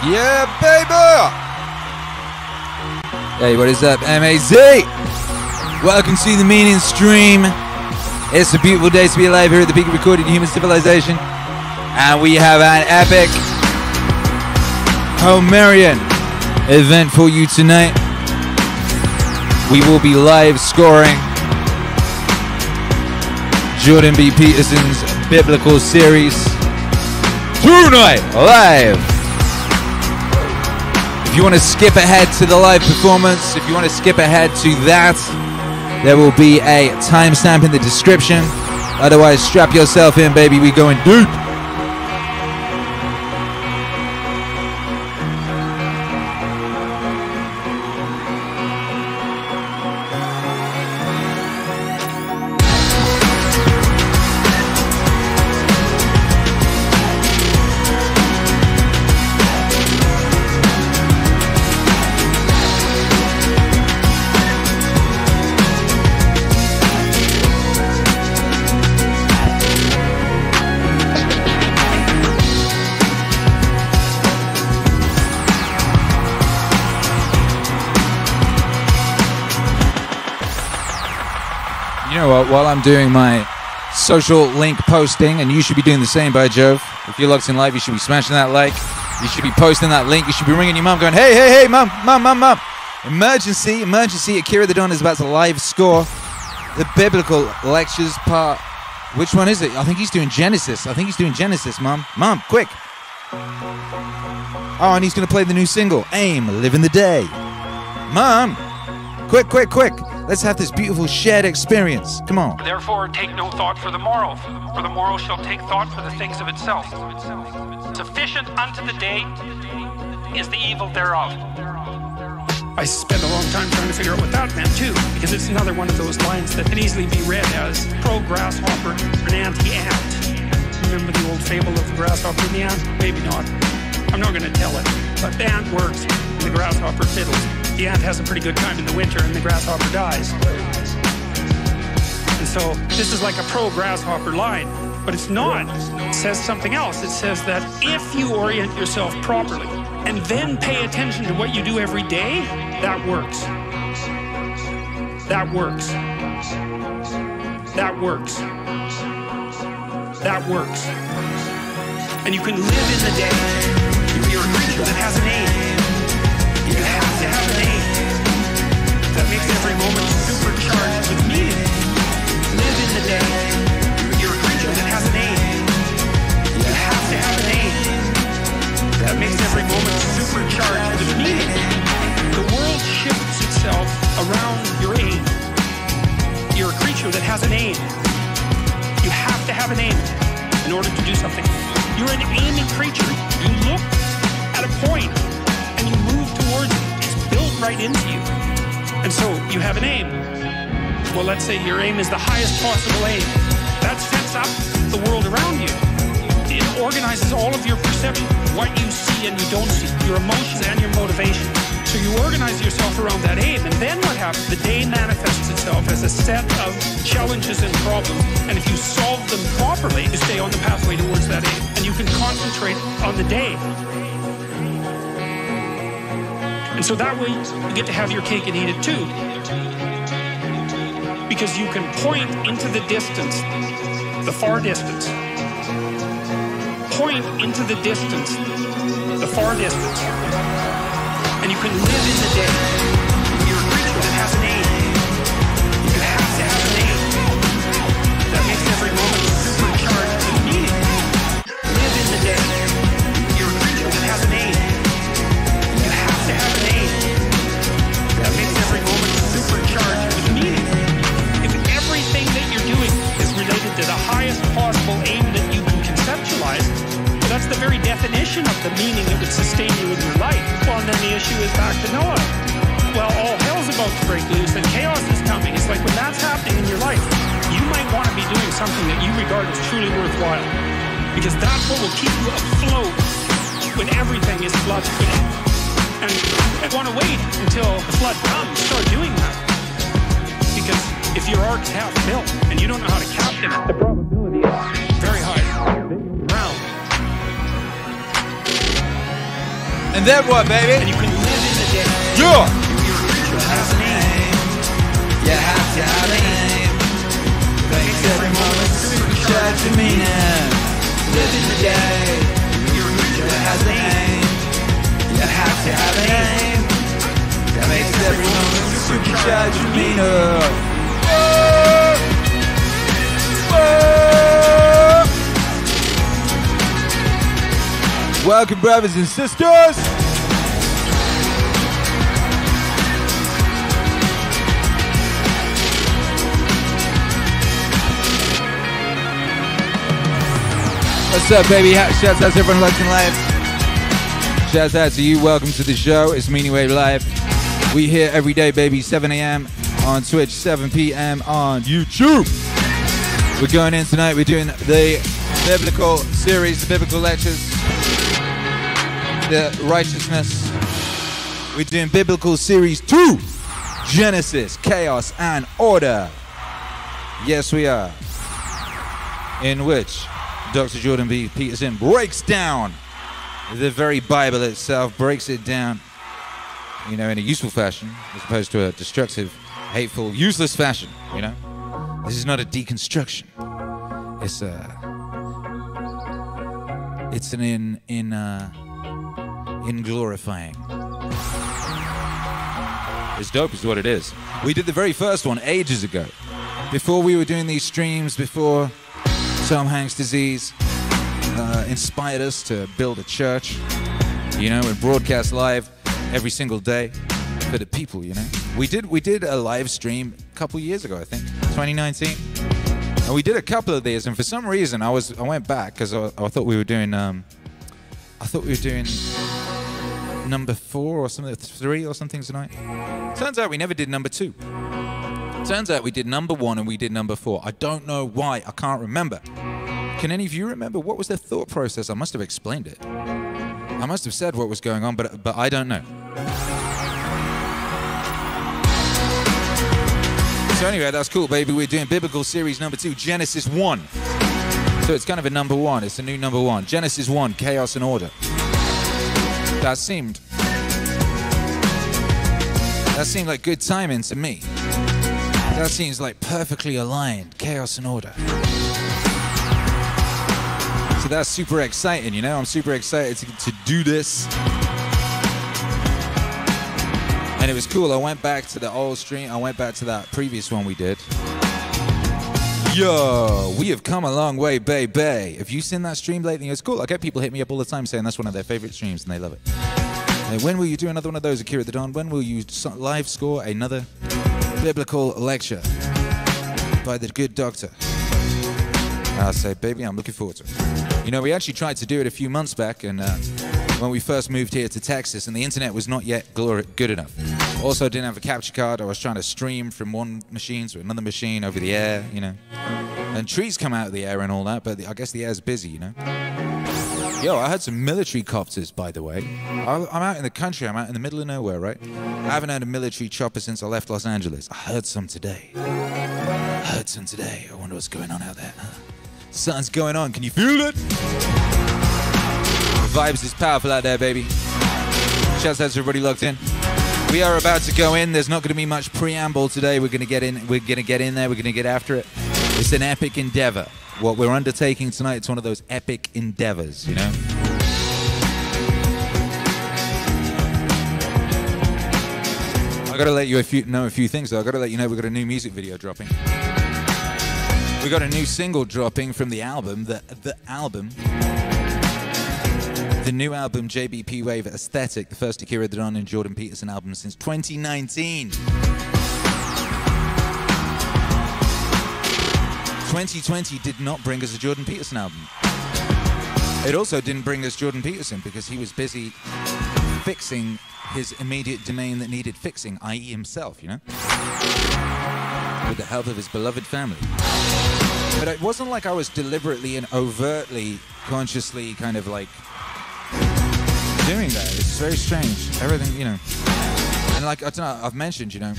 Yeah, baby! Hey, what is up, MAZ? Welcome to the meaning stream. It's a beautiful day to be alive here at the peak of recorded human civilization. And we have an epic Homerian event for you tonight. We will be live scoring Jordan B. Peterson's biblical series tonight live. If you want to skip ahead to the live performance, if you want to skip ahead to that, there will be a timestamp in the description. Otherwise, strap yourself in, baby. We going deep. I'm doing my social link posting, and you should be doing the same, by Jove. If you're locked in live, you should be smashing that like. You should be posting that link. You should be ringing your mum, going, "Hey, hey, hey, mum, mum, mum, mum! Emergency, emergency! Akira the Don is about to live score the biblical lectures part. Which one is it? I think he's doing Genesis. I think he's doing Genesis, mum. Mum, quick! Oh, and he's gonna play the new single, "Aim, Live in the Day." Mum, quick, quick, quick! Let's have this beautiful shared experience. Come on. Therefore, take no thought for the morrow, for the morrow shall take thought for the things of itself. Sufficient unto the day is the evil thereof. I spent a long time trying to figure out what that meant too, because it's another one of those lines that can easily be read as pro grasshopper and anti ant. Remember the old fable of the grasshopper and the ant? Maybe not. I'm not going to tell it. But the ant works and the grasshopper fiddles. The ant has a pretty good time in the winter and the grasshopper dies. And so this is like a pro grasshopper line, but it's not. It says something else. It says that if you orient yourself properly and then pay attention to what you do every day, that works. That works. That works. That works. And you can live in the day. You're a creature that has an aim. Makes every moment supercharged with meaning. Live in the day. You're a creature that has an aim. You have to have an aim. That makes every moment supercharged with meaning. The world shifts itself around your aim. You're a creature that has an aim. You have to have an aim in order to do something. You're an aiming creature. You look at a point and you move towards it. It's built right into you. And so you have an aim. Well, let's say your aim is the highest possible aim. That sets up the world around you. It organizes all of your perception, what you see and you don't see, your emotions and your motivation. So you organize yourself around that aim, and then what happens? The day manifests itself as a set of challenges and problems, and if you solve them properly, you stay on the pathway towards that aim, and you can concentrate on the day. And so that way, you get to have your cake and eat it too. Because you can point into the distance, the far distance, point into the distance, the far distance, and you can live in the day. The very definition of the meaning that would sustain you in your life. Well, and then the issue is back to Noah. Well, all hell's about to break loose and chaos is coming. It's like when that's happening in your life, you might want to be doing something that you regard as truly worthwhile. Because that's what will keep you afloat when everything is flooded. And I want to wait until the flood comes start doing that. Because if your ark's half built and you don't know how to captain it, the probability is And then what, baby? And you can live in the day. Yeah. You're a creature that has name. You have to have a name. Makes every moment supercharged to me now. Live in the day. You're a creature that has a name. You have to have a name. That makes every moment supercharged to me now. Welcome, brothers and sisters. What's up, baby? Shouts out to everyone watching live. Shouts out to you. Welcome to the show. It's Meaning Wave Live. We here every day, baby. 7 a.m. on Twitch, 7 p.m. on YouTube. We're going in tonight. We're doing the biblical series, the biblical lectures, the righteousness. We're doing biblical series two, Genesis, chaos, and order. Yes, we are. In which Dr. Jordan B. Peterson breaks down the very Bible itself, breaks it down, you know, in a useful fashion, as opposed to a destructive, hateful, useless fashion, you know? This is not a deconstruction. It's a. It's an in in uh in glorifying. It's dope is what it is. We did the very first one ages ago. Before we were doing these streams, before Tom Hanks disease uh, inspired us to build a church, you know, and broadcast live every single day for the people, you know. We did we did a live stream a couple years ago, I think, 2019. And we did a couple of these, and for some reason, I was I went back because I, I thought we were doing um, I thought we were doing number four or something, three or something tonight. Turns out we never did number two. Turns out we did number one and we did number four. I don't know why. I can't remember. Can any of you remember what was the thought process? I must have explained it. I must have said what was going on, but but I don't know. So anyway, that's cool, baby. We're doing biblical series number two, Genesis one. So it's kind of a number one. It's a new number one. Genesis one, chaos and order. That seemed that seemed like good timing to me. That seems like perfectly aligned, chaos and order. So that's super exciting, you know? I'm super excited to, to do this. And it was cool. I went back to the old stream. I went back to that previous one we did. Yo, we have come a long way, baby. If you seen that stream lately? It's cool. I get people hit me up all the time saying that's one of their favorite streams and they love it. And when will you do another one of those, Akira the Don? When will you live score another biblical lecture by the good doctor? I say, baby, I'm looking forward to it. You know, we actually tried to do it a few months back, and uh, when we first moved here to Texas, and the internet was not yet good enough. Also, didn't have a capture card. I was trying to stream from one machine to another machine over the air, you know. And trees come out of the air and all that, but I guess the air's busy, you know. Yo, I had some military copters, by the way. I'm out in the country. I'm out in the middle of nowhere, right? I haven't had a military chopper since I left Los Angeles. I heard some today. I heard some today. I wonder what's going on out there. Something's going on. Can you feel it? Vibes is powerful out there, baby. Shouts out to everybody locked in. We are about to go in. There's not going to be much preamble today. We're going to get in. We're going to get in there. We're going to get after it. It's an epic endeavor. What we're undertaking tonight, it's one of those epic endeavors, you know? I gotta let you a few, know a few things though. I gotta let you know we've got a new music video dropping. We got a new single dropping from the album, the the album. The new album, JBP Wave Aesthetic, the first Akira Don and Jordan Peterson album since 2019. 2020 did not bring us a Jordan Peterson album. It also didn't bring us Jordan Peterson because he was busy fixing his immediate domain that needed fixing, i.e., himself, you know? With the help of his beloved family. But it wasn't like I was deliberately and overtly, consciously kind of like doing that. It's very strange. Everything, you know. And like I don't know, I've mentioned, you know,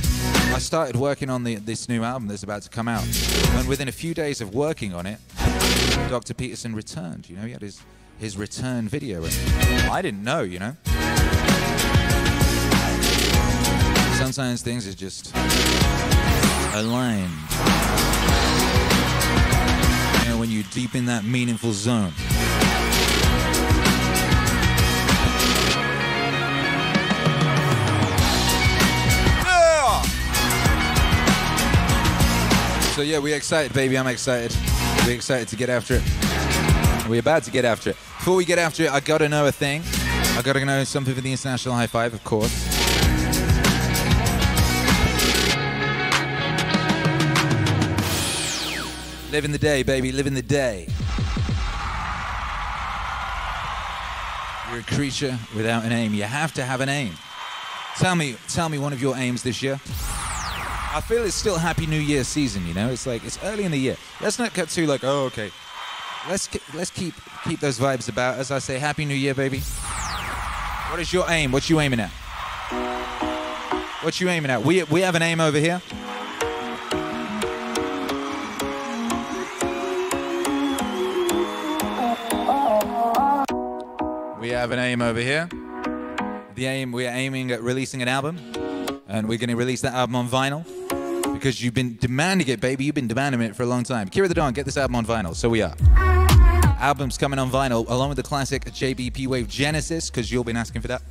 I started working on the, this new album that's about to come out, and within a few days of working on it, Dr. Peterson returned. You know, he had his his return video, and I didn't know, you know. Sometimes things are just aligned. You know, when you're deep in that meaningful zone. So yeah, we're excited, baby. I'm excited. We're excited to get after it. We're about to get after it. Before we get after it, I gotta know a thing. I gotta know something for the international high five, of course. Living the day, baby, living the day. You're a creature without an aim. You have to have an aim. Tell me, tell me one of your aims this year. I feel it's still Happy New Year season. You know, it's like it's early in the year. Let's not get too like, oh, okay. Let's let's keep keep those vibes about. As I say, Happy New Year, baby. What is your aim? What you aiming at? What you aiming at? We we have an aim over here. We have an aim over here. The aim we're aiming at releasing an album, and we're going to release that album on vinyl because you've been demanding it, baby. You've been demanding it for a long time. Kira the Don, get this album on vinyl. So we are. Album's coming on vinyl along with the classic JBP Wave Genesis because you've been asking for that.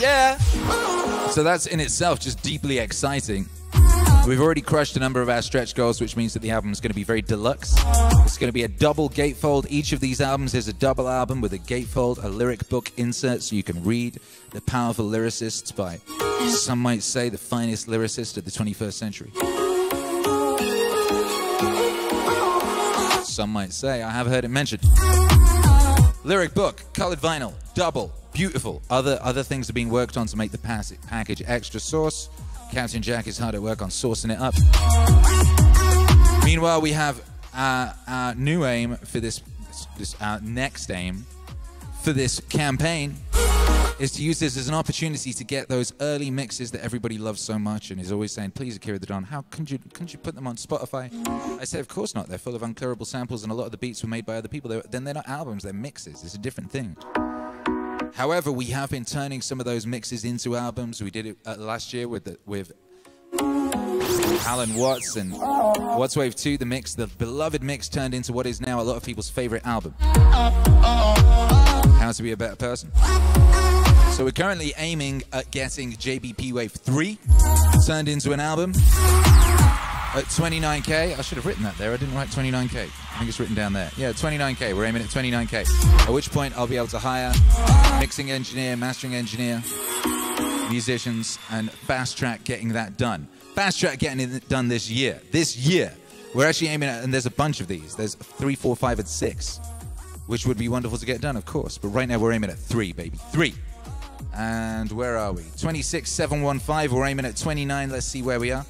Yeah. So that's in itself just deeply exciting. We've already crushed a number of our stretch goals, which means that the album is going to be very deluxe. It's going to be a double gatefold. Each of these albums is a double album with a gatefold, a lyric book insert, so you can read the powerful lyricists by, some might say, the finest lyricist of the 21st century. Some might say, I have heard it mentioned. Lyric book, colored vinyl, double, beautiful. Other other things are being worked on to make the package extra sauce. Captain Jack is hard at work on sourcing it up. Meanwhile, we have our, our new aim for this, this our next aim for this campaign is to use this as an opportunity to get those early mixes that everybody loves so much and is always saying, please, Akira the Don, how couldn't you, couldn't you put them on Spotify? I say, of course not. They're full of unclearable samples and a lot of the beats were made by other people. They're, then they're not albums, they're mixes. It's a different thing. However, we have been turning some of those mixes into albums. We did it uh, last year with the, with Alan Watts and Watts Wave 2, the mix, the beloved mix turned into what is now a lot of people's favorite album. How to be a better person. So we're currently aiming at getting JBP Wave 3 turned into an album at 29k. I should have written that there. I didn't write 29k. I think it's written down there. Yeah, 29k. We're aiming at 29k. At which point I'll be able to hire mixing engineer, mastering engineer, musicians, and fast track getting that done. Fast track getting it done this year. This year. We're actually aiming at, and there's a bunch of these. There's three, four, five, and six, which would be wonderful to get done, of course. But right now we're aiming at three, baby. Three. And where are we? 26715. We're aiming at 29. Let's see where we are.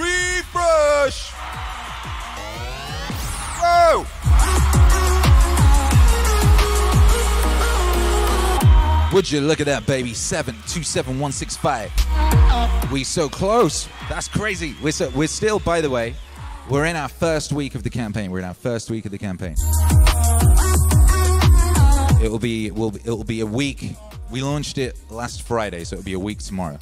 Refresh! Whoa! Would you look at that, baby? Seven two seven one six five. We so close. That's crazy. We're so, we're still, by the way, we're in our first week of the campaign. We're in our first week of the campaign. It will be will it will be a week. We launched it last Friday, so it'll be a week tomorrow.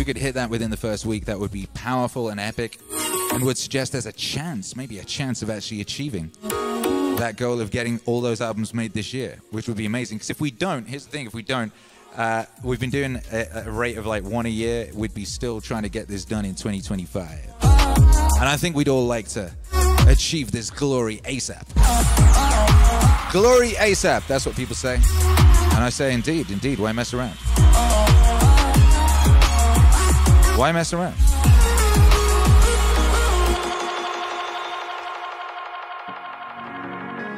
We could hit that within the first week, that would be powerful and epic, and would suggest there's a chance, maybe a chance of actually achieving that goal of getting all those albums made this year, which would be amazing. Because if we don't, here's the thing: if we don't, uh, we've been doing a, a rate of like one a year. We'd be still trying to get this done in 2025, and I think we'd all like to achieve this glory ASAP. Glory ASAP. That's what people say, and I say, indeed, indeed. Why mess around? Why mess around?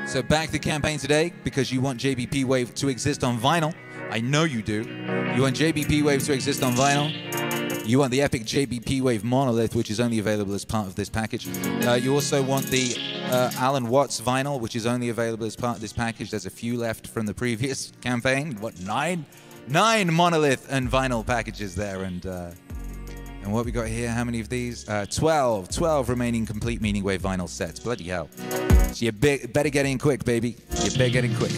So back the campaign today because you want JBP Wave to exist on vinyl. I know you do. You want JBP Wave to exist on vinyl. You want the epic JBP Wave monolith, which is only available as part of this package. Uh, you also want the uh, Alan Watts vinyl, which is only available as part of this package. There's a few left from the previous campaign. What nine? Nine monolith and vinyl packages there, and uh, and what we got here? How many of these? Uh, 12. 12 remaining complete Meaning Wave vinyl sets. Bloody hell. So you be- better get in quick, baby. You better get in quick.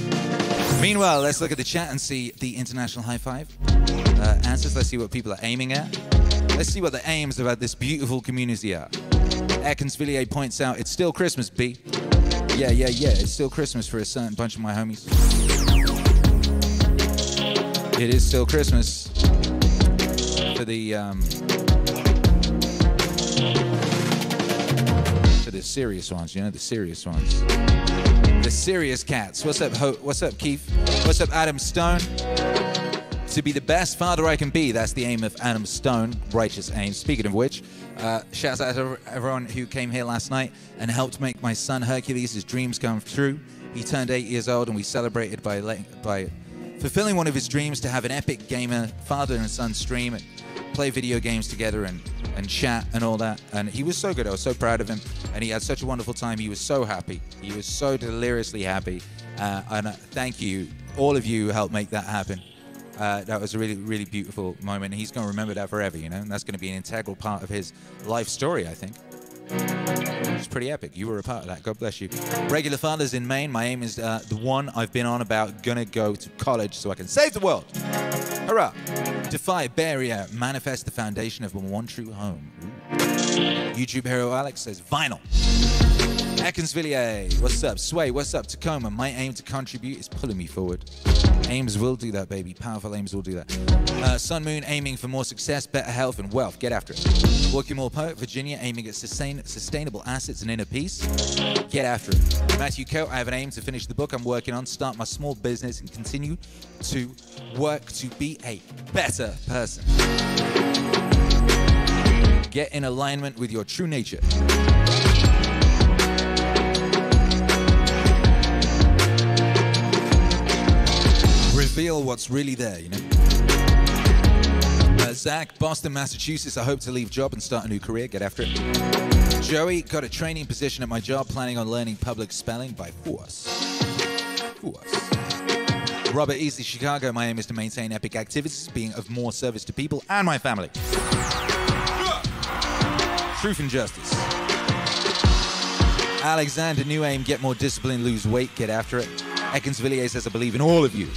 Meanwhile, let's look at the chat and see the international high five uh, answers. Let's see what people are aiming at. Let's see what the aims about this beautiful community are. Ekans Villiers points out it's still Christmas, B. Yeah, yeah, yeah. It's still Christmas for a certain bunch of my homies. It is still Christmas for the um, for the serious ones. You know, the serious ones. The serious cats. What's up, Ho- What's up, Keith? What's up, Adam Stone? To be the best father I can be. That's the aim of Adam Stone. Righteous aim. Speaking of which, uh, shouts out to everyone who came here last night and helped make my son Hercules' his dreams come true. He turned eight years old, and we celebrated by by fulfilling one of his dreams to have an epic gamer father and son stream play video games together and and chat and all that. And he was so good. I was so proud of him, and he had such a wonderful time. He was so happy. He was so deliriously happy. Uh, and uh, thank you, all of you, helped make that happen. Uh, that was a really, really beautiful moment. He's going to remember that forever, you know. And that's going to be an integral part of his life story, I think. It's pretty epic. You were a part of that. God bless you. Regular fathers in Maine. My aim is uh, the one I've been on about. Gonna go to college so I can save the world. Hurrah! Defy barrier. Manifest the foundation of one true home. Ooh. YouTube hero Alex says vinyl. Ekans Villiers, what's up? Sway, what's up? Tacoma, my aim to contribute is pulling me forward. Aims will do that, baby. Powerful aims will do that. Uh, Sun Moon aiming for more success, better health, and wealth. Get after it. Walking More Poet, Virginia aiming at sustain, sustainable assets and inner peace. Get after it. Matthew Coe, I have an aim to finish the book I'm working on, start my small business, and continue to work to be a better person. Get in alignment with your true nature. Reveal what's really there, you know. Uh, Zach, Boston, Massachusetts. I hope to leave job and start a new career. Get after it. Joey, got a training position at my job, planning on learning public spelling by force. Force. Robert Easy, Chicago. My aim is to maintain epic activities, being of more service to people and my family. Truth and justice. Alexander, new aim, get more discipline, lose weight, get after it. Ekans Villiers says, I believe in all of you.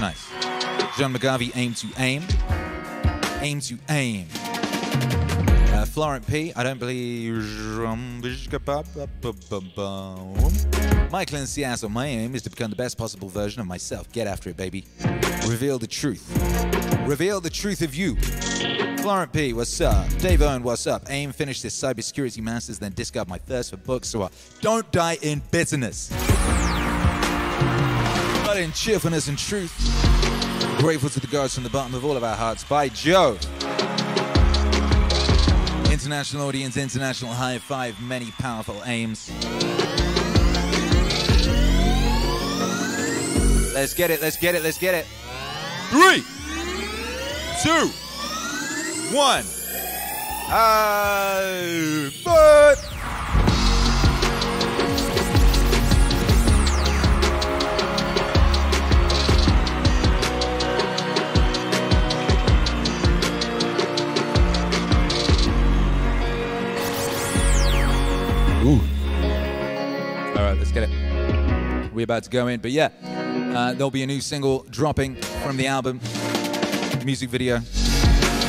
Nice. John McGarvey, aim to aim. Aim to aim. Uh, Florent P, I don't believe. Michael in Seattle, my aim is to become the best possible version of myself. Get after it, baby. Reveal the truth. Reveal the truth of you. Florent P, what's up? Dave Owen, what's up? Aim, finish this cybersecurity masters, then discard my thirst for books so I don't die in bitterness. But in cheerfulness and truth. Grateful to the gods from the bottom of all of our hearts. By Joe. International audience, international high five, many powerful aims. Let's get it, let's get it, let's get it. Three, two, one. High five. We're about to go in, but yeah, uh, there'll be a new single dropping from the album, music video.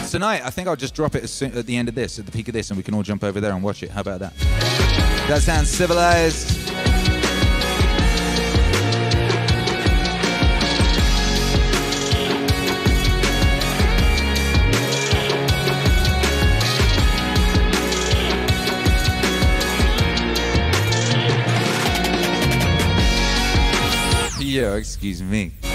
Tonight, I think I'll just drop it as soon, at the end of this, at the peak of this, and we can all jump over there and watch it. How about that? That sounds civilized. Excuse me.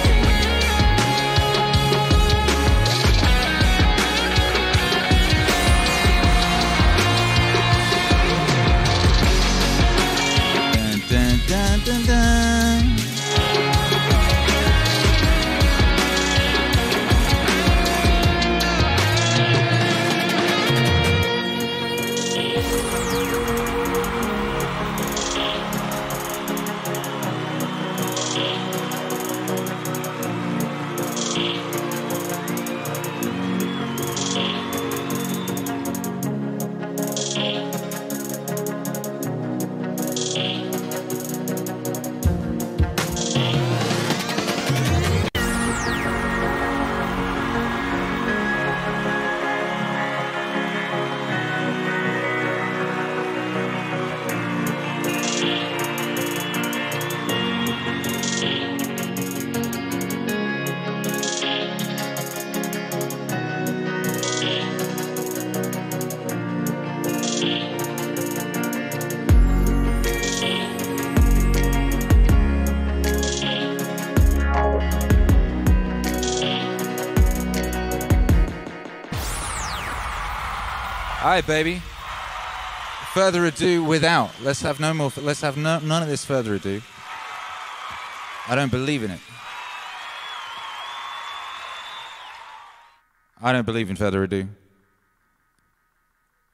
Right, baby. Further ado without. Let's have no more. Let's have no, none of this further ado. I don't believe in it. I don't believe in further ado.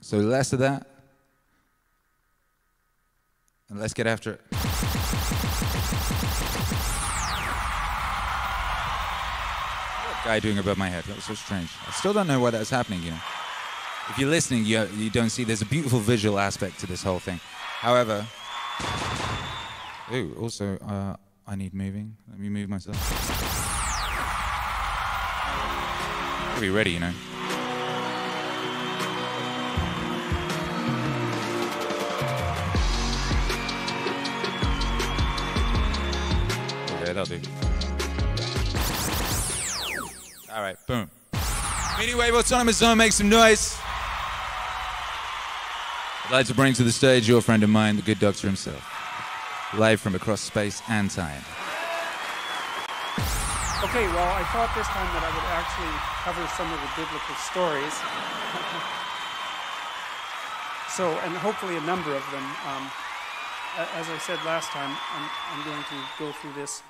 So less of that. And let's get after it. Guy doing above my head. That was so strange. I still don't know why that's happening, you know. If you're listening, you, you don't see there's a beautiful visual aspect to this whole thing. However, ooh, also, uh, I need moving. Let me move myself. We ready, you know? Okay, that'll do. All right, boom. Anyway, Autonomous Zone, make some noise. I'd like to bring to the stage your friend of mine, the good doctor himself, live from across space and time. Okay, well, I thought this time that I would actually cover some of the biblical stories. so, and hopefully a number of them. Um, as I said last time, I'm, I'm going to go through this,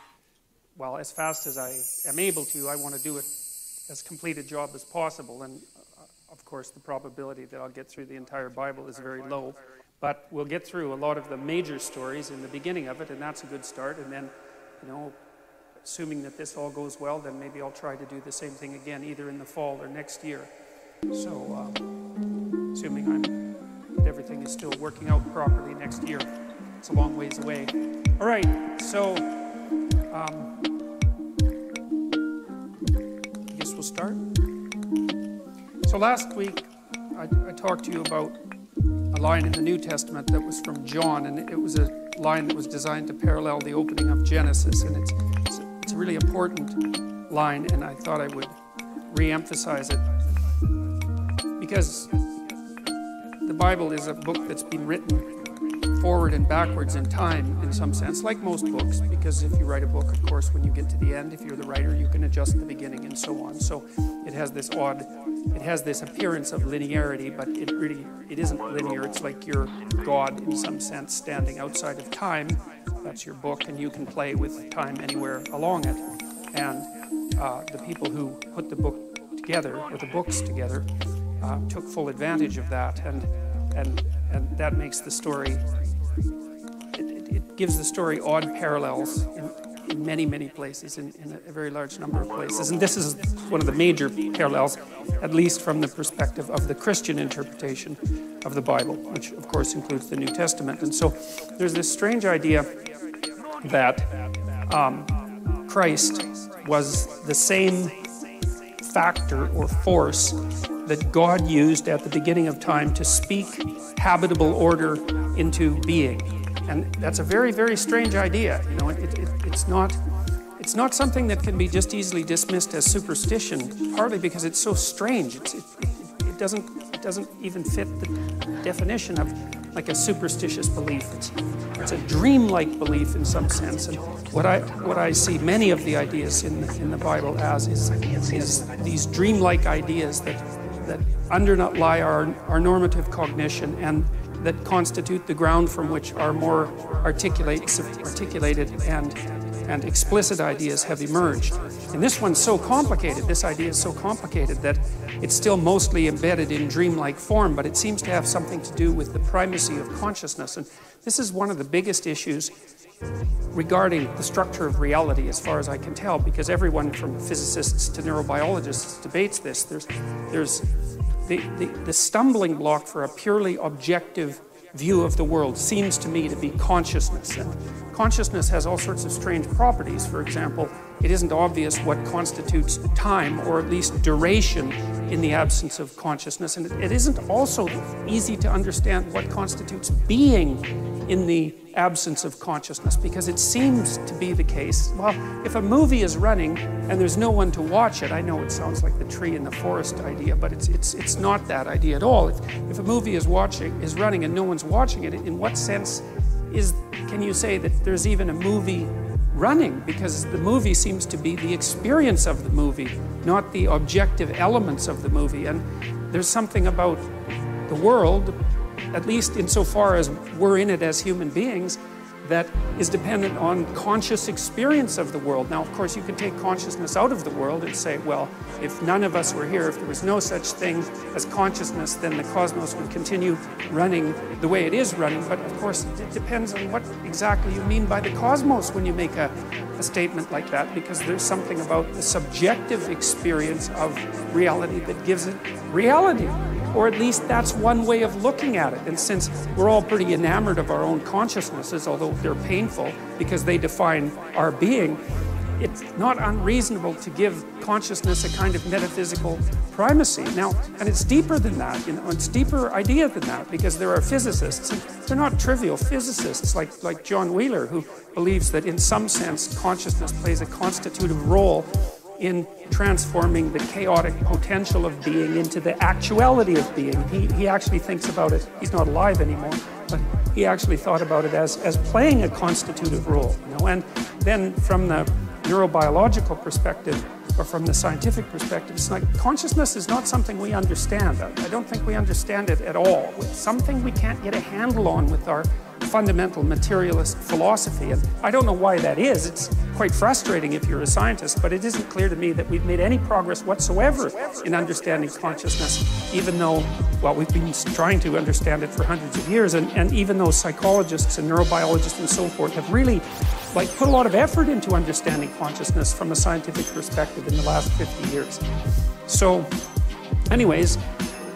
well, as fast as I am able to. I want to do it as complete a job as possible. And of course, the probability that I'll get through the entire Bible is very low. But we'll get through a lot of the major stories in the beginning of it, and that's a good start. And then, you know, assuming that this all goes well, then maybe I'll try to do the same thing again, either in the fall or next year. So, um, assuming I'm everything is still working out properly next year, it's a long ways away. All right, so um, I guess we'll start. So last week, I, I talked to you about a line in the New Testament that was from John, and it was a line that was designed to parallel the opening of Genesis, and it's it's it's a really important line, and I thought I would re-emphasize it. Because the Bible is a book that's been written forward and backwards in time in some sense, like most books, because if you write a book, of course, when you get to the end, if you're the writer, you can adjust the beginning and so on. So it has this odd, it has this appearance of linearity, but it really, it isn't linear. It's like you're God in some sense, standing outside of time. That's your book, and you can play with time anywhere along it. And uh, the people who put the book together, or the books together, uh, took full advantage of that, and and and that makes the story. It, it, it gives the story odd parallels in, in many many places, in, in a very large number of places, and this is one of the major parallels, at least from the perspective of the Christian interpretation of the Bible, which of course includes the New Testament. And so, there's this strange idea that um, Christ was the same factor or force that God used at the beginning of time to speak habitable order into being. And that's a very, very strange idea. You know, it, it, it's not. It's not something that can be just easily dismissed as superstition, partly because it's so strange. It's, it, it, doesn't it doesn't even fit the definition of like a superstitious belief. It's, it's a dreamlike belief in some sense. And what I what I see many of the ideas in the, in the Bible as is is these dreamlike ideas that that underlie our our normative cognition and that constitute the ground from which our more articulate, articulated and and explicit ideas have emerged. And this one's so complicated, this idea is so complicated that it's still mostly embedded in dreamlike form, but it seems to have something to do with the primacy of consciousness. And this is one of the biggest issues regarding the structure of reality, as far as I can tell, because everyone from physicists to neurobiologists debates this. There's, there's the, the, the stumbling block for a purely objective view of the world seems to me to be consciousness. And consciousness has all sorts of strange properties. For example, it isn't obvious what constitutes time, or at least duration, in the absence of consciousness. And it isn't also easy to understand what constitutes being in the absence of consciousness, because it seems to be the case. Well, if a movie is running and there's no one to watch it, I know it sounds like the tree in the forest idea, but it's, it's, it's not that idea at all. If, if a movie is watching is running and no one's watching it, in what sense is can you say that there's even a movie running? Because the movie seems to be the experience of the movie, not the objective elements of the movie. And there's something about the world, at least insofar as we're in it as human beings, that is dependent on conscious experience of the world. Now, of course, you can take consciousness out of the world and say, well, if none of us were here, if there was no such thing as consciousness, then the cosmos would continue running the way it is running. But of course, it depends on what exactly you mean by the cosmos when you make a, a statement like that, because there's something about the subjective experience of reality that gives it reality. Or at least that's one way of looking at it. And since we're all pretty enamored of our own consciousnesses, although they're painful because they define our being, it's not unreasonable to give consciousness a kind of metaphysical primacy. Now, and it's deeper than that, you know, it's deeper idea than that because there are physicists, and they're not trivial physicists like, like John Wheeler, who believes that in some sense consciousness plays a constitutive role in transforming the chaotic potential of being into the actuality of being. He, he actually thinks about it, he's not alive anymore, but he actually thought about it as, as playing a constitutive role. You know? And then from the neurobiological perspective, or from the scientific perspective, it's like consciousness is not something we understand. I don't think we understand it at all. It's something we can't get a handle on with our fundamental materialist philosophy. And I don't know why that is. It's quite frustrating if you're a scientist, but it isn't clear to me that we've made any progress whatsoever in understanding consciousness, even though, well, we've been trying to understand it for hundreds of years, and, and even though psychologists and neurobiologists and so forth have really like put a lot of effort into understanding consciousness from a scientific perspective in the last 50 years. So, anyways,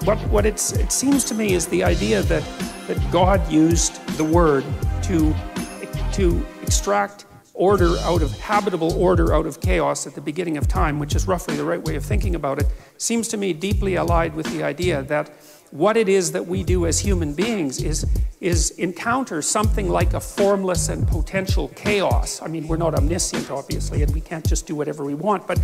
what, what it seems to me is the idea that, that God used the word to, to extract order out of habitable order out of chaos at the beginning of time, which is roughly the right way of thinking about it, seems to me deeply allied with the idea that what it is that we do as human beings is, is encounter something like a formless and potential chaos. I mean, we're not omniscient, obviously, and we can't just do whatever we want, but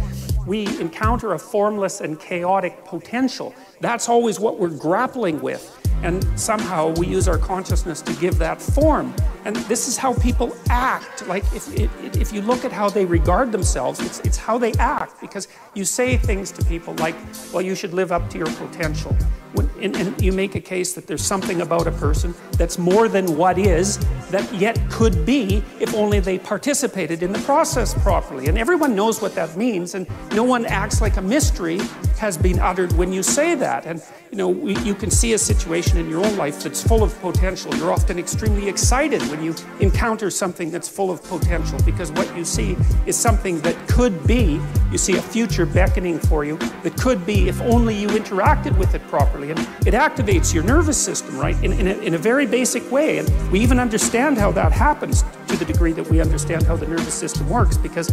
we encounter a formless and chaotic potential. That's always what we're grappling with. And somehow we use our consciousness to give that form. And this is how people act. Like, if, if you look at how they regard themselves, it's, it's how they act. Because you say things to people like, well, you should live up to your potential. When, and, and you make a case that there's something about a person that's more than what is, that yet could be if only they participated in the process properly. And everyone knows what that means, and no one acts like a mystery has been uttered when you say that. And you know, you can see a situation in your own life that's full of potential. You're often extremely excited when you encounter something that's full of potential because what you see is something that could be, you see a future beckoning for you that could be if only you interacted with it properly. And it activates your nervous system, right, in, in, a, in a very basic way. And we even understand how that happens to the degree that we understand how the nervous system works because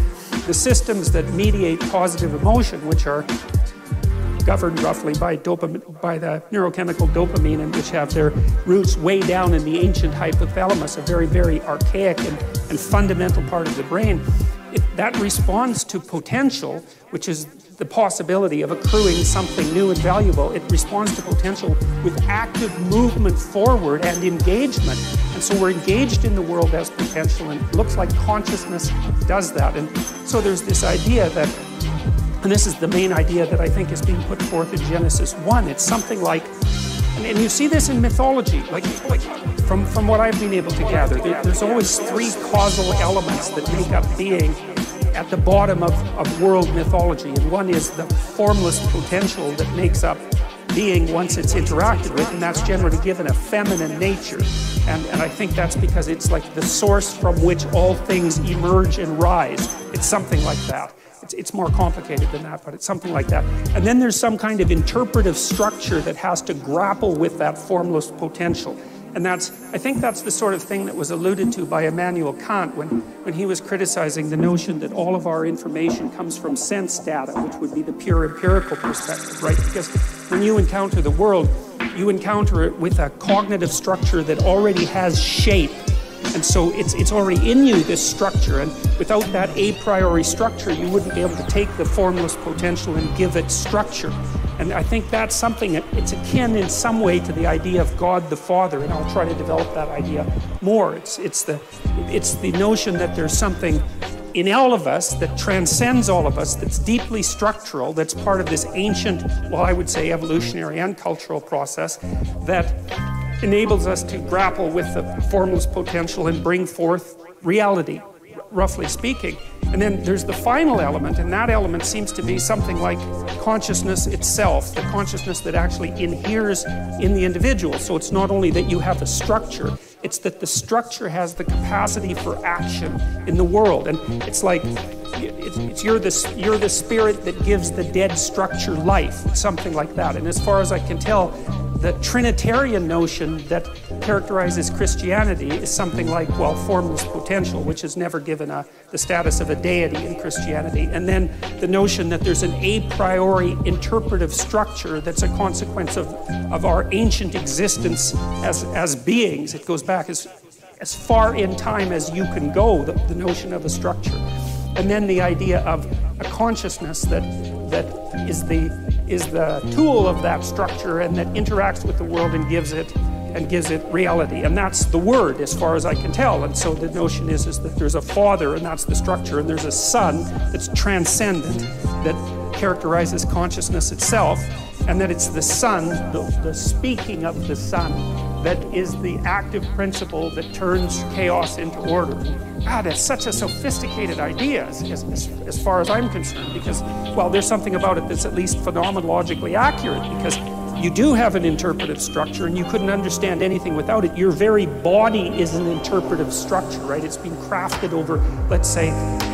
the systems that mediate positive emotion, which are governed roughly by, dopamine, by the neurochemical dopamine and which have their roots way down in the ancient hypothalamus, a very, very archaic and, and fundamental part of the brain. It, that responds to potential, which is the possibility of accruing something new and valuable. It responds to potential with active movement forward and engagement. And so we're engaged in the world as potential, and it looks like consciousness does that. And so there's this idea that and this is the main idea that I think is being put forth in Genesis 1. It's something like, and, you see this in mythology, like, like from, from what I've been able to gather, there, there's always three causal elements that make up being at the bottom of, of world mythology. And one is the formless potential that makes up being once it's interacted with, and that's generally given a feminine nature. And, and I think that's because it's like the source from which all things emerge and rise. It's something like that. It's, it's more complicated than that, but it's something like that. And then there's some kind of interpretive structure that has to grapple with that formless potential. And that's, I think that's the sort of thing that was alluded to by Immanuel Kant when, when he was criticizing the notion that all of our information comes from sense data, which would be the pure empirical perspective, right? Because when you encounter the world, you encounter it with a cognitive structure that already has shape and so it's, it's already in you, this structure. And without that a priori structure, you wouldn't be able to take the formless potential and give it structure. And I think that's something that it's akin in some way to the idea of God the Father, and I'll try to develop that idea more. It's, it's, the, it's the notion that there's something in all of us that transcends all of us, that's deeply structural, that's part of this ancient, well, I would say evolutionary and cultural process that enables us to grapple with the formless potential and bring forth reality, roughly speaking. And then there's the final element, and that element seems to be something like consciousness itself, the consciousness that actually inheres in the individual. So it's not only that you have a structure, it's that the structure has the capacity for action in the world. And it's like it's, it's, you're, the, you're the spirit that gives the dead structure life, something like that. And as far as I can tell, the Trinitarian notion that characterizes Christianity is something like, well, formless potential, which is never given a, the status of a deity in Christianity. And then the notion that there's an a priori interpretive structure that's a consequence of, of our ancient existence as, as beings. It goes back as, as far in time as you can go, the, the notion of a structure. And then the idea of a consciousness that, that is the is the tool of that structure and that interacts with the world and gives it and gives it reality. And that's the word as far as I can tell. And so the notion is, is that there's a father and that's the structure, and there's a son that's transcendent, that characterizes consciousness itself, and that it's the son, the, the speaking of the son, that is the active principle that turns chaos into order. God, it's such a sophisticated idea as, as, as, far as I'm concerned, because, well, there's something about it that's at least phenomenologically accurate, because you do have an interpretive structure and you couldn't understand anything without it. Your very body is an interpretive structure, right? It's been crafted over, let's say,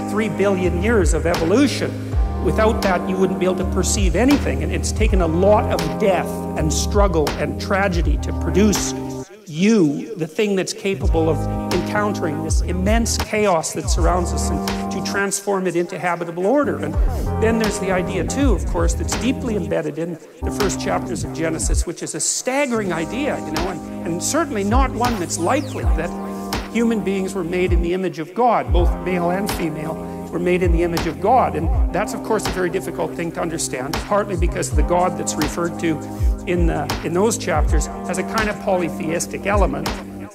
three billion years of evolution. Without that, you wouldn't be able to perceive anything. And it's taken a lot of death and struggle and tragedy to produce you, the thing that's capable of encountering this immense chaos that surrounds us and to transform it into habitable order. And then there's the idea, too, of course, that's deeply embedded in the first chapters of Genesis, which is a staggering idea, you know, and, and certainly not one that's likely that human beings were made in the image of God, both male and female were made in the image of God. And that's, of course, a very difficult thing to understand, partly because the God that's referred to in, the, in those chapters has a kind of polytheistic element,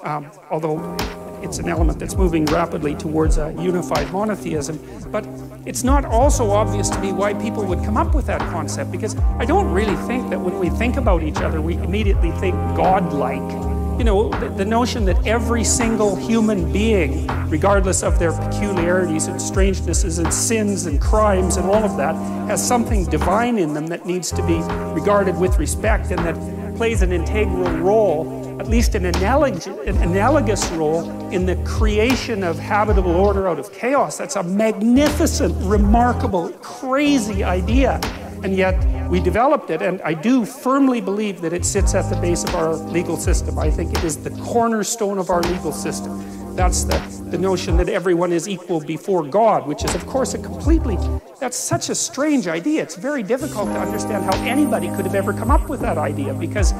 um, although it's an element that's moving rapidly towards a unified monotheism. But it's not also obvious to me why people would come up with that concept, because I don't really think that when we think about each other, we immediately think God-like you know, the, the, notion that every single human being, regardless of their peculiarities and strangenesses and sins and crimes and all of that, has something divine in them that needs to be regarded with respect and that plays an integral role, at least an, analog an analogous role, in the creation of habitable order out of chaos. That's a magnificent, remarkable, crazy idea. And yet, we developed it, and I do firmly believe that it sits at the base of our legal system. I think it is the cornerstone of our legal system. That's the, the notion that everyone is equal before God, which is, of course, a completely, that's such a strange idea. It's very difficult to understand how anybody could have ever come up with that idea because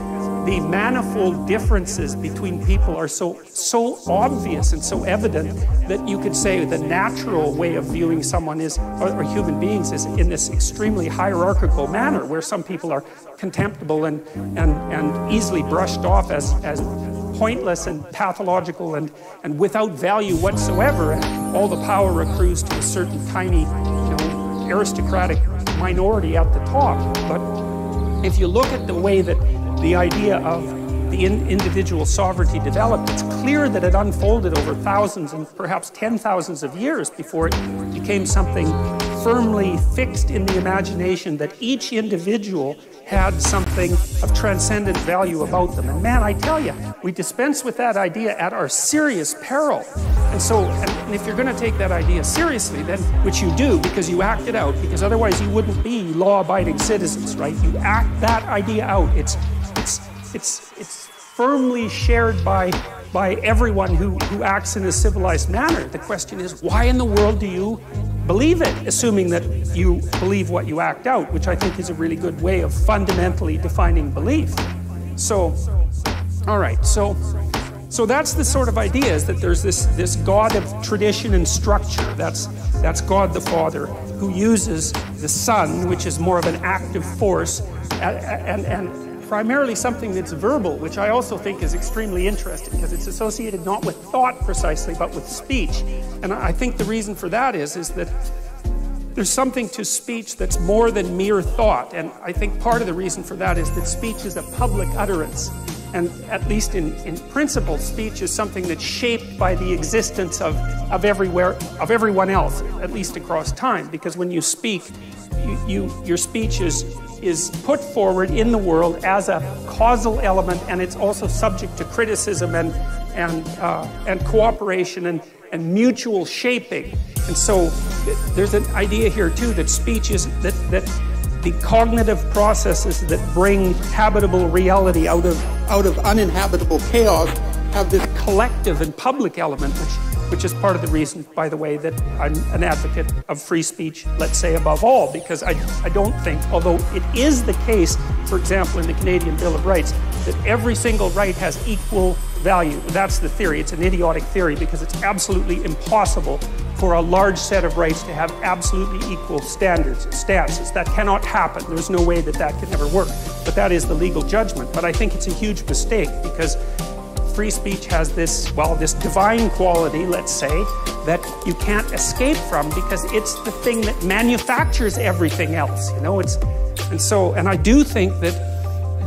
the manifold differences between people are so so obvious and so evident that you could say the natural way of viewing someone is or, or, human beings is in this extremely hierarchical manner where some people are contemptible and and and easily brushed off as as pointless and pathological and and without value whatsoever and all the power accrues to a certain tiny you know aristocratic minority at the top. But if you look at the way that the idea of the in individual sovereignty developed, it's clear that it unfolded over thousands and perhaps ten thousands of years before it became something firmly fixed in the imagination that each individual had something of transcendent value about them. And man, I tell you, we dispense with that idea at our serious peril. And so, and if you're going to take that idea seriously, then, which you do because you act it out, because otherwise you wouldn't be law abiding citizens, right? You act that idea out. It's it's, it's, it's firmly shared by, by everyone who, who acts in a civilized manner. The question is, why in the world do you believe it, assuming that you believe what you act out, which I think is a really good way of fundamentally defining belief. So, all right, so so that's the sort of idea is that there's this, this God of tradition and structure. That's, that's God the Father who uses the Son, which is more of an active force, and, and, and primarily something that's verbal, which I also think is extremely interesting because it's associated not with thought precisely, but with speech. And I think the reason for that is, is that there's something to speech that's more than mere thought. And I think part of the reason for that is that speech is a public utterance. And at least in, in principle, speech is something that's shaped by the existence of, of everywhere of everyone else, at least across time. Because when you speak, you, you, your speech is, is put forward in the world as a causal element, and it's also subject to criticism and, and, uh, and cooperation and, and mutual shaping. And so there's an idea here too that speech is that, that the cognitive processes that bring habitable reality out of out of uninhabitable chaos have this collective and public element which which is part of the reason, by the way, that I'm an advocate of free speech, let's say above all, because I, I don't think, although it is the case, for example, in the Canadian Bill of Rights, that every single right has equal value. That's the theory. It's an idiotic theory because it's absolutely impossible for a large set of rights to have absolutely equal standards, stances. That cannot happen. There's no way that that can ever work. But that is the legal judgment. But I think it's a huge mistake because free speech has this, well, this divine quality, let's say, that you can't escape from because it's the thing that manufactures everything else. You know, it's, and so, and I do think that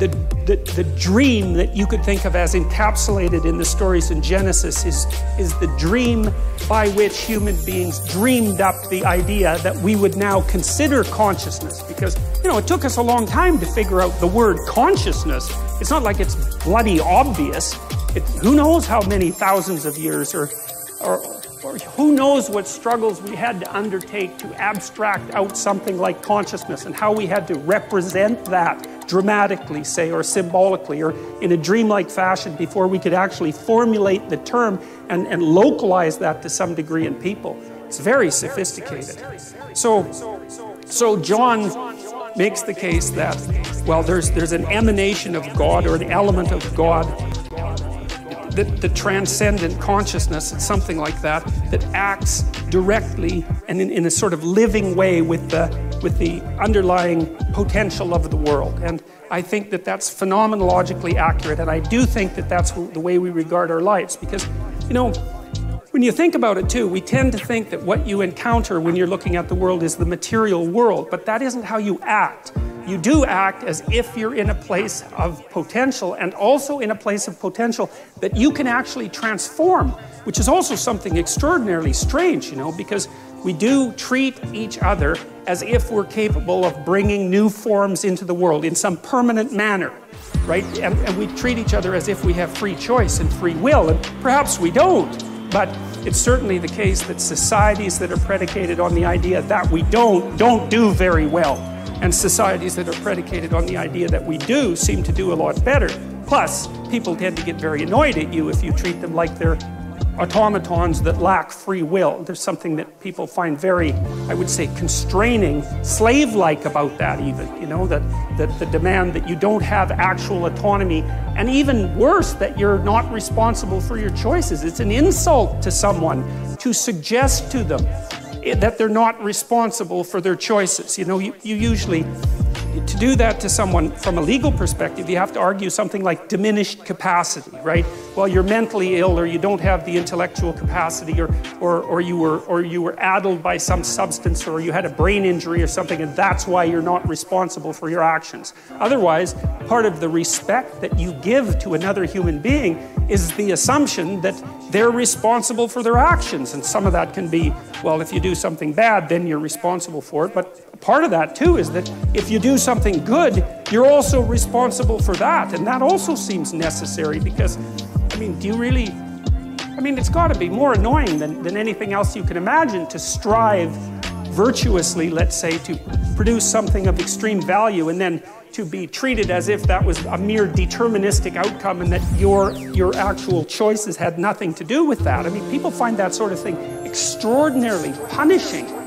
the, the, the dream that you could think of as encapsulated in the stories in Genesis is, is the dream by which human beings dreamed up the idea that we would now consider consciousness. Because, you know, it took us a long time to figure out the word consciousness. It's not like it's bloody obvious. It, who knows how many thousands of years or, or, or who knows what struggles we had to undertake to abstract out something like consciousness and how we had to represent that dramatically, say, or symbolically, or in a dreamlike fashion before we could actually formulate the term and, and localize that to some degree in people. It's very sophisticated. So, so John makes the case that, well, there's, there's an emanation of God or an element of God the, the transcendent consciousness, it's something like that, that acts directly and in, in a sort of living way with the, with the underlying potential of the world. And I think that that's phenomenologically accurate, and I do think that that's the way we regard our lives. Because, you know, when you think about it too, we tend to think that what you encounter when you're looking at the world is the material world, but that isn't how you act you do act as if you're in a place of potential and also in a place of potential that you can actually transform, which is also something extraordinarily strange, you know, because we do treat each other as if we're capable of bringing new forms into the world in some permanent manner, right? And, and we treat each other as if we have free choice and free will, and perhaps we don't, but it's certainly the case that societies that are predicated on the idea that we don't, don't do very well. And societies that are predicated on the idea that we do seem to do a lot better. Plus, people tend to get very annoyed at you if you treat them like they're automatons that lack free will. There's something that people find very, I would say, constraining, slave like about that, even. You know, that, that the demand that you don't have actual autonomy, and even worse, that you're not responsible for your choices. It's an insult to someone to suggest to them that they're not responsible for their choices. You know, you, you usually, to do that to someone from a legal perspective, you have to argue something like diminished capacity, right? Well, you're mentally ill or you don't have the intellectual capacity or, or, or, you were, or you were addled by some substance or you had a brain injury or something and that's why you're not responsible for your actions. Otherwise, part of the respect that you give to another human being is the assumption that they're responsible for their actions. And some of that can be, well, if you do something bad, then you're responsible for it. But part of that, too, is that if you do something good, you're also responsible for that. And that also seems necessary because, I mean, do you really. I mean, it's got to be more annoying than, than anything else you can imagine to strive virtuously, let's say, to produce something of extreme value and then to be treated as if that was a mere deterministic outcome and that your, your actual choices had nothing to do with that. I mean, people find that sort of thing extraordinarily punishing.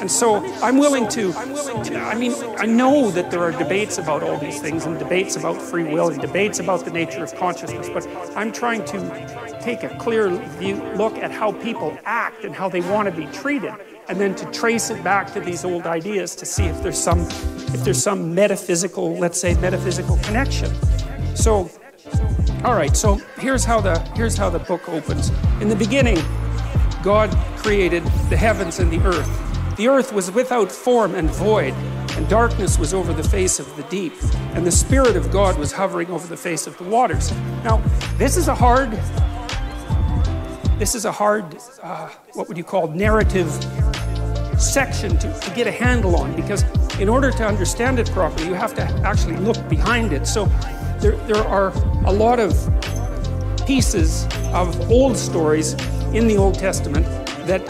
And so I'm willing to, I mean, I know that there are debates about all these things and debates about free will and debates about the nature of consciousness, but I'm trying to take a clear view, look at how people act and how they want to be treated. and then to trace it back to these old ideas to see if there's some if there's some metaphysical, let's say metaphysical connection. So all right, so here's how the here's how the book opens. In the beginning, God created the heavens and the earth. The earth was without form and void, and darkness was over the face of the deep, and the Spirit of God was hovering over the face of the waters. Now, this is a hard, this is a hard, uh, what would you call, narrative section to, to get a handle on, because in order to understand it properly, you have to actually look behind it. So there, there are a lot of pieces of old stories in the Old Testament that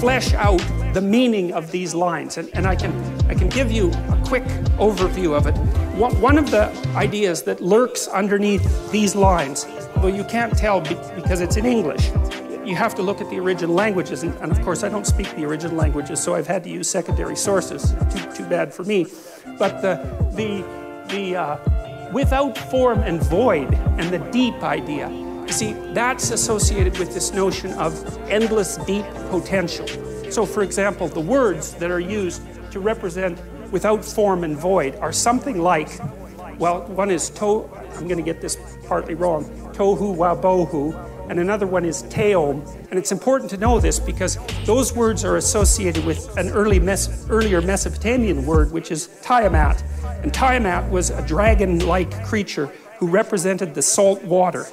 flesh out the meaning of these lines. And, and I, can, I can give you a quick overview of it. One, one of the ideas that lurks underneath these lines, though you can't tell be, because it's in English, you have to look at the original languages. And, and, of course, I don't speak the original languages, so I've had to use secondary sources. Too, too bad for me. But the, the, the uh, without form and void and the deep idea you see, that's associated with this notion of endless deep potential. So, for example, the words that are used to represent without form and void are something like, well, one is to, I'm going to get this partly wrong, tohu wabohu, and another one is tehom. And it's important to know this because those words are associated with an early mes earlier Mesopotamian word, which is Tiamat. And Tiamat was a dragon like creature who represented the salt water.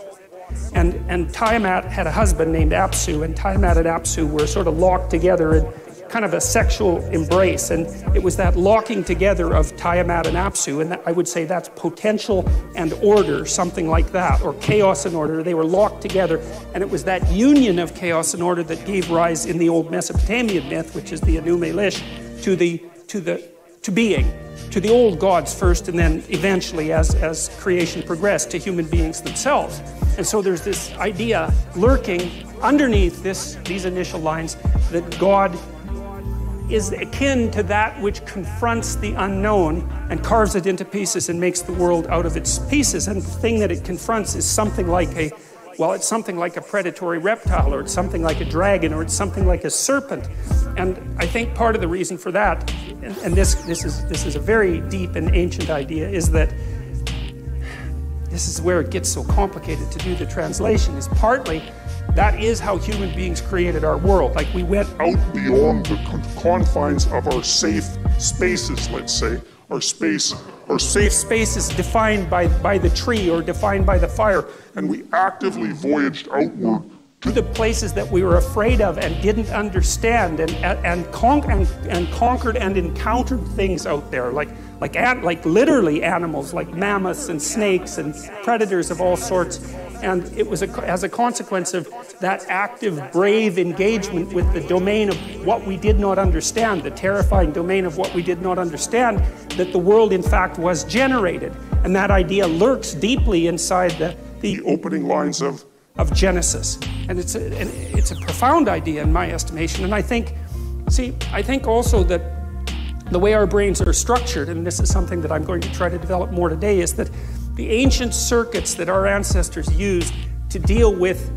And, and Tiamat had a husband named Apsu, and Tiamat and Apsu were sort of locked together in kind of a sexual embrace. And it was that locking together of Tiamat and Apsu, and that, I would say that's potential and order, something like that, or chaos and order. They were locked together, and it was that union of chaos and order that gave rise in the old Mesopotamian myth, which is the Enuma Elish, to the to the to being, to the old gods first, and then eventually, as as creation progressed, to human beings themselves. And so there's this idea lurking underneath this, these initial lines that God is akin to that which confronts the unknown and carves it into pieces and makes the world out of its pieces. And the thing that it confronts is something like a, well, it's something like a predatory reptile, or it's something like a dragon, or it's something like a serpent. And I think part of the reason for that, and, and this, this, is, this is a very deep and ancient idea, is that this is where it gets so complicated to do the translation, is partly that is how human beings created our world. Like we went out beyond the confines of our safe spaces, let's say, our space, our safe space is defined by, by the tree or defined by the fire. And we actively voyaged outward to the places that we were afraid of and didn't understand and, and, con- and, and conquered and encountered things out there like like, like literally animals like mammoths and snakes and predators of all sorts. And it was a, as a consequence of that active, brave engagement with the domain of what we did not understand, the terrifying domain of what we did not understand, that the world in fact was generated. And that idea lurks deeply inside the, the, the opening lines of, of Genesis. And it's a, and it's a profound idea in my estimation. And I think, see, I think also that the way our brains are structured, and this is something that I'm going to try to develop more today, is that the ancient circuits that our ancestors used to deal with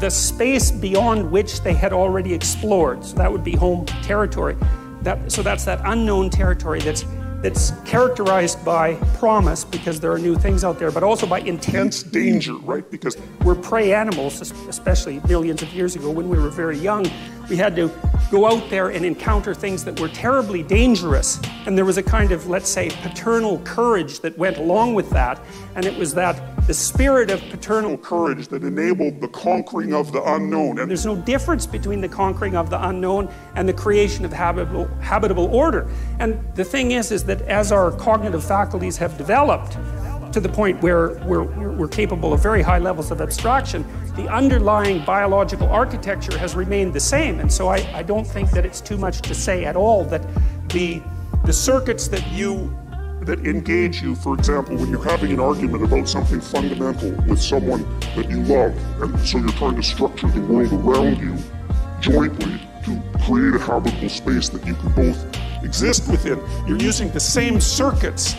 the space beyond which they had already explored, so that would be home territory. That, so that's that unknown territory that's that's characterized by promise because there are new things out there, but also by intense danger, right? Because we're prey animals, especially millions of years ago when we were very young. We had to go out there and encounter things that were terribly dangerous. And there was a kind of, let's say, paternal courage that went along with that. And it was that the spirit of paternal courage that enabled the conquering of the unknown. And there's no difference between the conquering of the unknown and the creation of habitable, habitable order. And the thing is, is that as our cognitive faculties have developed, to the point where we're, we're capable of very high levels of abstraction, the underlying biological architecture has remained the same. And so I, I don't think that it's too much to say at all that the, the circuits that you that engage you, for example, when you're having an argument about something fundamental with someone that you love, and so you're trying to structure the world around you jointly to create a habitable space that you can both exist within. You're using the same circuits,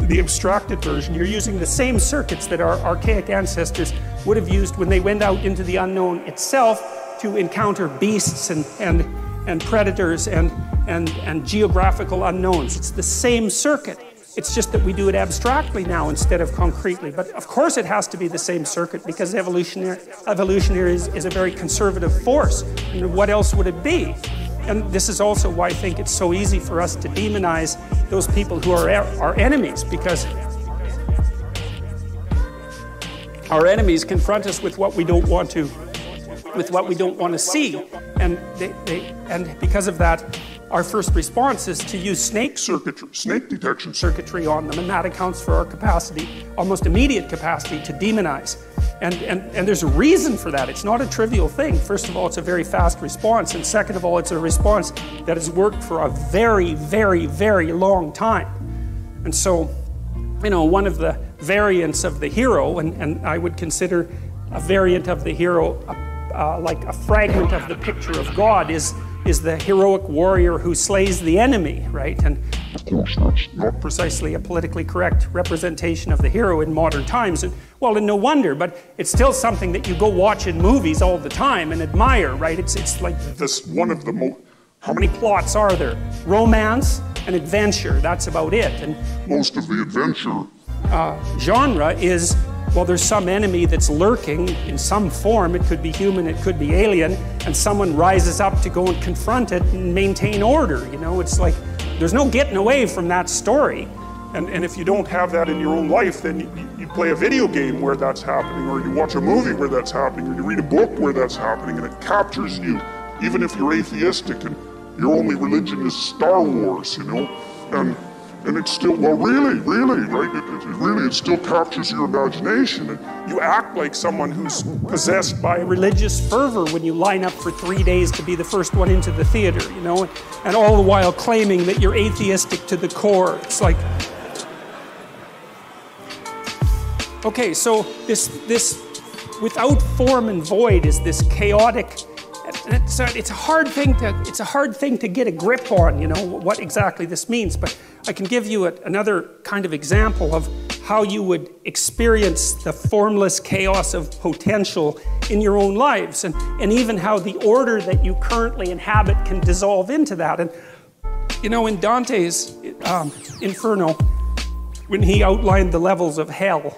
the abstracted version, you're using the same circuits that our archaic ancestors would have used when they went out into the unknown itself to encounter beasts and, and and predators and, and, and geographical unknowns. It's the same circuit. It's just that we do it abstractly now instead of concretely. But of course, it has to be the same circuit because evolutionary, evolutionary is, is a very conservative force. And what else would it be? And this is also why I think it's so easy for us to demonize those people who are our enemies because our enemies confront us with what we don't want to with what we don't want to see. And they, they and because of that our first response is to use snake Circuitry, snake detection. circuitry on them, and that accounts for our capacity, almost immediate capacity, to demonize. And, and, and there's a reason for that. It's not a trivial thing. First of all, it's a very fast response, and second of all, it's a response that has worked for a very, very, very long time. And so, you know, one of the variants of the hero, and, and I would consider a variant of the hero uh, like a fragment of the picture of God, is is the heroic warrior who slays the enemy, right? And Of course, that's not precisely a politically correct representation of the hero in modern times. And well, and no wonder, but it's still something that you go watch in movies all the time and admire, right? It's it's like this one of the most. how many plots are there? Romance and adventure. That's about it. And Most of the adventure uh, genre is well, there's some enemy that's lurking in some form. It could be human, it could be alien, and someone rises up to go and confront it and maintain order. You know, it's like there's no getting away from that story. And, and if you don't have that in your own life, then you, you play a video game where that's happening, or you watch a movie where that's happening, or you read a book where that's happening, and it captures you, even if you're atheistic and your only religion is Star Wars, you know? And and it's still, well, really, really, right? It, it, really, it still captures your imagination. And You act like someone who's possessed by religious fervor when you line up for three days to be the first one into the theater, you know, and all the while claiming that you're atheistic to the core. It's like, okay, so this this without form and void is this chaotic. A, it's a hard thing to it's a hard thing to get a grip on, you know, what exactly this means. But I can give you a, another kind of example of how you would experience the formless chaos of potential in your own lives, and, and even how the order that you currently inhabit can dissolve into that. And you know, in Dante's um, Inferno, when he outlined the levels of hell,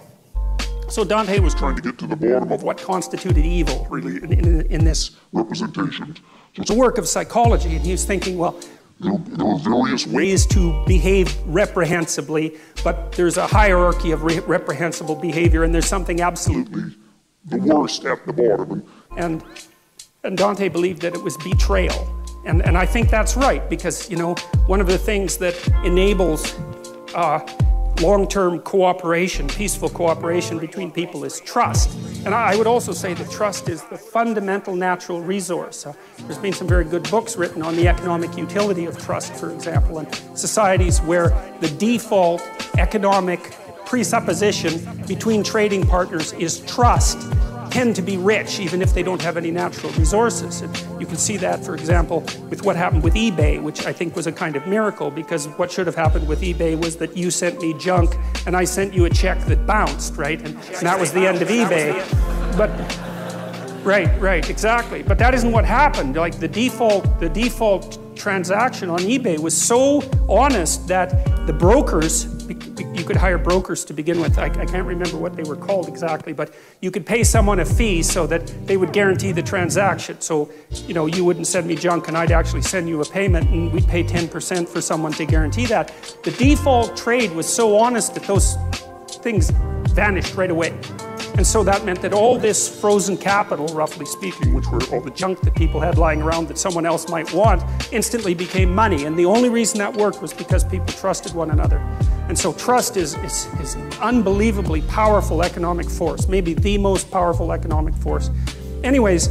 so Dante was trying to get to the bottom of what constituted evil, really, in, in, in this. representation. It's a work of psychology, and he was thinking, well, there, there are various ways. to behave reprehensibly, but there's a hierarchy of re- reprehensible behavior, and there's something absolutely. The worst at the bottom. And And, and Dante believed that it was betrayal. And, and I think that's right, because, you know, one of the things that enables uh, long term cooperation, peaceful cooperation between people is trust. And I would also say that trust is the fundamental natural resource. Uh, there's been some very good books written on the economic utility of trust, for example, and societies where the default economic presupposition between trading partners is trust tend to be rich even if they don't have any natural resources. And you can see that, for example, with what happened with eBay, which I think was a kind of miracle because what should have happened with eBay was that you sent me junk and I sent you a check that bounced, right? And, and that was the end of eBay. But Right, right, exactly. But that isn't what happened. Like the default, the default transaction on eBay was so honest that the brokers, you could hire brokers to begin with. I, I can't remember what they were called exactly, but you could pay someone a fee so that they would guarantee the transaction. So, you know, you wouldn't send me junk and I'd actually send you a payment and we'd pay 10% for someone to guarantee that. The default trade was so honest that those things vanished right away. And so that meant that all this frozen capital, roughly speaking, which were all the junk that people had lying around that someone else might want, instantly became money. And the only reason that worked was because people trusted one another. And so trust is, is, is an unbelievably powerful economic force, maybe the most powerful economic force. Anyways,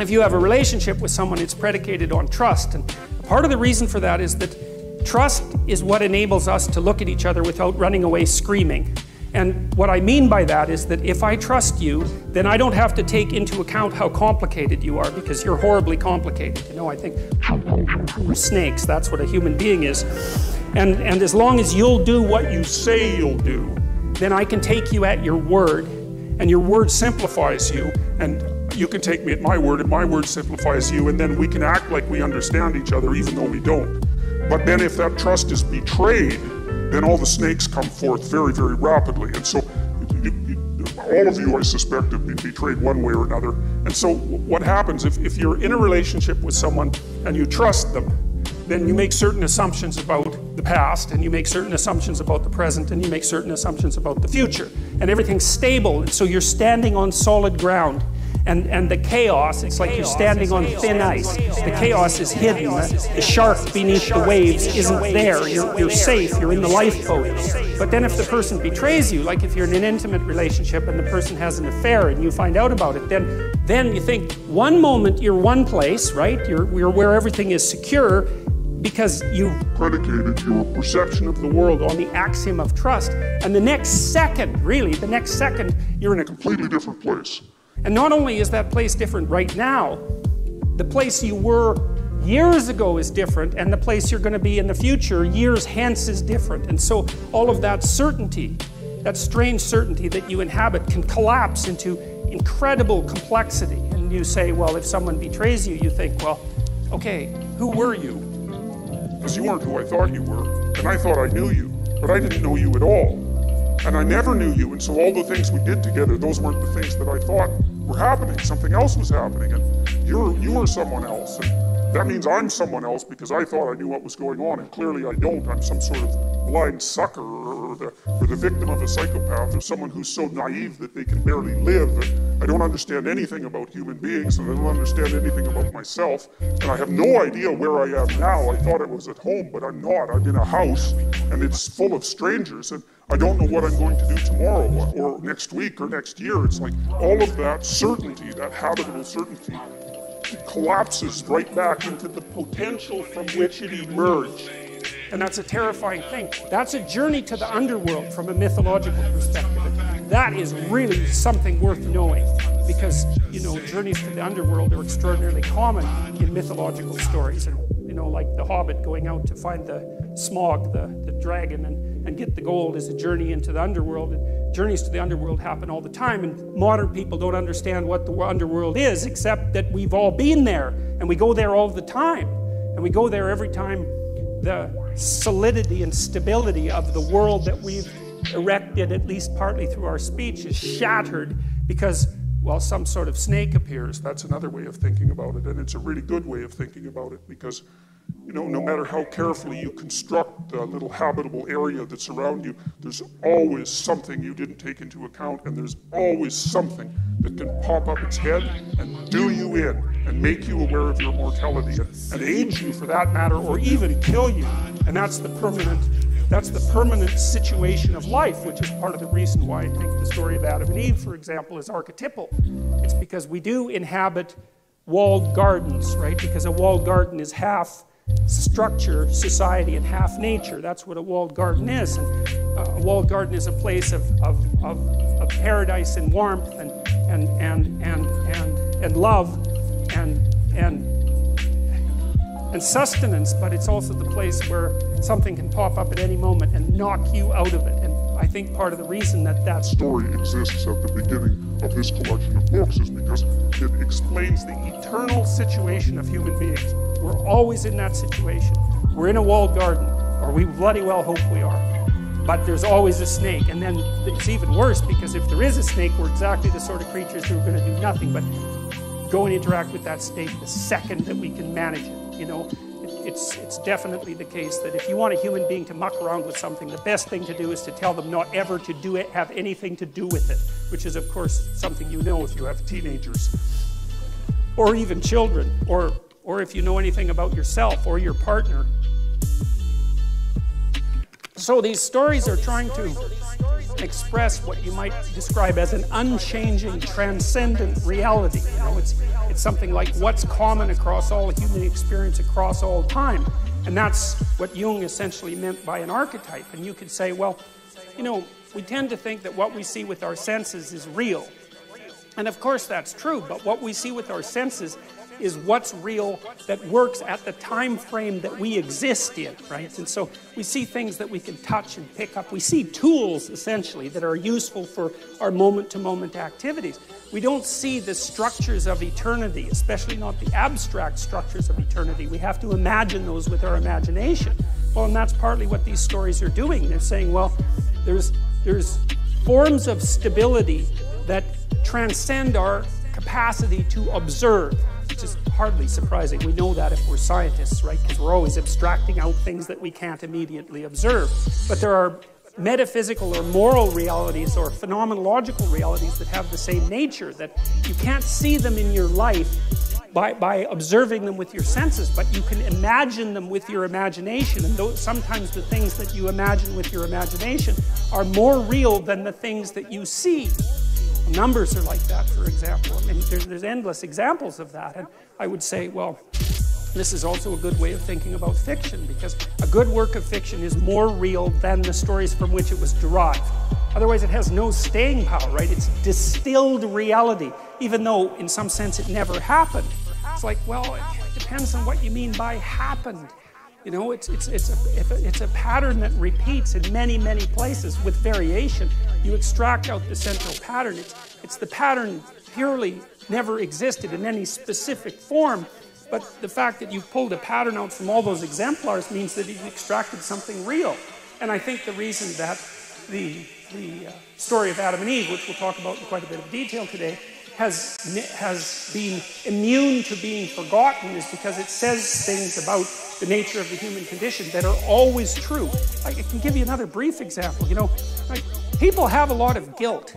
if you have a relationship with someone, it's predicated on trust. And part of the reason for that is that trust is what enables us to look at each other without running away screaming. And what I mean by that is that if I trust you, then I don't have to take into account how complicated you are because you're horribly complicated. You know, I think snakes, that's what a human being is. And, and as long as you'll do what you say you'll do, then I can take you at your word, and your word simplifies you. And you can take me at my word, and my word simplifies you, and then we can act like we understand each other, even though we don't. But then, if that trust is betrayed, then all the snakes come forth very, very rapidly. And so, you, you, all of you, I suspect, have been betrayed one way or another. And so, what happens if, if you're in a relationship with someone and you trust them, then you make certain assumptions about the past, and you make certain assumptions about the present, and you make certain assumptions about the future. And everything's stable, and so you're standing on solid ground. And, and the chaos, it's like you're standing on thin ice. The chaos is hidden. The, shark beneath the waves isn't there. You're, you're safe. You're in the lifeboat. But then if the person betrays you, like if you're in an intimate relationship and the person has an affair and you find out about it, then, then you think one moment you're one place, right? You're, you're where everything is secure, because you've predicated your perception of the world on the axiom of trust. And the next second, really, the next second, you're in a completely different place. And not only is that place different right now, the place you were years ago is different, and the place you're going to be in the future, years hence, is different. And so all of that certainty, that strange certainty that you inhabit, can collapse into incredible complexity. And you say, well, if someone betrays you, you think, well, okay, who were you? Because you weren't who I thought you were, and I thought I knew you, but I didn't know you at all. And I never knew you, and so all the things we did together, those weren't the things that I thought were happening. Something else was happening, and you're you were someone else. And that means I'm someone else because I thought I knew what was going on, and clearly I don't. I'm some sort of blind sucker or the, or the victim of a psychopath or someone who's so naive that they can barely live. I don't understand anything about human beings and I don't understand anything about myself. And I have no idea where I am now. I thought I was at home, but I'm not. I'm in a house and it's full of strangers. And I don't know what I'm going to do tomorrow or next week or next year. It's like all of that certainty, that habitable certainty, collapses right back into the potential from which it emerged. And that's a terrifying thing. That's a journey to the underworld from a mythological perspective. That is really something worth knowing because, you know, journeys to the underworld are extraordinarily common in mythological stories. And, you know, like the Hobbit going out to find the Smaug, the, the dragon, and, and get the gold is a journey into the underworld. And journeys to the underworld happen all the time. And modern people don't understand what the underworld is, except that we've all been there. And we go there all the time. And we go there every time the solidity and stability of the world that we've erected, at least partly through our speech, is shattered because, well, some sort of snake appears. That's another way of thinking about it, and it's a really good way of thinking about it because, you know, no matter how carefully you construct the little habitable area that's around you, there's always something you didn't take into account, and there's always something that can pop up its head and do you in and make you aware of your mortality and, age you for that matter, or even kill you. And that's the permanent that's the permanent situation of life, which is part of the reason why I think the story of Adam and Eve, for example, is archetypal. It's because we do inhabit walled gardens, right? Because a walled garden is half structure, society, and half nature. That's what a walled garden is. And uh, a walled garden is a place of, of, of, of paradise and warmth and, and, and, and, and, and love and, and and sustenance, but it's also the place where something can pop up at any moment and knock you out of it. And I think part of the reason that that story exists at the beginning of this collection of books is because it explains the eternal situation of human beings. We're always in that situation. We're in a walled garden, or we bloody well hope we are. But there's always a snake, and then it's even worse because if there is a snake, we're exactly the sort of creatures who are going to do nothing but go and interact with that snake the second that we can manage it. You know, it's, it's definitely the case that if you want a human being to muck around with something, the best thing to do is to tell them not ever to do it, have anything to do with it, which is, of course, something you know if you have teenagers or even children, or, or if you know anything about yourself or your partner. So these stories are trying to express what you might describe as an unchanging, transcendent reality. You know, it's, it's something like what's common across all human experience across all time. And that's what Jung essentially meant by an archetype. And you could say, well, you know, we tend to think that what we see with our senses is real. And of course that's true, but what we see with our senses is what's real that works at the time frame that we exist in, right? And so we see things that we can touch and pick up. We see tools, essentially, that are useful for our moment to moment activities. We don't see the structures of eternity, especially not the abstract structures of eternity. We have to imagine those with our imagination. Well, and that's partly what these stories are doing. They're saying, well, there's, there's forms of stability that transcend our capacity to observe, which is hardly surprising. We know that if we're scientists, right? Because we're always abstracting out things that we can't immediately observe. But there are metaphysical or moral realities or phenomenological realities that have the same nature, that you can't see them in your life by, by observing them with your senses, but you can imagine them with your imagination. And those, sometimes the things that you imagine with your imagination are more real than the things that you see. Numbers are like that, for example. I mean, there's, there's endless examples of that. And I would say, well, this is also a good way of thinking about fiction because a good work of fiction is more real than the stories from which it was derived. Otherwise, it has no staying power, right? It's distilled reality, even though in some sense it never happened. It's like, well, it depends on what you mean by happened. You know, it's, it's, it's, a, it's a pattern that repeats in many, many places with variation. You extract out the central pattern. It's, it's the pattern purely never existed in any specific form, but the fact that you've pulled a pattern out from all those exemplars means that you've extracted something real. And I think the reason that the, the uh, story of Adam and Eve, which we'll talk about in quite a bit of detail today, has, has been immune to being forgotten is because it says things about the nature of the human condition that are always true. I can give you another brief example. You know, like, people have a lot of guilt.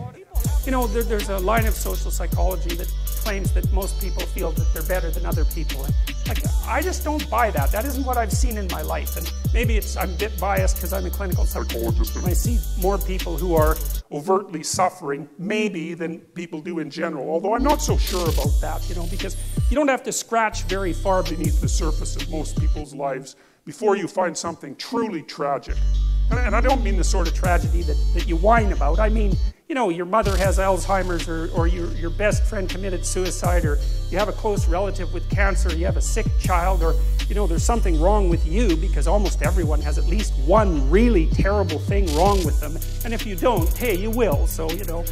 You know, there, there's a line of social psychology that claims that most people feel that they're better than other people. And like, I just don't buy that. That isn't what I've seen in my life. And maybe it's I'm a bit biased because I'm a clinical psychologist and I see more people who are overtly suffering, maybe, than people do in general. Although I'm not so sure about that, you know, because you don't have to scratch very far beneath the surface of most people's lives before you find something truly tragic. And, I don't mean the sort of tragedy that, that you whine about. I mean, you know, your mother has Alzheimer's or, or your, your best friend committed suicide or you have a close relative with cancer, you have a sick child or, you know, there's something wrong with you because almost everyone has at least one really terrible thing wrong with them. And if you don't, hey, you will. So, you know.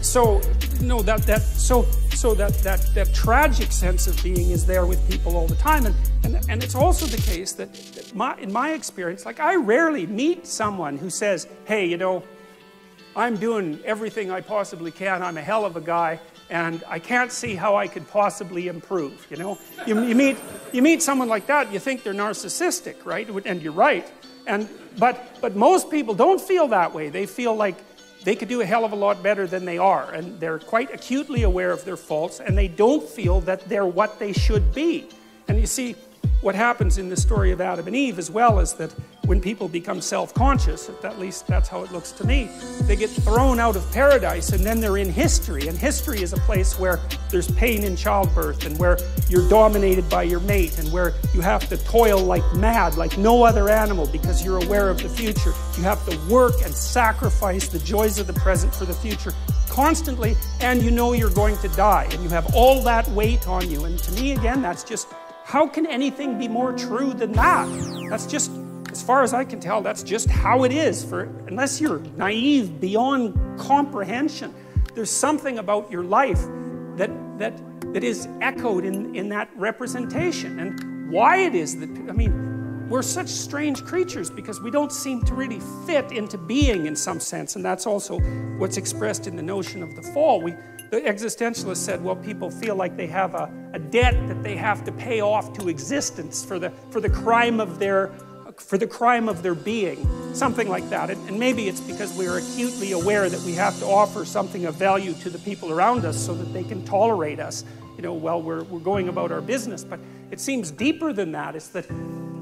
So, no, that, that, so, so that, that, that tragic sense of being is there with people all the time. And, and, and it's also the case that, that my, in my experience, like I rarely meet someone who says, hey, you know, I'm doing everything I possibly can. I'm a hell of a guy, and I can't see how I could possibly improve. You know, you, you meet you meet someone like that, you think they're narcissistic, right? And you're right. And but but most people don't feel that way. They feel like they could do a hell of a lot better than they are, and they're quite acutely aware of their faults, and they don't feel that they're what they should be. And you see, what happens in the story of Adam and Eve as well is that when people become self-conscious, at least that's how it looks to me, they get thrown out of paradise and then they're in history. And history is a place where there's pain in childbirth and where you're dominated by your mate and where you have to toil like mad, like no other animal because you're aware of the future. You have to work and sacrifice the joys of the present for the future constantly and you know you're going to die and you have all that weight on you. And to me, again, that's just how can anything be more true than that? That's just, as far as I can tell, that's just how it is. For unless you're naive beyond comprehension, there's something about your life that that that is echoed in in that representation. And why it is that I mean, we're such strange creatures because we don't seem to really fit into being in some sense, and that's also what's expressed in the notion of the fall. We the existentialists said, well, people feel like they have a, a debt that they have to pay off to existence for the, for the crime of their for the crime of their being, something like that. And, and, maybe it's because we're acutely aware that we have to offer something of value to the people around us so that they can tolerate us, you know, while we're, we're going about our business. But it seems deeper than that. It's that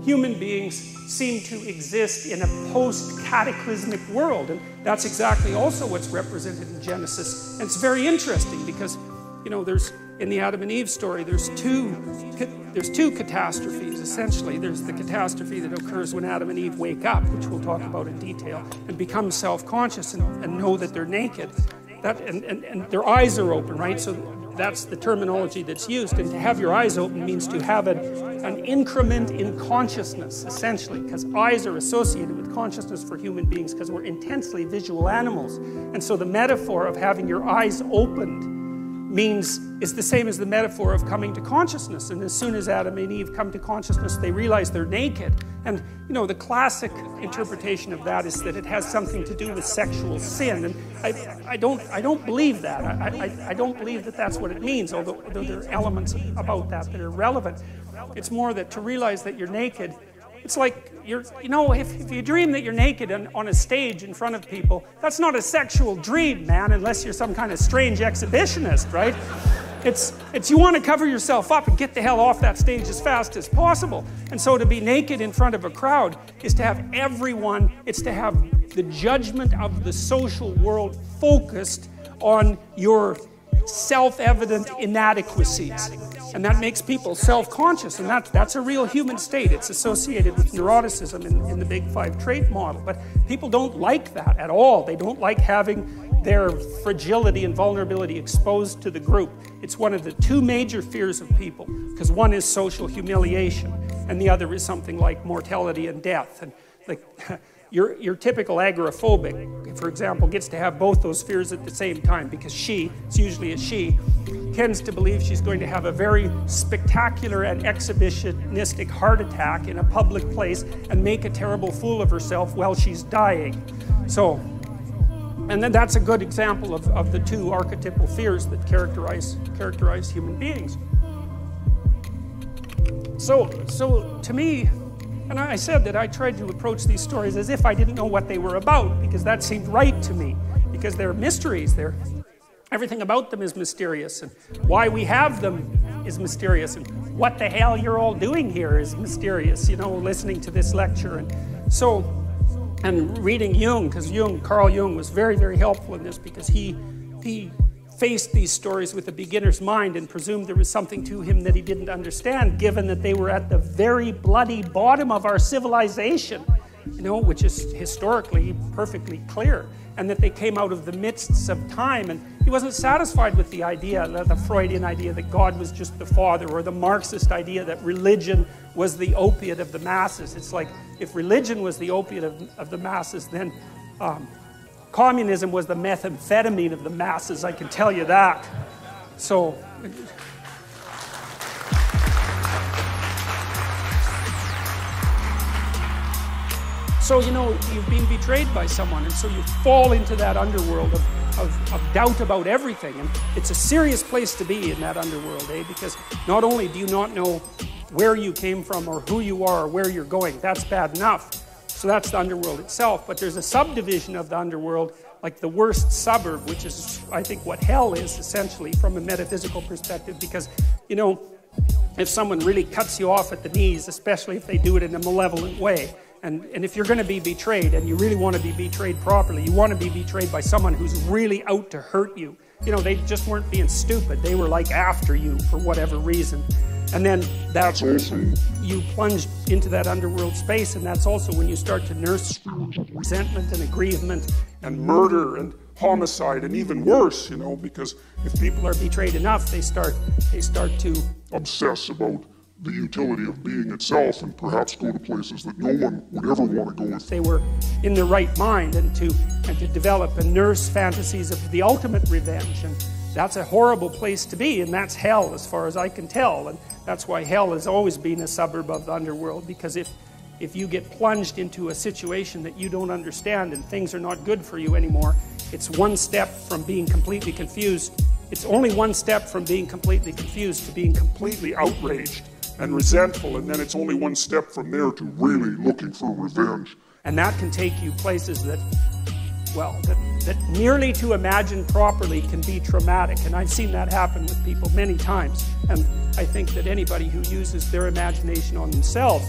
human beings seem to exist in a post-cataclysmic world. And that's exactly also what's represented in Genesis. And it's very interesting because, you know, there's in the Adam and Eve story, there's two, there's two catastrophes, essentially. There's the catastrophe that occurs when Adam and Eve wake up, which we'll talk about in detail, and become self-conscious and, and know that they're naked. That, and, and, and their eyes are open, right? So that's the terminology that's used. And to have your eyes open means to have an, an increment in consciousness, essentially, because eyes are associated with consciousness for human beings because we're intensely visual animals. And so the metaphor of having your eyes opened means it's the same as the metaphor of coming to consciousness. And as soon as Adam and Eve come to consciousness, they realize they're naked. And you know, the classic interpretation of that is that it has something to do with sexual sin. And I, I don't, I don't believe that. I, I, I don't believe that that's what it means, although, although there are elements about that that are relevant. It's more that to realize that you're naked it's like you're, you know, if, if you dream that you're naked on, on a stage in front of people, that's not a sexual dream, man, unless you're some kind of strange exhibitionist, right? It's, it's you want to cover yourself up and get the hell off that stage as fast as possible. And so to be naked in front of a crowd is to have everyone, it's to have the judgment of the social world focused on your self-evident inadequacies. And that makes people self-conscious, and that, that's a real human state. It's associated with neuroticism in, in the Big Five trait model. But people don't like that at all. They don't like having their fragility and vulnerability exposed to the group. It's one of the two major fears of people, because one is social humiliation, and the other is something like mortality and death. And like your, your typical agoraphobic, for example, gets to have both those fears at the same time because she, it's usually a she, tends to believe she's going to have a very spectacular and exhibitionistic heart attack in a public place and make a terrible fool of herself while she's dying. So, and then that's a good example of, of the two archetypal fears that characterize, characterize human beings. So, so to me, and I said that I tried to approach these stories as if I didn't know what they were about, because that seemed right to me. Because they're mysteries. They're, everything about them is mysterious. And why we have them is mysterious. And what the hell you're all doing here is mysterious, you know, listening to this lecture. And so, and reading Jung, because Jung, Carl Jung was very, very helpful in this because he, he faced these stories with a beginner's mind and presumed there was something to him that he didn't understand, given that they were at the very bloody bottom of our civilization, you know, which is historically perfectly clear, and that they came out of the midst of time. And he wasn't satisfied with the idea, the Freudian idea that God was just the father, or the Marxist idea that religion was the opiate of the masses. It's like if religion was the opiate of, of the masses, then um, Communism was the methamphetamine of the masses, I can tell you that. So, so you know, you've been betrayed by someone, and so you fall into that underworld of, of, of, doubt about everything. And it's a serious place to be in that underworld, eh? Because not only do you not know where you came from or who you are or where you're going, that's bad enough. So that's the underworld itself. But there's a subdivision of the underworld, like the worst suburb, which is, I think, what hell is essentially from a metaphysical perspective. Because, you know, if someone really cuts you off at the knees, especially if they do it in a malevolent way, and, and if you're going to be betrayed and you really want to be betrayed properly, you want to be betrayed by someone who's really out to hurt you. You know, they just weren't being stupid. They were like after you for whatever reason. And then that's also you plunge into that underworld space, and that's also when you start to nurse resentment and aggrievement and murder and homicide and even worse, you know, because if people are betrayed enough, they start they start to obsess about the utility of being itself and perhaps go to places that no one would ever want to go if they were in the right mind and to and to develop and nurse fantasies of the ultimate revenge and that's a horrible place to be and that's hell as far as I can tell and that's why hell has always been a suburb of the underworld, because if, if you get plunged into a situation that you don't understand and things are not good for you anymore, it's one step from being completely confused. It's only one step from being completely confused to being completely outraged and resentful, and then it's only one step from there to really looking for revenge. And that can take you places that well, that, that merely to imagine properly can be traumatic. And I've seen that happen with people many times. And I think that anybody who uses their imagination on themselves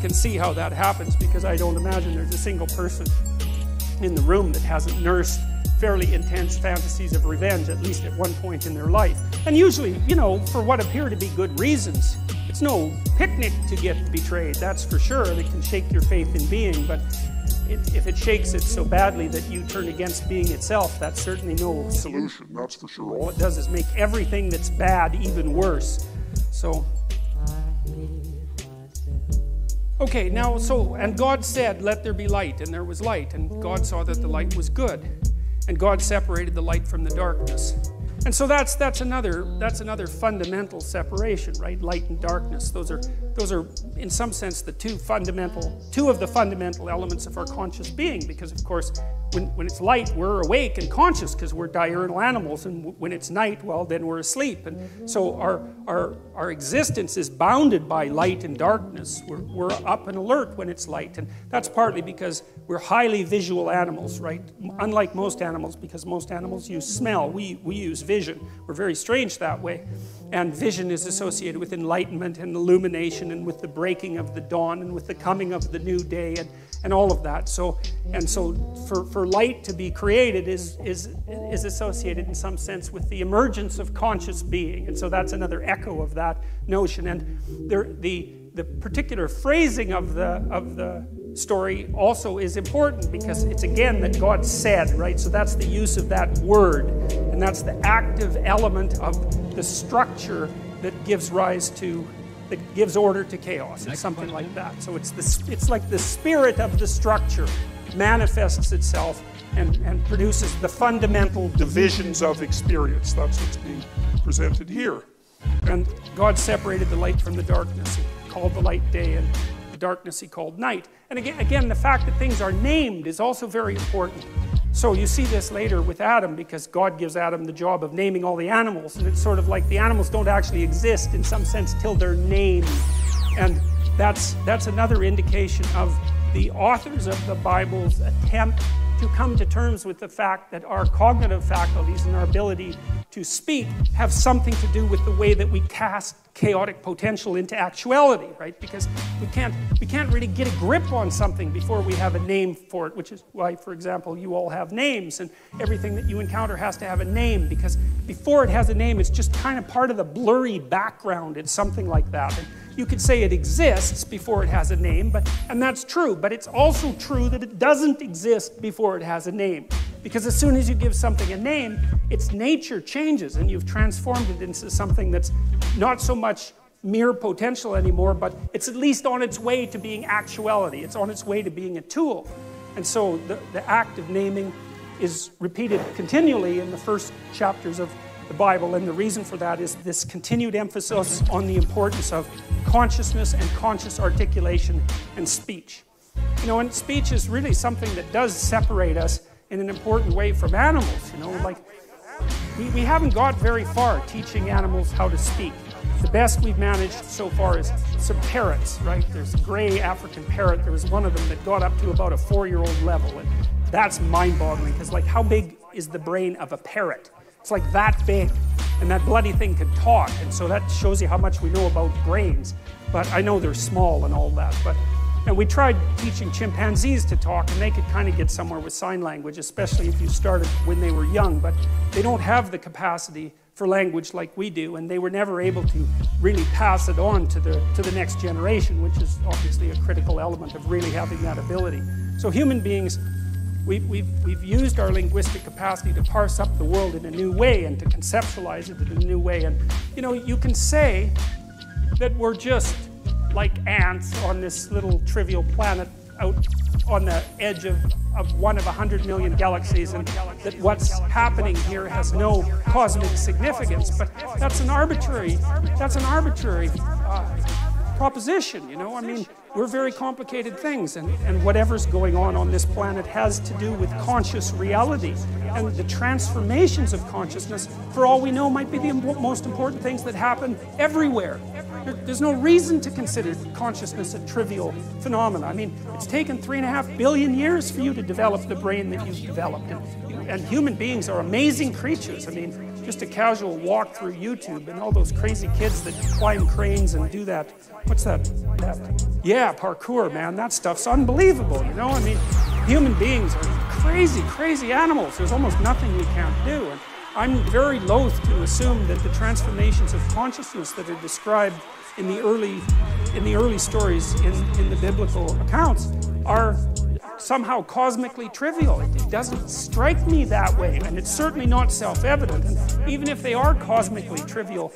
can see how that happens because I don't imagine there's a single person in the room that hasn't nursed fairly intense fantasies of revenge, at least at one point in their life. And usually, you know, for what appear to be good reasons. it's no picnic to get betrayed, that's for sure, and it can shake your faith in being, but it, if it shakes it so badly that you turn against being itself, that's certainly no Solution, that's for sure. all it does is make everything that's bad even worse. So, okay, now, so, and God said, Let there be light, and there was light, and God saw that the light was good, and God separated the light from the darkness. And so that's that's another that's another fundamental separation, right? Light and darkness. Those are those are in some sense the two fundamental two of the fundamental elements of our conscious being because of course when, when it's light we're awake and conscious because we're diurnal animals and when it's night well then we're asleep. And so our our our existence is bounded by light and darkness. We're, we're up and alert when it's light and that's partly because we're highly visual animals right? Unlike most animals because most animals use smell. We we use vision. We're very strange that way and vision is associated with enlightenment and illumination and with the breaking of the dawn and with the coming of the new day and, and all of that. So, and so for, for light to be created is, is, is associated in some sense with the emergence of conscious being. And so that's another echo of that notion. And there, the, the particular phrasing of the, of the story also is important because it's again that God said, right? So that's the use of that word. And that's the active element of the structure that gives rise to, that gives order to chaos. It's something like that. So it's, the, it's like the spirit of the structure manifests itself and, and produces the fundamental Divisions of experience, that's what's being presented here. And God separated the light from the darkness. He called the light day and darkness he called night. And again, again, the fact that things are named is also very important. So you see this later with Adam because God gives Adam the job of naming all the animals. And it's sort of like the animals don't actually exist in some sense till they're named. And that's, that's another indication of the authors of the Bible's attempt to come to terms with the fact that our cognitive faculties and our ability to speak have something to do with the way that we cast chaotic potential into actuality, right? Because we can't, we can't really get a grip on something before we have a name for it, which is why, for example, you all have names, and everything that you encounter has to have a name, because before it has a name, it's just kind of part of the blurry background. It's something like that. And you could say it exists before it has a name, but, and that's true, but it's also true that it doesn't exist before it has a name. Because as soon as you give something a name, its nature changes and you've transformed it into something that's not so much mere potential anymore, but it's at least on its way to being actuality. It's on its way to being a tool. And so the, the act of naming is repeated continually in the first chapters of the Bible, and the reason for that is this continued emphasis on the importance of consciousness and conscious articulation and speech. You know, and speech is really something that does separate us in an important way from animals. You know, like we, we haven't got very far teaching animals how to speak. The best we've managed so far is some parrots, right? There's a gray African parrot. There was one of them that got up to about a four-year-old level, and that's mind-boggling because, like, how big is the brain of a parrot? It's like that big, and that bloody thing can talk, and so that shows you how much we know about brains. But I know they're small and all that. But and we tried teaching chimpanzees to talk, and they could kind of get somewhere with sign language, especially if you started when they were young. But they don't have the capacity for language like we do, and they were never able to really pass it on to the to the next generation, which is obviously a critical element of really having that ability. So human beings We've, we've, we've used our linguistic capacity to parse up the world in a new way and to conceptualize it in a new way. And, you know, you can say that we're just like ants on this little trivial planet out on the edge of, of one of a hundred million galaxies and that what's happening here has no cosmic significance. But that's an arbitrary, that's an arbitrary uh, proposition, you know? I mean, we're very complicated things, and, and whatever's going on on this planet has to do with conscious reality. And the transformations of consciousness, for all we know, might be the most important things that happen everywhere. There, there's no reason to consider consciousness a trivial phenomenon. I mean, it's taken three and a half billion years for you to develop the brain that you've developed. And, and human beings are amazing creatures. I mean, just a casual walk through YouTube and all those crazy kids that climb cranes and do that. What's that? that yeah, parkour, man. That stuff's unbelievable, you know? I mean, human beings are crazy, crazy animals. There's almost nothing we can't do. And I'm very loath to assume that the transformations of consciousness that are described in the early, in the early stories in, in the biblical accounts are somehow cosmically trivial. It, doesn't strike me that way, and it's certainly not self-evident. And even if they are cosmically trivial,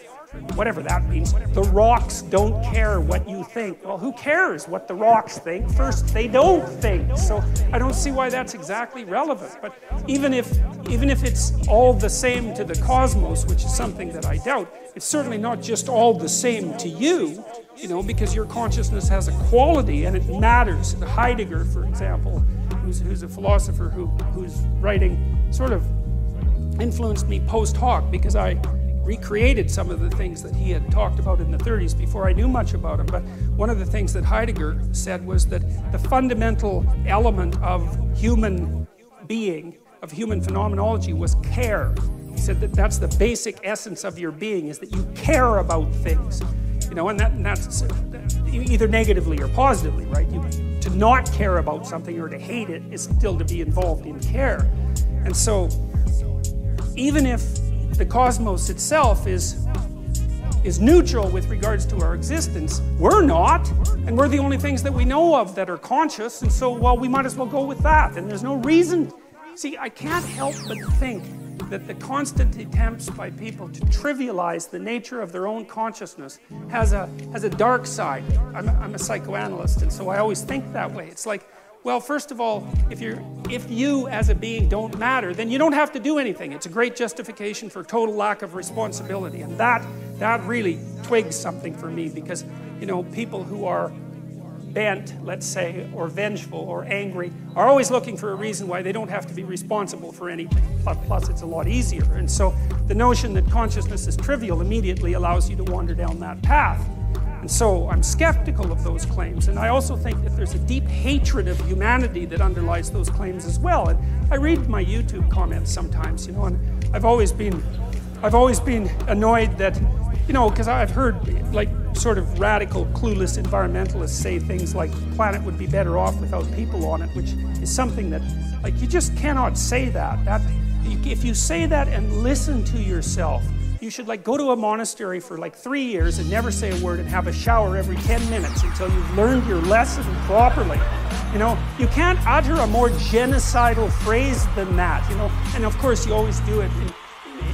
whatever that means. The rocks don't care what you think. Well, who cares what the rocks think? First, they don't think. So I don't see why that's exactly relevant. But even if, even if it's all the same to the cosmos, which is something that I doubt, it's certainly not just all the same to you, you know, because your consciousness has a quality and it matters. Heidegger, for example, who's, who's a philosopher who, who's writing sort of influenced me post hoc because I recreated some of the things that he had talked about in the 30s before I knew much about him. But one of the things that Heidegger said was that the fundamental element of human being, of human phenomenology, was care. He said that that's the basic essence of your being, is that you care about things. You know, and, that, and that's either negatively or positively, right? You, to not care about something or to hate it is still to be involved in care. And so, even if the cosmos itself is is neutral with regards to our existence. We're not, and we're the only things that we know of that are conscious, and so, well, we might as well go with that, and there's no reason. See, I can't help but think that the constant attempts by people to trivialize the nature of their own consciousness has a, has a dark side. I'm a, I'm a psychoanalyst, and so I always think that way. It's like, well, first of all, if, you're, if you as a being don't matter, then you don't have to do anything. It's a great justification for total lack of responsibility. And that, that really twigs something for me because, you know, people who are bent, let's say, or vengeful or angry are always looking for a reason why they don't have to be responsible for anything. Plus, it's a lot easier. And so the notion that consciousness is trivial immediately allows you to wander down that path. And so I'm skeptical of those claims. And I also think that there's a deep hatred of humanity that underlies those claims as well. And I read my YouTube comments sometimes, you know, and I've always been, I've always been annoyed that, you know, because I've heard like sort of radical, clueless environmentalists say things like the planet would be better off without people on it, which is something that, like, you just cannot say that. That if you say that and listen to yourself, you should like go to a monastery for like three years and never say a word and have a shower every 10 minutes until you've learned your lesson properly. You know, you can't utter a more genocidal phrase than that, you know. And of course, you always do it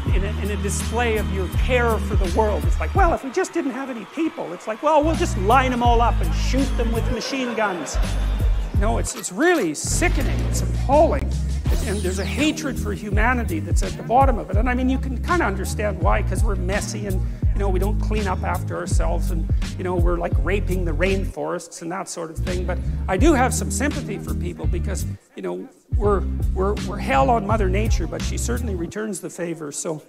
in, in, a, in a display of your care for the world. It's like, well, if we just didn't have any people, it's like, well, we'll just line them all up and shoot them with machine guns. No, it's, it's really sickening. It's appalling and there's a hatred for humanity that's at the bottom of it. And I mean, you can kind of understand why, because we're messy and, you know, we don't clean up after ourselves and, you know, we're like raping the rainforests and that sort of thing. But I do have some sympathy for people because, you know, we're, we're, we're hell on Mother Nature, but she certainly returns the favor. So,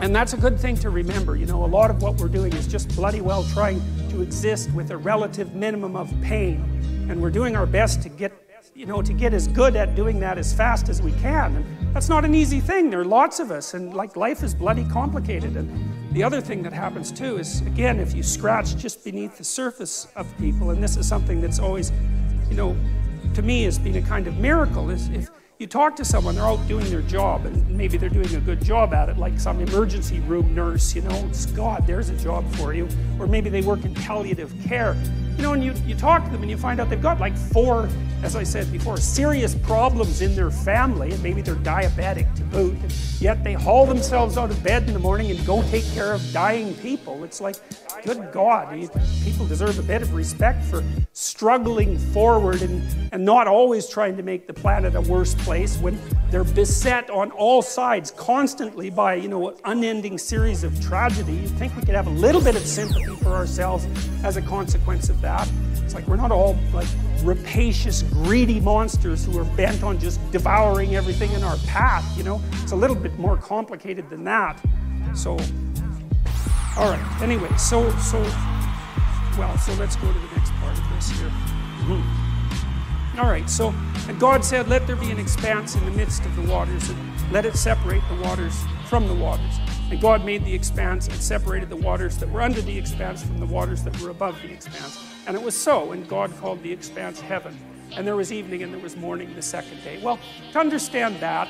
and that's a good thing to remember. You know, a lot of what we're doing is just bloody well trying to exist with a relative minimum of pain. And we're doing our best to get you know, to get as good at doing that as fast as we can. And that's not an easy thing. There are lots of us, and like life is bloody complicated. And the other thing that happens too is, again, if you scratch just beneath the surface of people, and this is something that's always, you know, to me has been a kind of miracle, is if you talk to someone, they're out doing their job, and maybe they're doing a good job at it, like some emergency room nurse, you know, it's God, there's a job for you. Or maybe they work in palliative care. You know, and you, you talk to them and you find out they've got like four, as I said before, serious problems in their family, and maybe they're diabetic to boot, and yet they haul themselves out of bed in the morning and go take care of dying people. It's like, good God, people deserve a bit of respect for struggling forward and, and not always trying to make the planet a worse place when they're beset on all sides constantly by, you know, an unending series of tragedy. You'd think we could have a little bit of sympathy for ourselves as a consequence of that. It's like we're not all like rapacious, greedy monsters who are bent on just devouring everything in our path, you know? It's a little bit more complicated than that. So, all right, anyway, so, so, well, so let's go to the next part of this here. Mm -hmm. All right, so, and God said, Let there be an expanse in the midst of the waters, and let it separate the waters from the waters. And God made the expanse and separated the waters that were under the expanse from the waters that were above the expanse. And it was so, and God called the expanse heaven. And there was evening and there was morning the second day. Well, to understand that,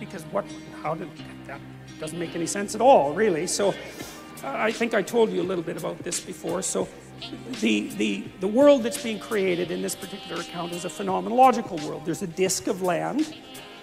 because what, how did, that doesn't make any sense at all, really. So, I think I told you a little bit about this before. So, the, the, the world that's being created in this particular account is a phenomenological world. There's a disk of land,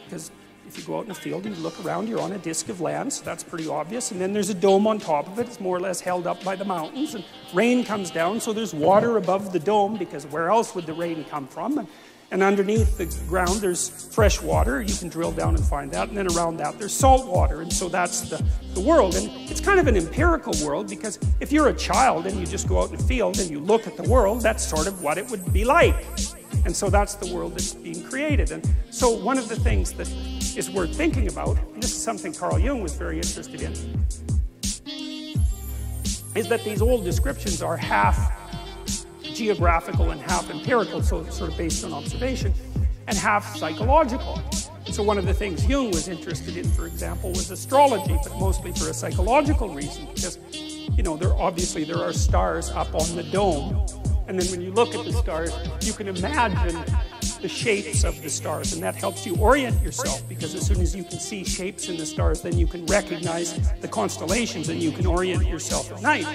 because if you go out in a field and you look around, you're on a disk of land, so that's pretty obvious. And then there's a dome on top of it. It's more or less held up by the mountains. And rain comes down, so there's water above the dome, because where else would the rain come from? And, and underneath the ground, there's fresh water. You can drill down and find that. And then around that, there's salt water. And so that's the, the world. And it's kind of an empirical world because if you're a child and you just go out in the field and you look at the world, that's sort of what it would be like. And so that's the world that's being created. And so one of the things that is worth thinking about, and this is something Carl Jung was very interested in, is that these old descriptions are half geographical and half empirical, so sort of based on observation, and half psychological. So one of the things Jung was interested in, for example, was astrology, but mostly for a psychological reason, because, you know, there obviously there are stars up on the dome, and then when you look at the stars, you can imagine the shapes of the stars, and that helps you orient yourself because as soon as you can see shapes in the stars, then you can recognize the constellations and you can orient yourself at night.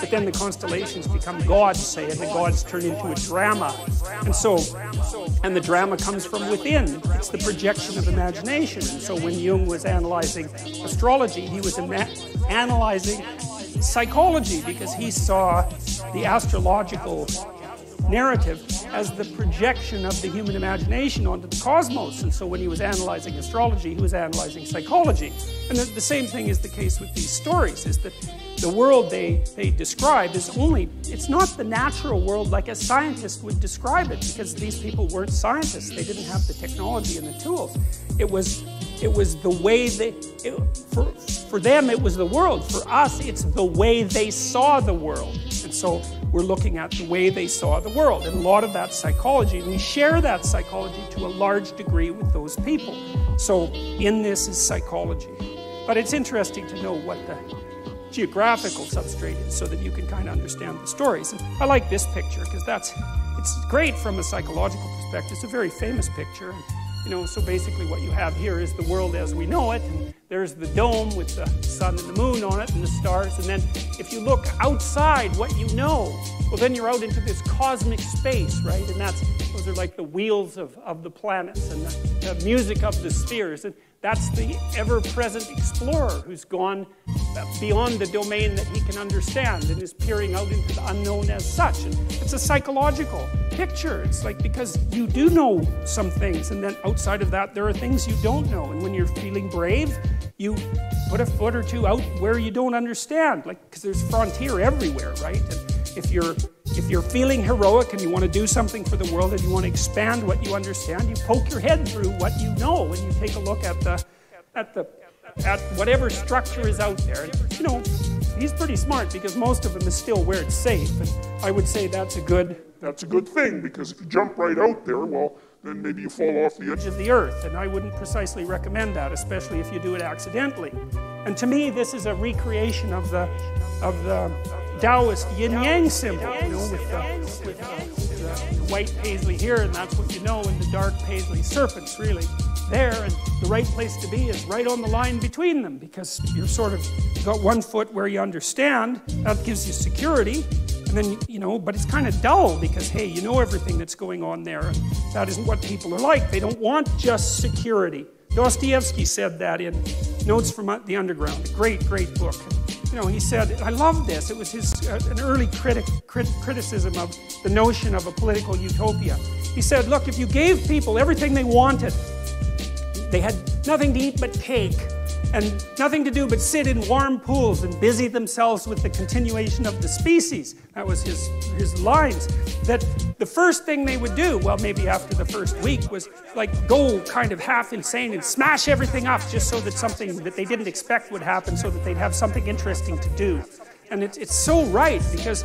But then the constellations become gods, say, and the gods turn into a drama. And so, and the drama comes from within. It's the projection of imagination. And so when Jung was analyzing astrology, he was analyzing psychology because he saw the astrological narrative as the projection of the human imagination onto the cosmos. And so when he was analyzing astrology, he was analyzing psychology. And the, the same thing is the case with these stories, is that the world they, they describe is only, it's not the natural world like a scientist would describe it, because these people weren't scientists. They didn't have the technology and the tools. It was, it was the way they, it, for, for them it was the world. For us, it's the way they saw the world. And so we're looking at the way they saw the world. And a lot of that psychology, and we share that psychology to a large degree with those people. So in this is psychology. But it's interesting to know what the geographical substrate is so that you can kind of understand the stories. And I like this picture because that's, it's great from a psychological perspective. It's a very famous picture. You know, so basically what you have here is the world as we know it, and there's the dome with the sun and the moon on it and the stars, and then if you look outside what you know, well then you're out into this cosmic space, right? And that's, those are like the wheels of, of the planets and the, the music of the spheres. And that's the ever present explorer who's gone beyond the domain that he can understand and is peering out into the unknown as such. And it's a psychological picture. It's like because you do know some things, and then outside of that, there are things you don't know. And when you're feeling brave, you put a foot or two out where you don't understand, like because there's frontier everywhere, right? And if you're if you're feeling heroic and you want to do something for the world and you want to expand what you understand, you poke your head through what you know and you take a look at the at the at whatever structure is out there. And, you know, he's pretty smart because most of them is still where it's safe. And I would say that's a good that's a good thing because if you jump right out there, well, then maybe you fall off the edge of the earth. And I wouldn't precisely recommend that, especially if you do it accidentally. And to me, this is a recreation of the of the Taoist yin yang symbol, you know, with the, with the, white paisley here, and that's what you know, and the dark paisley serpents, really there, and the right place to be is right on the line between them because you're sort of got one foot where you understand. That gives you security, and then you know, but it's kind of dull because hey, you know everything that's going on there. That isn't what people are like. They don't want just security. Dostoevsky said that in Notes from the Underground, a great, great book. You know, he said, I love this. It was his uh, an early critic crit, criticism of the notion of a political utopia. He said, look, if you gave people everything they wanted, they had nothing to eat but cake and nothing to do but sit in warm pools and busy themselves with the continuation of the species. That was his, his lines. That the first thing they would do, well, maybe after the first week, was like go kind of half insane and smash everything up just so that something that they didn't expect would happen so that they'd have something interesting to do. And it's, it's so right because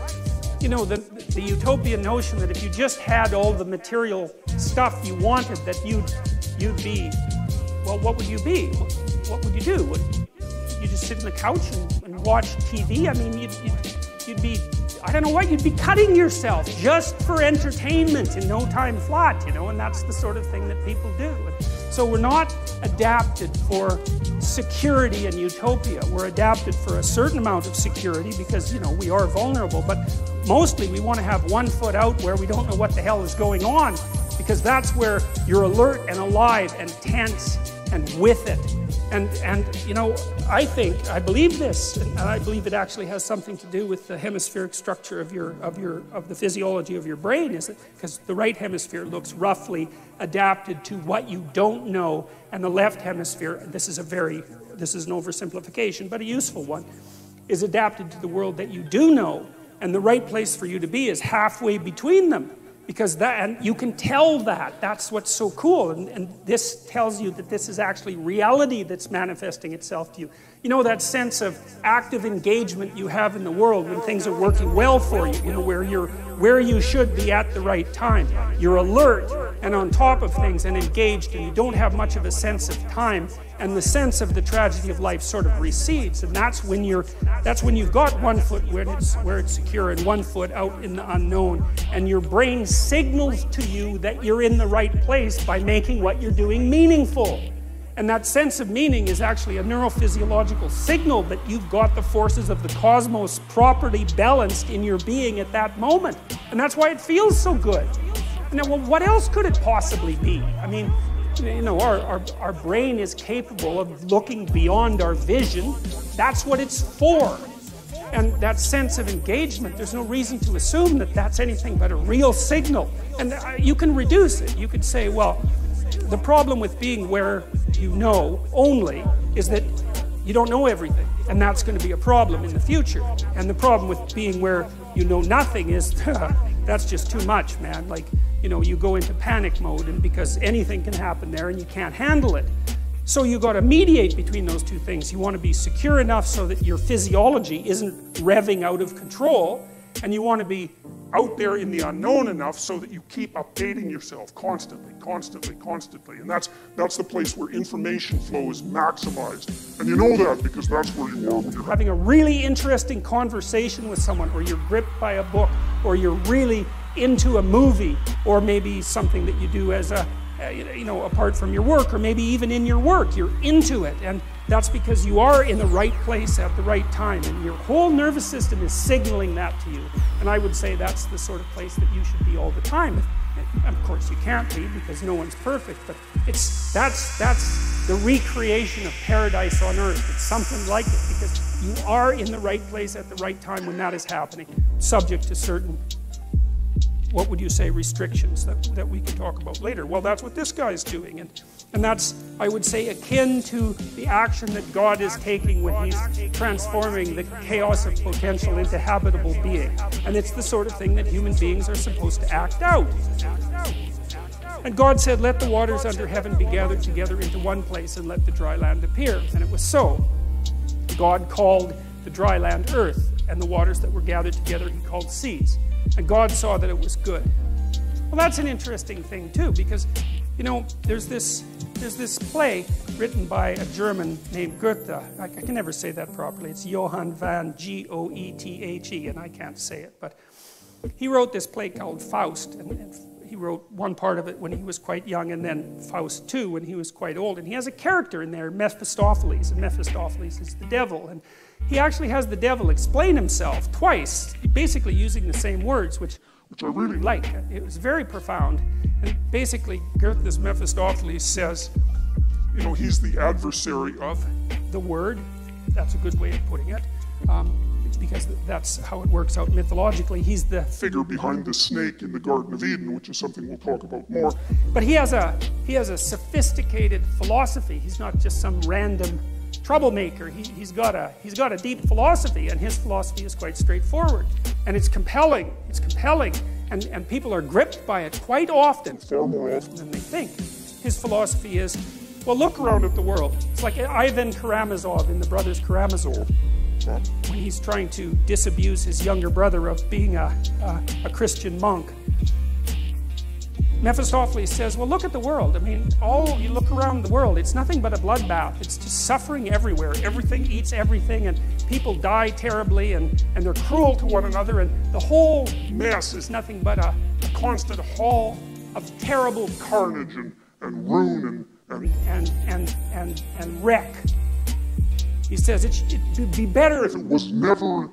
you know, the, the utopian notion that if you just had all the material stuff you wanted, that you'd, you'd be well, what would you be? What would you do? Would you just sit on the couch and, and watch TV? I mean, you'd, you'd, you'd, be, I don't know what, you'd be cutting yourself just for entertainment in no time flat, you know, and that's the sort of thing that people do. So So we're not adapted for security and utopia. We're adapted for a certain amount of security because, you know, we are vulnerable. But mostly we want to have one foot out where we don't know what the hell is going on because that's where you're alert and alive and tense and with it. And, and you know, I think, I believe this, and I believe it actually has something to do with the hemispheric structure of your, of your, of the physiology of your brain, is it? Because the right hemisphere looks roughly adapted to what you don't know, and the left hemisphere, this is a very, this is an oversimplification, but a useful one, is adapted to the world that you do know, and the right place for you to be is halfway between them because that and you can tell that. That's what's so cool. And, and this tells you that this is actually reality that's manifesting itself to you. You know that sense of active engagement you have in the world when things are working well for you you know where you're where you should be at the right time. You're alert and on top of things and engaged and you don't have much of a sense of time and the sense of the tragedy of life sort of recedes and that's when you're that's when you've got one foot where it's where it's secure and one foot out in the unknown. And your brain signals to you that you're in the right place by making what you're doing meaningful. And that sense of meaning is actually a neurophysiological signal that you've got the forces of the cosmos properly balanced in your being at that moment. And that's why it feels so good. Now well what else could it possibly be? I mean you know, our, our, our brain is capable of looking beyond our vision. That's what it's for. And that sense of engagement, there's no reason to assume that that's anything but a real signal. And uh, you can reduce it. You could say, well, the problem with being where you know only is that you don't know everything. And that's going to be a problem in the future. And the problem with being where you know nothing is that's just too much, man. Like, you know, you go into panic mode and because anything can happen there and you can't handle it. So you got to mediate between those two things. You want to be secure enough so that your physiology isn't revving out of control, and you want to be out there in the unknown enough so that you keep updating yourself constantly, constantly, constantly. And that's that's the place where information flow is maximized. And you know that because that's where you are when you're having a really interesting conversation with someone, or you're gripped by a book, or you're really into a movie or maybe something that you do as a you know apart from your work or maybe even in your work you're into it and that's because you are in the right place at the right time and your whole nervous system is signaling that to you. And i would say that's the sort of place that you should be all the time. Of course you can't be because no one's perfect but it's that's that's the recreation of paradise on earth. It's something like it because you are in the right place at the right time when that is happening subject to certain what would you say, restrictions that, that we can talk about later. Well, that's what this guy's doing. And, and that's, I would say, akin to the action that God is taking when He's transforming the chaos of potential into habitable being. And it's the sort of thing that human beings are supposed to act out. And God said, Let the waters under heaven be gathered together into one place and let the dry land appear. And it was so. God called the dry land earth, and the waters that were gathered together he called seas. And God saw that it was good. Well, that's an interesting thing, too, because, you know, there's this, there's this play written by a German named Goethe. I, I can never say that properly. It's Johann van G O E T H E, and I can't say it. But he wrote this play called Faust, and, and he wrote one part of it when he was quite young, and then Faust 2 when he was quite old. And he has a character in there, Mephistopheles, and Mephistopheles is the devil. And he actually has the devil explain himself twice, basically using the same words, which, which I really like. It was very profound. And basically, Goethe's Mephistopheles says, you know, he's the adversary of the word. That's a good way of putting it. Um, because that's how it works out mythologically. He's the figure behind the snake in the Garden of Eden, which is something we'll talk about more. But he has a he has a sophisticated philosophy. He's not just some random troublemaker. He, has got a, he's got a deep philosophy, and his philosophy is quite straightforward. And it's compelling. It's compelling. And, and people are gripped by it quite often, more than they think. His philosophy is, well, look around at the world. It's like Ivan Karamazov in The Brothers Karamazov, when he's trying to disabuse his younger brother of being a, a, a Christian monk. Mephistopheles says, Well, look at the world. I mean, all you look around the world, it's nothing but a bloodbath. It's just suffering everywhere. Everything eats everything, and people die terribly, and, and they're cruel to one another, and the whole mess is nothing but a, constant hall of terrible carnage and, and ruin and, and, and, and, and, wreck. He says it, it would be better If it was never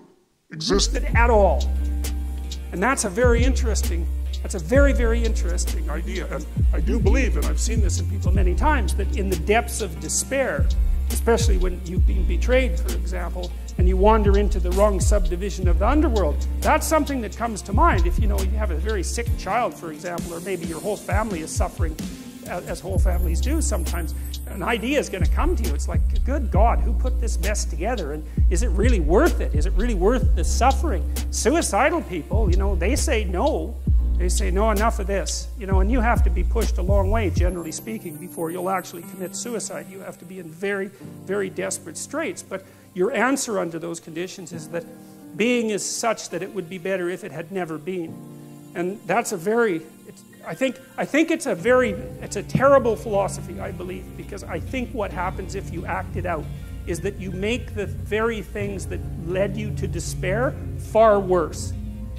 existed, at all. And that's a very interesting, that's a very, very interesting idea. And I do believe, and I've seen this in people many times, that in the depths of despair, especially when you've been betrayed, for example, and you wander into the wrong subdivision of the underworld, that's something that comes to mind. If you know you have a very sick child, for example, or maybe your whole family is suffering, as whole families do sometimes, an idea is going to come to you. It's like, good God, who put this mess together? And is it really worth it? Is it really worth the suffering? Suicidal people, you know, they say no. They say, no, enough of this. You know, and you have to be pushed a long way, generally speaking, before you'll actually commit suicide. You have to be in very, very desperate straits. But your answer under those conditions is that being is such that it would be better if it had never been. And that's a very, I think, I think it's a very, it's a terrible philosophy, I believe, because I think what happens if you act it out is that you make the very things that led you to despair far worse.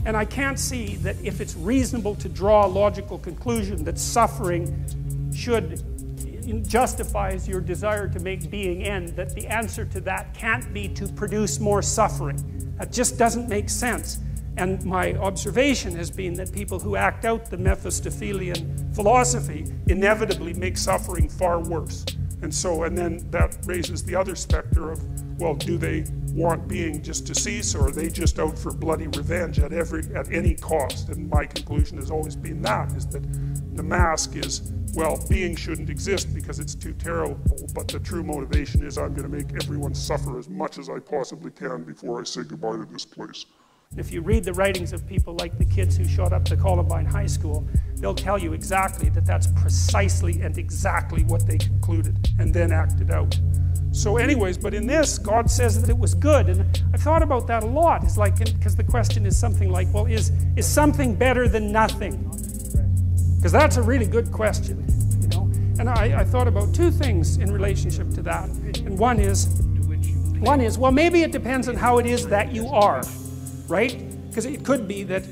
And I can't see that if it's reasonable to draw a logical conclusion that suffering should justifies your desire to make being end, that the answer to that can't be to produce more suffering. That just doesn't make sense. And my observation has been that people who act out the Mephistophelian philosophy inevitably make suffering far worse. And so, and then that raises the other specter of, well, do they want being just to cease, or are they just out for bloody revenge at every at any cost? And my conclusion has always been that is that the mask is, well, being shouldn't exist because it's too terrible, but the true motivation is I'm going to make everyone suffer as much as I possibly can before I say goodbye to this place. If you read the writings of people like the kids who showed up to Columbine High School, they'll tell you exactly that that's precisely and exactly what they concluded and then acted out. So, anyways, but in this, God says that it was good. And I've thought about that a lot. It's like, because the question is something like, well, is, is something better than nothing? Because that's a really good question, you know. And I, I thought about two things in relationship to that. And one is, one is, well, maybe it depends on how it is that you are right? Because it could be that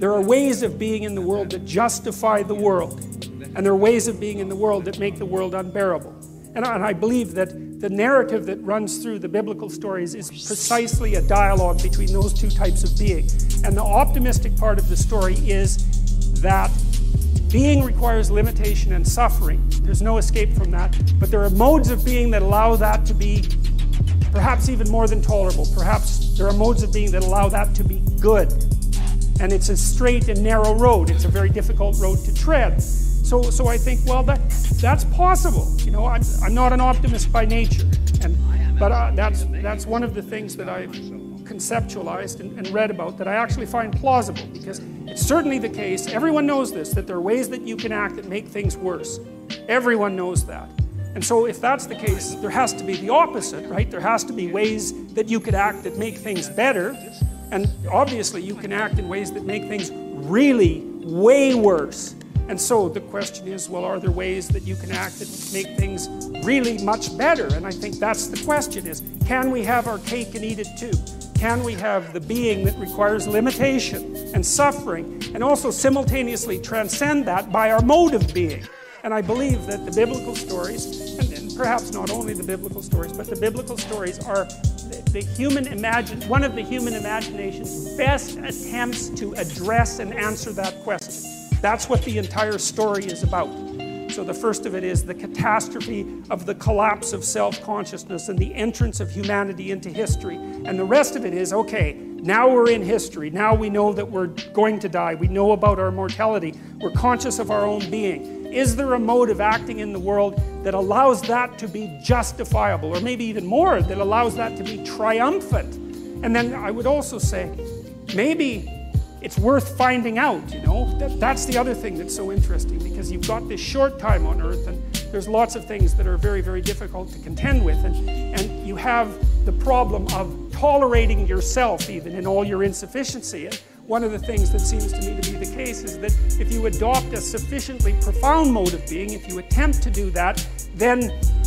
there are ways of being in the world that justify the world, and there are ways of being in the world that make the world unbearable. And I, and I believe that the narrative that runs through the biblical stories is precisely a dialogue between those two types of being. And the optimistic part of the story is that being requires limitation and suffering. There's no escape from that. But there are modes of being that allow that to be perhaps even more than tolerable. Perhaps there are modes of being that allow that to be good. And it's a straight and narrow road. It's a very difficult road to tread. So, so I think, well, that, that's possible. You know, I'm, I'm not an optimist by nature. And, but uh, that's, that's one of the things that I've conceptualized and, and read about that I actually find plausible because it's certainly the case. Everyone knows this, that there are ways that you can act that make things worse. Everyone knows that. And so, if that's the case, there has to be the opposite, right? There has to be ways that you could act that make things better. And obviously, you can act in ways that make things really way worse. And so the question is well, are there ways that you can act that make things really much better? And I think that's the question is can we have our cake and eat it too? Can we have the being that requires limitation and suffering and also simultaneously transcend that by our mode of being? And I believe that the biblical stories, and, and perhaps not only the biblical stories, but the biblical stories are the, the human imagine one of the human imagination's best attempts to address and answer that question. That's what the entire story is about. So the first of it is the catastrophe of the collapse of self-consciousness and the entrance of humanity into history. And the rest of it is, okay, now we're in history. Now we know that we're going to die. We know about our mortality. We're conscious of our own being. Is there a mode of acting in the world that allows that to be justifiable, or maybe even more, that allows that to be triumphant? And then I would also say, maybe it's worth finding out, you know? That, that's the other thing that's so interesting because you've got this short time on earth and there's lots of things that are very, very difficult to contend with. And, and you have the problem of tolerating yourself even in all your insufficiency. And one of the things that seems to me to be the case is that if you adopt a sufficiently profound mode of being, if you attempt to do that, then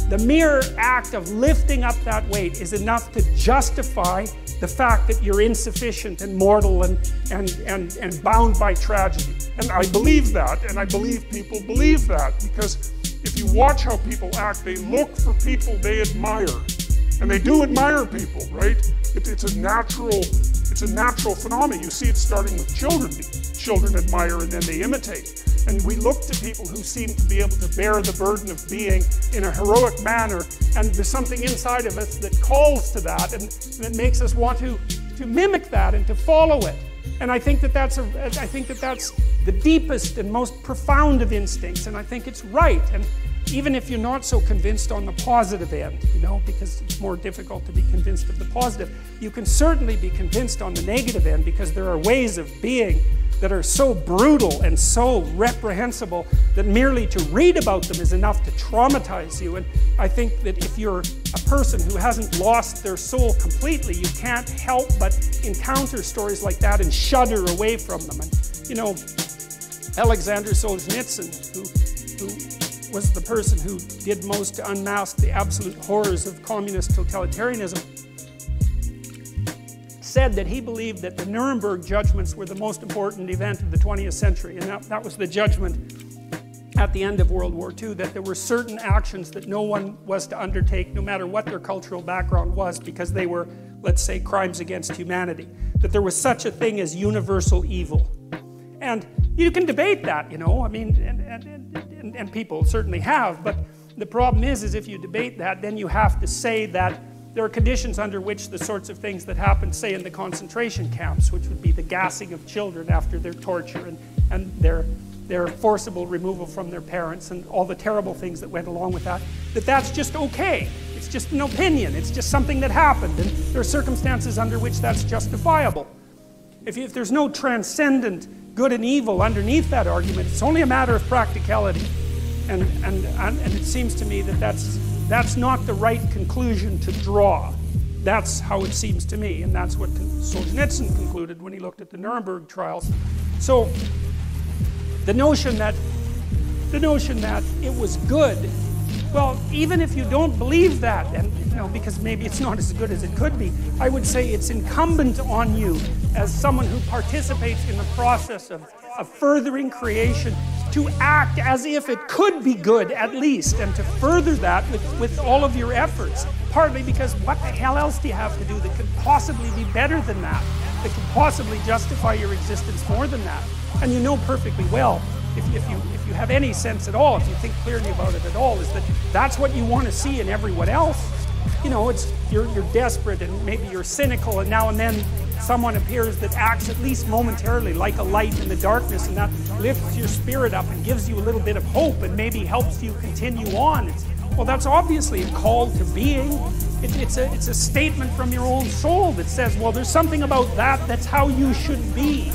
the mere act of lifting up that weight is enough to justify the fact that you're insufficient and mortal and, and, and, and bound by tragedy. And I believe that, and I believe people believe that because if you watch how people act, they look for people they admire. And they do admire people, right? It, it's a natural, it's a natural phenomenon. You see it starting with children. Children admire and then they imitate. And we look to people who seem to be able to bear the burden of being in a heroic manner. And there's something inside of us that calls to that and, it makes us want to, to mimic that and to follow it. And I think that that's a, I think that that's the deepest and most profound of instincts, and I think it's right. And even if you're not so convinced on the positive end, you know, because it's more difficult to be convinced of the positive, you can certainly be convinced on the negative end because there are ways of being that are so brutal and so reprehensible that merely to read about them is enough to traumatize you. And I think that if you're a person who hasn't lost their soul completely, you can't help but encounter stories like that and shudder away from them. And, you know, Alexander Solzhenitsyn, who, who was the person who did most to unmask the absolute horrors of communist totalitarianism, said that he believed that the Nuremberg judgments were the most important event of the 20th century. And that, that was the judgment at the end of World War II that there were certain actions that no one was to undertake, no matter what their cultural background was, because they were, let's say, crimes against humanity. That there was such a thing as universal evil. And you can debate that, you know, I mean, and, and, and, and people certainly have, but the problem is, is if you debate that, then you have to say that there are conditions under which the sorts of things that happen, say, in the concentration camps, which would be the gassing of children after their torture and, and their, their forcible removal from their parents and all the terrible things that went along with that, that that's just okay. It's just an opinion. It's just something that happened. And there are circumstances under which that's justifiable. If, if there's no transcendent good and evil underneath that argument, it's only a matter of practicality. And, and, and, it seems to me that that's that's not the right conclusion to draw. That's how it seems to me, and that's what Solzhenitsyn concluded when he looked at the Nuremberg trials. So, the notion that the notion that it was good, well, even if you don't believe that, and you know, because maybe it's not as good as it could be, I would say it's incumbent on you as someone who participates in the process of, of furthering creation to act as if it could be good at least and to further that with, with all of your efforts. Partly because what the hell else do you have to do that could possibly be better than that? That could possibly justify your existence more than that? And you know perfectly well, if, if, you, if you have any sense at all, if you think clearly about it at all, is that that's what you want to see in everyone else. You know, it's you're, you're desperate and maybe you're cynical and now and then someone appears that acts at least momentarily like a light in the darkness and that lifts your spirit up and gives you a little bit of hope and maybe helps you continue on. It's, well, that's obviously a call to being. It, it's, a, it's a statement from your own soul that says, well, there's something about that that's how you should be.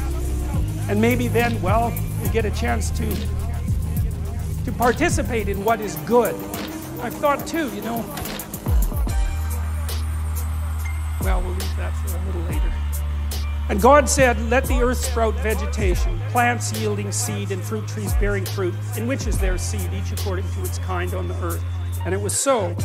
And maybe then, well, get a chance to, to participate in what is good. I've thought too, you know, well, we'll leave that for a little later. And God said, Let the earth sprout vegetation, plants yielding seed, and fruit trees bearing fruit, in which is their seed, each according to its kind on the earth. And it was so.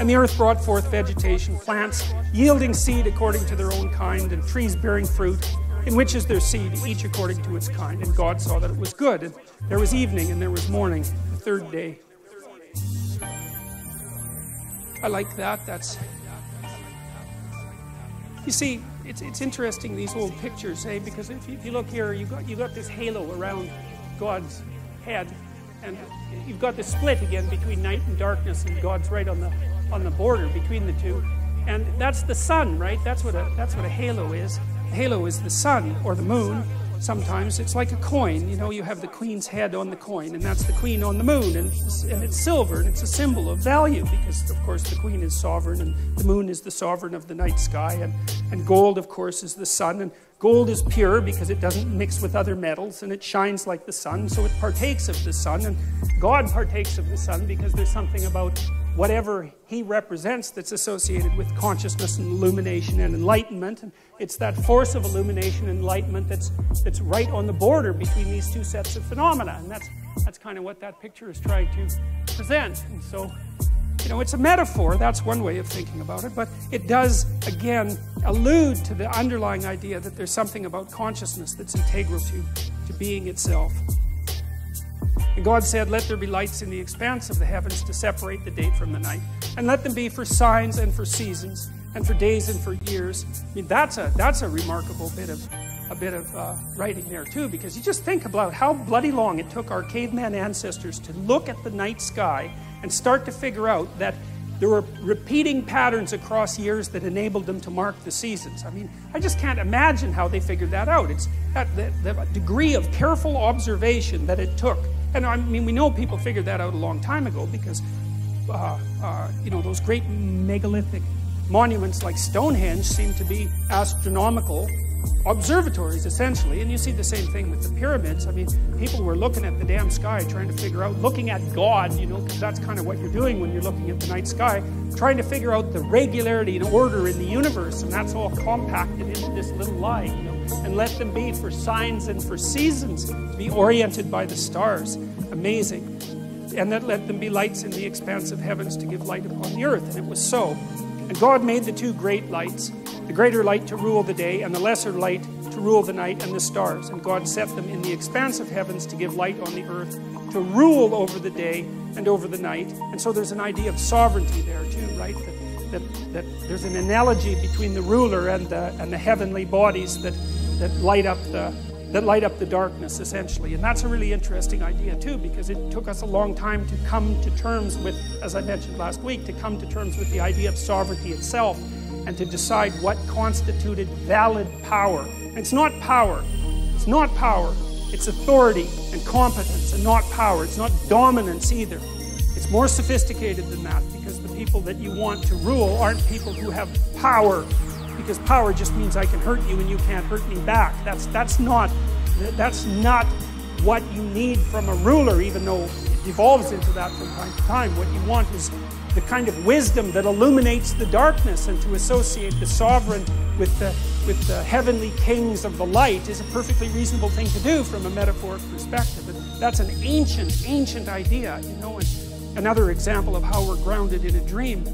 And the earth brought forth vegetation, plants yielding seed according to their own kind, and trees bearing fruit, in which is their seed, each according to its kind. And God saw that it was good. And there was evening and there was morning, the third day. I like that. That's. You see, it's, it's interesting these old pictures, eh? Because if you, if you look here, you got you got this halo around God's head, and you've got the split again between night and darkness, and God's right on the on the border between the two, and that's the sun, right? That's what a that's what a halo is. Halo is the sun or the moon, sometimes it's like a coin. You know, you have the queen's head on the coin, and that's the queen on the moon, and, and it's silver, and it's a symbol of value because, of course, the queen is sovereign, and the moon is the sovereign of the night sky, and, and gold, of course, is the sun, and gold is pure because it doesn't mix with other metals, and it shines like the sun, so it partakes of the sun, and God partakes of the sun because there's something about whatever he represents that's associated with consciousness and illumination and enlightenment. And it's that force of illumination and enlightenment that's, that's right on the border between these two sets of phenomena. And that's, that's kind of what that picture is trying to present. And so, you know, it's a metaphor. That's one way of thinking about it. But it does, again, allude to the underlying idea that there's something about consciousness that's integral to, to being itself. And God said, Let there be lights in the expanse of the heavens to separate the day from the night, and let them be for signs and for seasons, and for days and for years. I mean, that's a, that's a remarkable bit of, a bit of uh, writing there, too, because you just think about how bloody long it took our caveman ancestors to look at the night sky and start to figure out that there were repeating patterns across years that enabled them to mark the seasons. I mean, I just can't imagine how they figured that out. It's that, the, the degree of careful observation that it took. And I mean, we know people figured that out a long time ago because, uh, uh, you know, those great megalithic monuments like Stonehenge seem to be astronomical observatories essentially. And you see the same thing with the pyramids. I mean people were looking at the damn sky trying to figure out looking at god you know because that's kind of what you're doing when you're looking at the night sky trying to figure out the regularity and order in the universe. And that's all compacted into this little line you know and let them be for signs and for seasons be oriented by the stars. Amazing. And that let them be lights in the expanse of heavens to give light upon the earth. And it was so and god made the two great lights the greater light to rule the day, and the lesser light to rule the night and the stars. And God set them in the expanse of heavens to give light on the earth, to rule over the day and over the night. And so there's an idea of sovereignty there too, right? That, that, that there's an analogy between the ruler and the, and the heavenly bodies that, that light up the that light up the darkness essentially and that's a really interesting idea too because it took us a long time to come to terms with as i mentioned last week to come to terms with the idea of sovereignty itself and to decide what constituted valid power. And it's not power. It's not power. It's authority and competence and not power. It's not dominance either. It's more sophisticated than that because the people that you want to rule aren't people who have power because power just means I can hurt you and you can't hurt me back. That's, that's, not, that's not what you need from a ruler, even though it evolves into that from time to time. What you want is the kind of wisdom that illuminates the darkness and to associate the sovereign with the, with the heavenly kings of the light is a perfectly reasonable thing to do from a metaphoric perspective. And that's an ancient, ancient idea, you know, and another example of how we're grounded in a dream.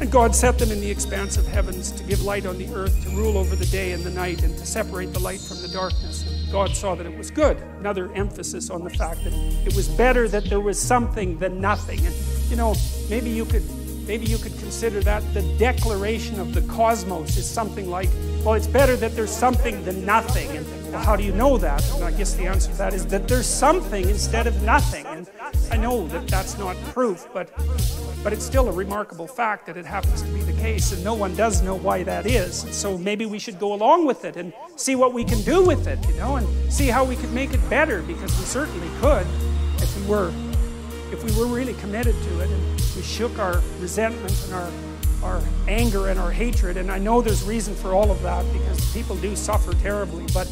And God set them in the expanse of heavens to give light on the earth, to rule over the day and the night, and to separate the light from the darkness. God saw that it was good. Another emphasis on the fact that it was better that there was something than nothing. And you know, maybe you could maybe you could consider that the declaration of the cosmos is something like, well, it's better that there's something than nothing. And well, how do you know that? And I guess the answer to that is that there's something instead of nothing. And I know that that's not proof, but but it's still a remarkable fact that it happens to be the case, and no one does know why that is. So maybe we should go along with it and see what we can do with it, you know, and see how we could make it better, because we certainly could if we were if we were really committed to it and we shook our resentment and our, our anger and our hatred, and I know there's reason for all of that because people do suffer terribly, but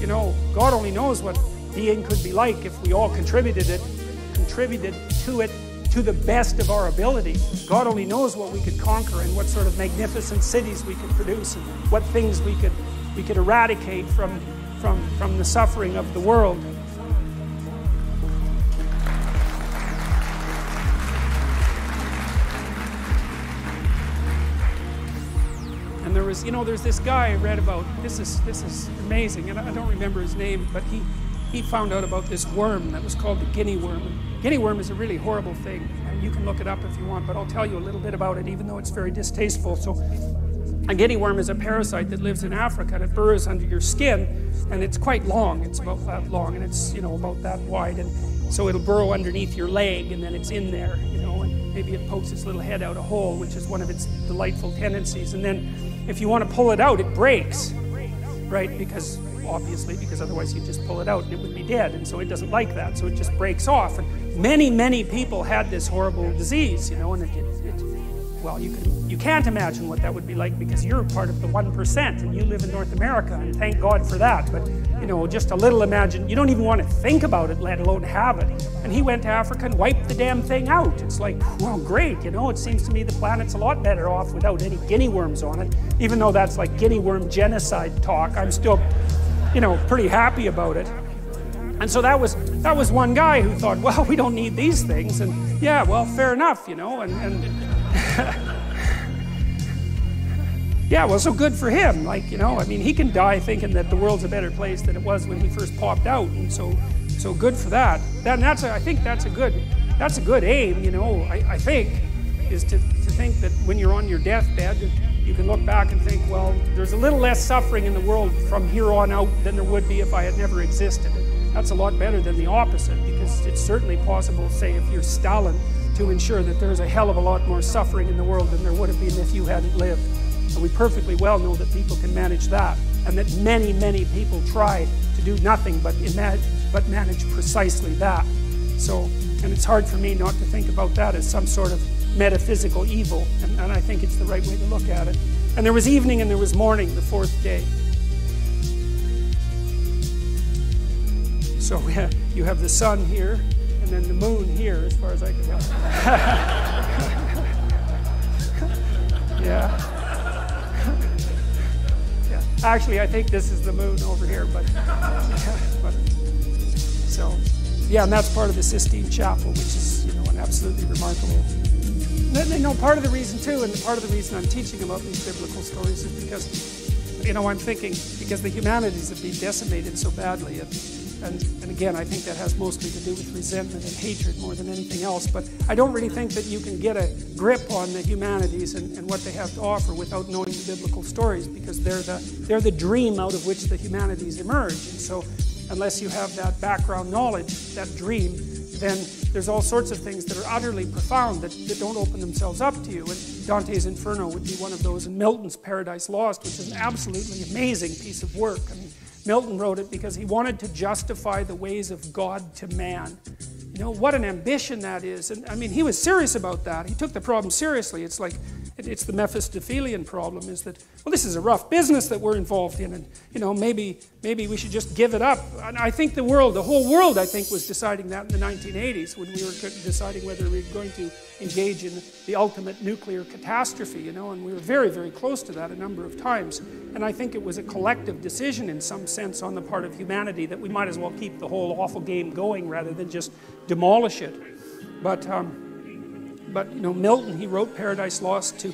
you know, God only knows what being could be like if we all contributed it, contributed to it to the best of our ability. God only knows what we could conquer and what sort of magnificent cities we could produce and what things we could we could eradicate from from from the suffering of the world. There was, you know, there's this guy I read about. This is this is amazing, and I don't remember his name, but he he found out about this worm that was called the guinea worm. And guinea worm is a really horrible thing, and you can look it up if you want, but I'll tell you a little bit about it, even though it's very distasteful. So, a guinea worm is a parasite that lives in Africa, and it burrows under your skin, and it's quite long. It's about that long, and it's you know about that wide, and so it'll burrow underneath your leg, and then it's in there, you know, and maybe it pokes its little head out a hole, which is one of its delightful tendencies, and then if you want to pull it out, it breaks, right? Because obviously, because otherwise you just pull it out and it would be dead. And so it doesn't like that, so it just breaks off. And many, many people had this horrible disease, you know, and it, it, it well, you, can, you can't imagine what that would be like because you're part of the 1% and you live in North America, and thank God for that. But, you know, just a little imagine, you don't even want to think about it, let alone have it. And he went to Africa and wiped the damn thing out. It's like, well, great, you know, it seems to me the planet's a lot better off without any guinea worms on it. Even though that's like guinea worm genocide talk, I'm still, you know, pretty happy about it. And so that was that was one guy who thought, well, we don't need these things, and yeah, well, fair enough, you know, and, and yeah, well, so good for him. Like, you know, I mean, he can die thinking that the world's a better place than it was when he first popped out. And so, so good for that. That that's a, I think that's a good that's a good aim. You know, I, I think is to, to think that when you're on your deathbed, you can look back and think, well, there's a little less suffering in the world from here on out than there would be if I had never existed. That's a lot better than the opposite because it's certainly possible, say, if you're Stalin, to ensure that there's a hell of a lot more suffering in the world than there would have been if you hadn't lived. And we perfectly well know that people can manage that, and that many, many people try to do nothing but, but manage precisely that. So, and it's hard for me not to think about that as some sort of metaphysical evil, and, and I think it's the right way to look at it. And there was evening and there was morning, the fourth day. So have, you have the sun here, and then the moon here, as far as I can tell. yeah. Actually, I think this is the moon over here, but, yeah, but so yeah, and that's part of the Sistine Chapel, which is you know an absolutely remarkable And, you know, part of the reason too, and part of the reason I'm teaching about these biblical stories is because, you know, I'm thinking because the humanities have been decimated so badly, and, and, and again, I think that has mostly to do with resentment and hatred more than anything else. But I don't really think that you can get a grip on the humanities and, and what they have to offer without knowing the biblical stories, because they're the they're the dream out of which the humanities emerge. And so, unless you have that background knowledge, that dream, then there's all sorts of things that are utterly profound that, that don't open themselves up to you. And Dante's Inferno would be one of those, and Milton's Paradise Lost, which is an absolutely amazing piece of work. I mean, Milton wrote it because he wanted to justify the ways of God to man. You know, what an ambition that is. And I mean, he was serious about that. He took the problem seriously. It's like, it's the Mephistophelian problem is that, well, this is a rough business that we're involved in, and, you know, maybe, maybe we should just give it up. And I think the world, the whole world, I think, was deciding that in the 1980s when we were deciding whether we were going to engage in the ultimate nuclear catastrophe, you know, and we were very, very close to that a number of times. And I think it was a collective decision in some sense on the part of humanity that we might as well keep the whole awful game going rather than just demolish it. But, um, but you know, Milton, he wrote Paradise Lost to,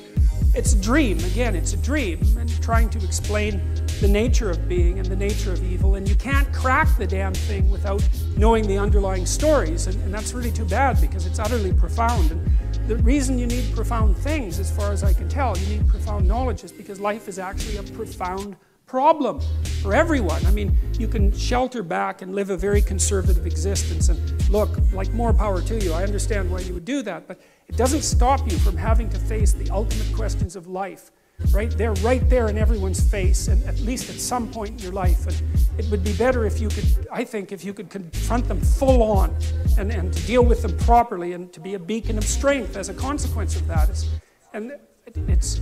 it's a dream, again, it's a dream, and trying to explain the nature of being and the nature of evil, and you can't crack the damn thing without knowing the underlying stories, and, and that's really too bad because it's utterly profound. And the reason you need profound things, as far as I can tell, you need profound knowledge is because life is actually a profound problem for everyone. I mean, you can shelter back and live a very conservative existence and look, like more power to you. I understand why you would do that, but it doesn't stop you from having to face the ultimate questions of life. Right? They're right there in everyone's face, and at least at some point in your life. And it would be better if you could, I think, if you could confront them full on and, and to deal with them properly and to be a beacon of strength as a consequence of that. It's, and it's,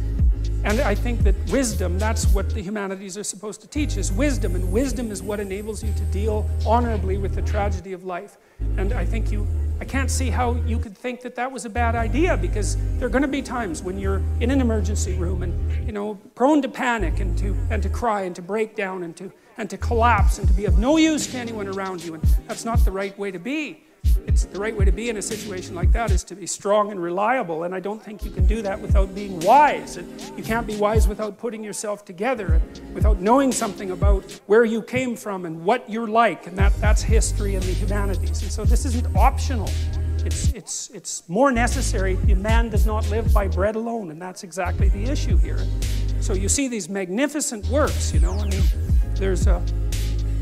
and I think that wisdom, that's what the humanities are supposed to teach, is wisdom. And wisdom is what enables you to deal honorably with the tragedy of life. And I think you, I can't see how you could think that that was a bad idea because there are going to be times when you're in an emergency room and, you know, prone to panic and to, and to cry and to break down and to, and to collapse and to be of no use to anyone around you. And that's not the right way to be it's the right way to be in a situation like that is to be strong and reliable. And I don't think you can do that without being wise. And you can't be wise without putting yourself together and without knowing something about where you came from and what you're like. And that, that's history and the humanities. And so this isn't optional. It's, it's, it's more necessary. The man does not live by bread alone. And that's exactly the issue here. So you see these magnificent works, you know. I mean, there's a,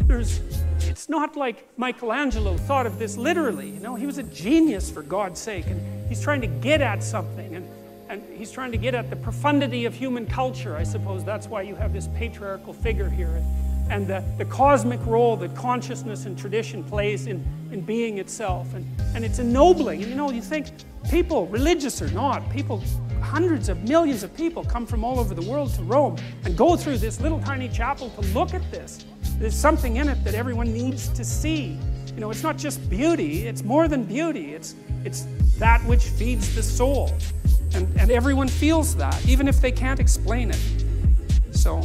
there's it's not like Michelangelo thought of this literally. You know, he was a genius for God's sake, and he's trying to get at something, and, and he's trying to get at the profundity of human culture. I suppose that's why you have this patriarchal figure here, and, and the, the cosmic role that consciousness and tradition plays in, in being itself. And, and it's ennobling. You know, you think people, religious or not, people hundreds of millions of people come from all over the world to Rome and go through this little tiny chapel to look at this. There's something in it that everyone needs to see. You know, it's not just beauty, it's more than beauty. It's, it's that which feeds the soul. And, and everyone feels that, even if they can't explain it. So,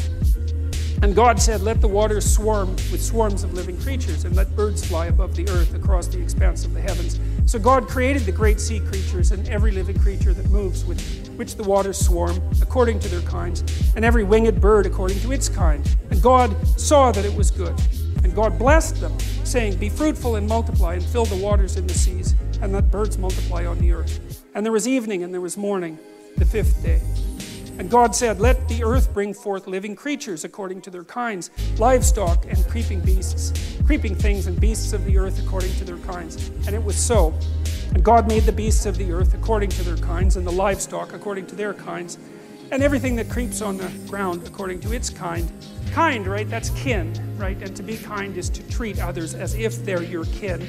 and God said, Let the waters swarm with swarms of living creatures, and let birds fly above the earth across the expanse of the heavens. So God created the great sea creatures and every living creature that moves, with which the waters swarm, according to their kinds, and every winged bird according to its kind. And God saw that it was good. And God blessed them, saying, Be fruitful and multiply, and fill the waters in the seas, and let birds multiply on the earth. And there was evening and there was morning, the fifth day. And God said, Let the earth bring forth living creatures according to their kinds, livestock and creeping beasts, creeping things and beasts of the earth according to their kinds. And it was so. And God made the beasts of the earth according to their kinds, and the livestock according to their kinds, and everything that creeps on the ground according to its kind. Kind, right? That's kin, right? And to be kind is to treat others as if they're your kin.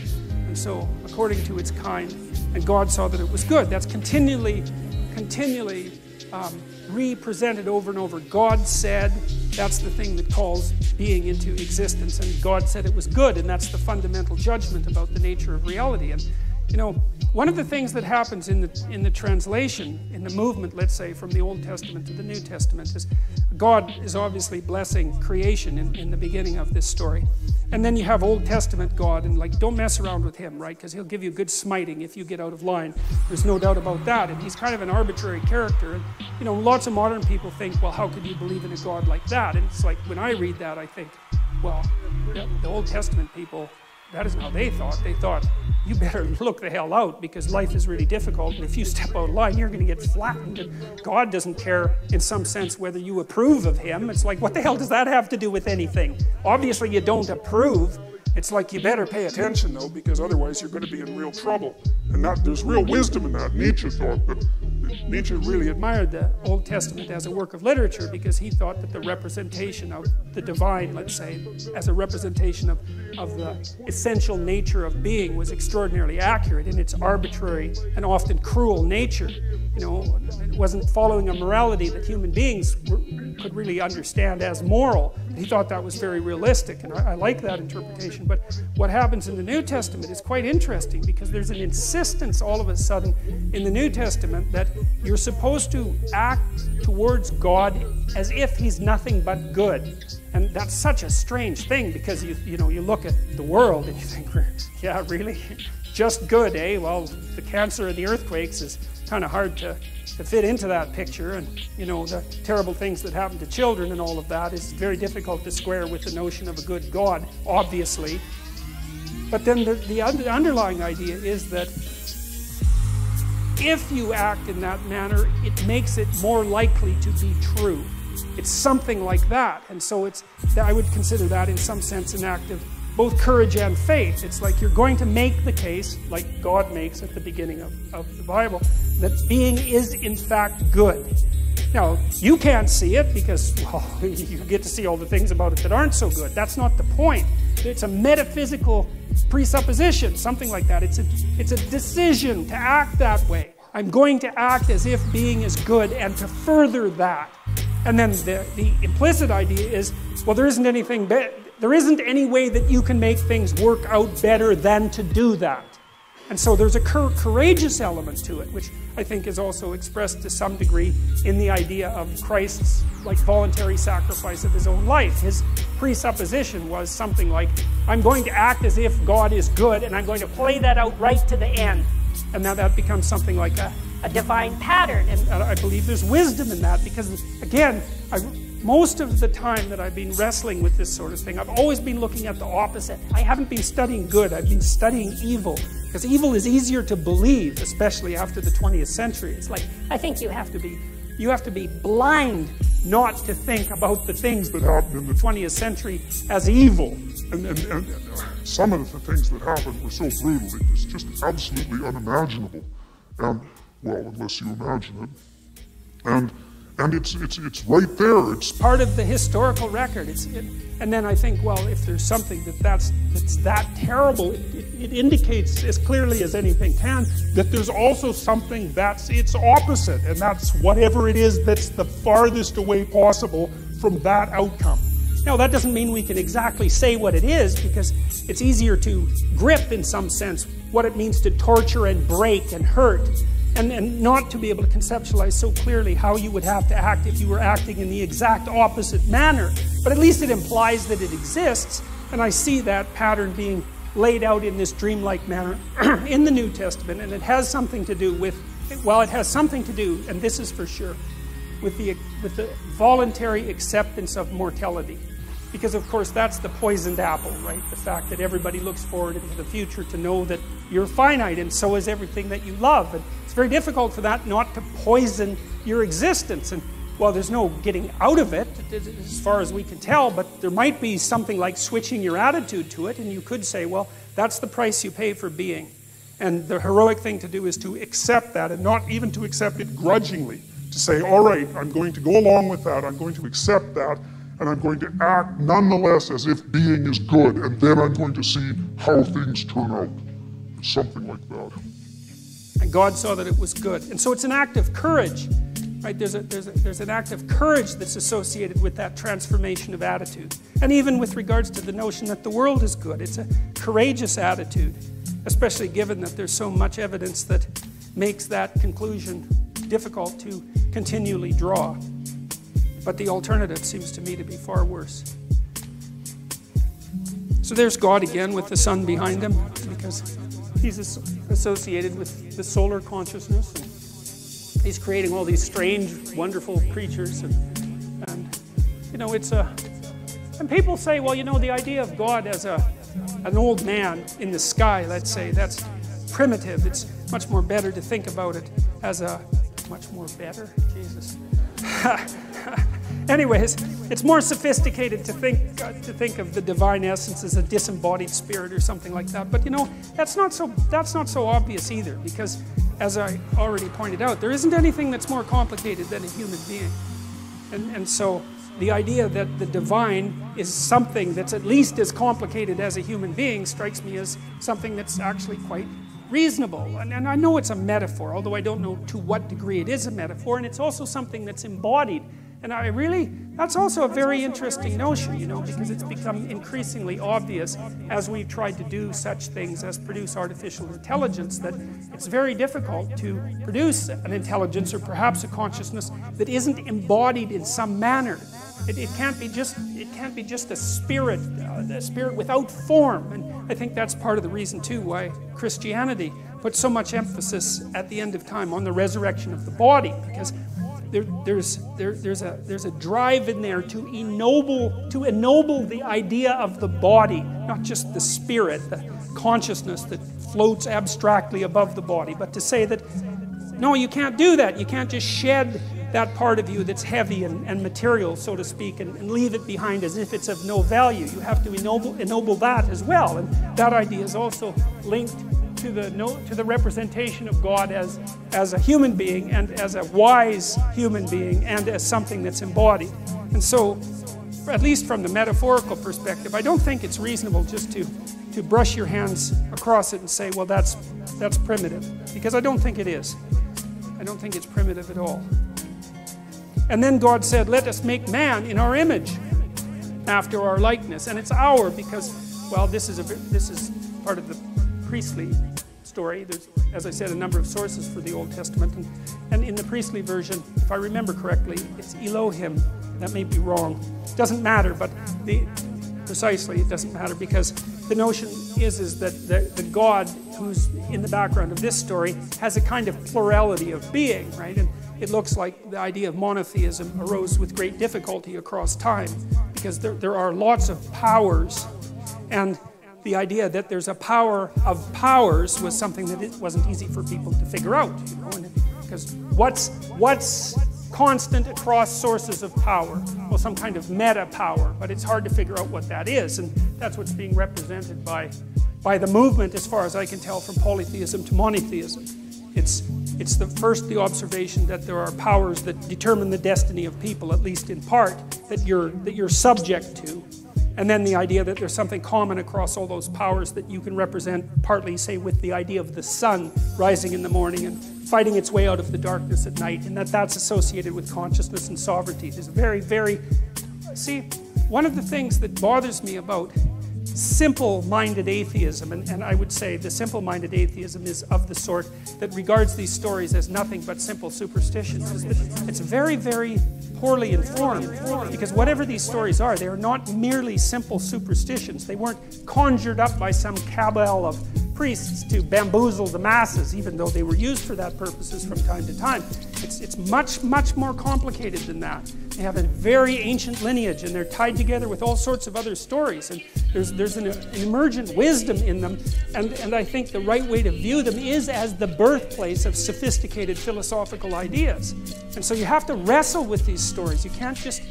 And so, according to its kind. And God saw that it was good. That's continually, continually um, represented over and over. God said, that's the thing that calls being into existence. And God said it was good, and that's the fundamental judgment about the nature of reality. And you know, one of the things that happens in the, in the translation, in the movement, let's say, from the Old Testament to the New Testament, is God is obviously blessing creation in, in the beginning of this story. And then you have Old Testament God, and like, don't mess around with him, right? Because he'll give you good smiting if you get out of line. There's no doubt about that. And he's kind of an arbitrary character. And, you know, lots of modern people think, well, how could you believe in a God like that? And it's like, when I read that, I think, well, the Old Testament people that isn't how they thought. They thought, you better look the hell out because life is really difficult. And if you step out of line, you're going to get flattened. And God doesn't care, in some sense, whether you approve of Him. It's like, what the hell does that have to do with anything? Obviously, you don't approve. It's like you better pay attention, though, because otherwise you're going to be in real trouble. And that there's real wisdom in that. Nietzsche thought that Nietzsche really admired the Old Testament as a work of literature because he thought that the representation of the divine, let's say, as a representation of, of the essential nature of being was extraordinarily accurate in its arbitrary and often cruel nature. You know, it wasn't following a morality that human beings were, could really understand as moral. He thought that was very realistic, and I, I like that interpretation. But what happens in the New Testament is quite interesting because there's an insistence all of a sudden in the New Testament that you're supposed to act towards God as if He's nothing but good. And that's such a strange thing because you, you know, you look at the world and you think, yeah, really? Just good, eh? Well, the cancer and the earthquakes is kind of hard to, to fit into that picture. And, you know, the terrible things that happen to children and all of that is very difficult to square with the notion of a good God, obviously. But then the, the underlying idea is that if you act in that manner, it makes it more likely to be true. It's something like that. And so it's, that I would consider that in some sense an act of both courage and faith. It's like you're going to make the case, like God makes at the beginning of, of the Bible, that being is in fact good. Now, you can't see it because, well, you get to see all the things about it that aren't so good. That's not the point. It's a metaphysical presupposition, something like that. It's a, it's a decision to act that way. I'm going to act as if being is good and to further that. And then the, the implicit idea is, well, there isn't anything, there isn't any way that you can make things work out better than to do that. And so there's a courageous element to it, which I think is also expressed to some degree in the idea of Christ's like voluntary sacrifice of his own life. His presupposition was something like, I'm going to act as if God is good, and I'm going to play that out right to the end. And now that becomes something like a, a divine pattern. And uh, I believe there's wisdom in that because, again, I, most of the time that I've been wrestling with this sort of thing, I've always been looking at the opposite. I haven't been studying good, I've been studying evil. Because evil is easier to believe, especially after the 20th century. It's like, I think you have to be you have to be blind not to think about the things that happened in the 20th century as evil. And, and, and some of the things that happened were so brutal, it's just absolutely unimaginable. And, well, unless you imagine it. And and it's it's it's right there. It's part of the historical record. It's it, and then I think, well, if there's something that that's that's that terrible, it, it, it, indicates as clearly as anything can that there's also something that's its opposite, and that's whatever it is that's the farthest away possible from that outcome. Now, that doesn't mean we can exactly say what it is, because it's easier to grip, in some sense, what it means to torture and break and hurt and, and not to be able to conceptualize so clearly how you would have to act if you were acting in the exact opposite manner. But at least it implies that it exists, and I see that pattern being laid out in this dreamlike manner in the New Testament, and it has something to do with, well, it has something to do, and this is for sure, with the, with the voluntary acceptance of mortality. Because, of course, that's the poisoned apple, right? The fact that everybody looks forward into the future to know that you're finite and so is everything that you love. And very difficult for that not to poison your existence. And well, there's no getting out of it as far as we can tell, but there might be something like switching your attitude to it, and you could say, well, that's the price you pay for being. And the heroic thing to do is to accept that and not even to accept it grudgingly. To say, all right, I'm going to go along with that, I'm going to accept that, and I'm going to act nonetheless as if being is good, and then I'm going to see how things turn out. Something like that. And God saw that it was good. And so it's an act of courage Right? There's, a, there's, a, there's an act of courage that's associated with that transformation of attitude. And even with regards to the notion that the world is good, it's a courageous attitude, especially given that there's so much evidence that makes that conclusion difficult to continually draw. But the alternative seems to me to be far worse. So there's God again with the sun behind him because he's associated with the solar consciousness he's creating all these strange, wonderful creatures. And, and, you know, it's a. And people say, well, you know, the idea of God as a, an old man in the sky, let's say, that's primitive. It's much more better to think about it as a. Much more better? Jesus. Anyways, it's more sophisticated to think uh, to think of the divine essence as a disembodied spirit or something like that. But you know, that's not so that's not so obvious either because as I already pointed out, there isn't anything that's more complicated than a human being. And, and so the idea that the divine is something that's at least as complicated as a human being strikes me as something that's actually quite reasonable. And, and I know it's a metaphor, although I don't know to what degree it is a metaphor, and it's also something that's embodied and I really, that's also a very interesting notion, you know, because it's become increasingly obvious as we've tried to do such things as produce artificial intelligence that it's very difficult to produce an intelligence or perhaps a consciousness that isn't embodied in some manner. It, it can't be just it can't be just a spirit, uh, a spirit without form. And I think that's part of the reason too why Christianity puts so much emphasis at the end of time on the resurrection of the body, because there, there's, there, there's, a, there's a drive in there to ennoble, to ennoble the idea of the body, not just the spirit, the consciousness that floats abstractly above the body, but to say that, no, you can't do that. You can't just shed that part of you that's heavy and, and material, so to speak, and, and, leave it behind as if it's of no value. You have to ennoble, ennoble that as well. And that idea is also linked to the, to the representation of God as, as a human being and as a wise human being and as something that's embodied. And so, at least from the metaphorical perspective, I don't think it's reasonable just to, to brush your hands across it and say, well, that's, that's primitive. Because I don't think it is. I don't think it's primitive at all. And then God said, let us make man in our image, after our likeness. And it's our because, well, this is, a, this is part of the priestly story. There's, as I said, a number of sources for the Old Testament. And, and in the priestly version, if I remember correctly, it's Elohim. That may be wrong. It doesn't matter, but the, precisely it doesn't matter because the notion is, is that the, the God who's in the background of this story has a kind of plurality of being, right? And it looks like the idea of monotheism arose with great difficulty across time because there, there are lots of powers and the idea that there's a power of powers was something that it wasn't easy for people to figure out. You know, because what's what's constant across sources of power? Well, some kind of meta power, but it's hard to figure out what that is, and that's what's being represented by by the movement, as far as I can tell, from polytheism to monotheism. It's it's the first the observation that there are powers that determine the destiny of people, at least in part, that you're that you're subject to and then the idea that there's something common across all those powers that you can represent, partly, say, with the idea of the sun rising in the morning and fighting its way out of the darkness at night, and that that's associated with consciousness and sovereignty. Is very, very. See, one of the things that bothers me about simple minded atheism, and, and, I would say the simple minded atheism is of the sort that regards these stories as nothing but simple superstitions. It's very, very poorly informed because whatever these stories are, they are not merely simple superstitions. They weren't conjured up by some cabal of priests to bamboozle the masses, even though they were used for that purposes from time to time. It's, it's much, much more complicated than that. They have a very ancient lineage and they're tied together with all sorts of other stories. And there's, there's an, an emergent wisdom in them. And, and I think the right way to view them is as the birthplace of sophisticated philosophical ideas. And so you have to wrestle with these stories. You can't just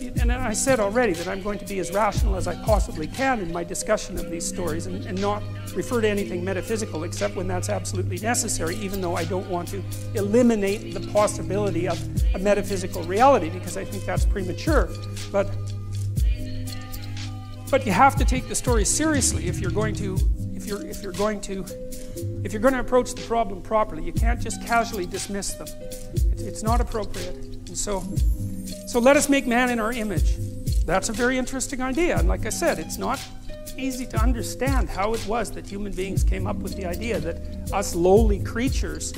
and I said already that I'm going to be as rational as I possibly can in my discussion of these stories and, and, not refer to anything metaphysical except when that's absolutely necessary, even though I don't want to eliminate the possibility of a metaphysical reality because I think that's premature. But, but you have to take the stories seriously if you're going to if you're if you're going to if you're going to approach the problem properly. You can't just casually dismiss them. It's not appropriate. And so so let us make man in our image. That's a very interesting idea. And like I said, it's not easy to understand how it was that human beings came up with the idea that us lowly creatures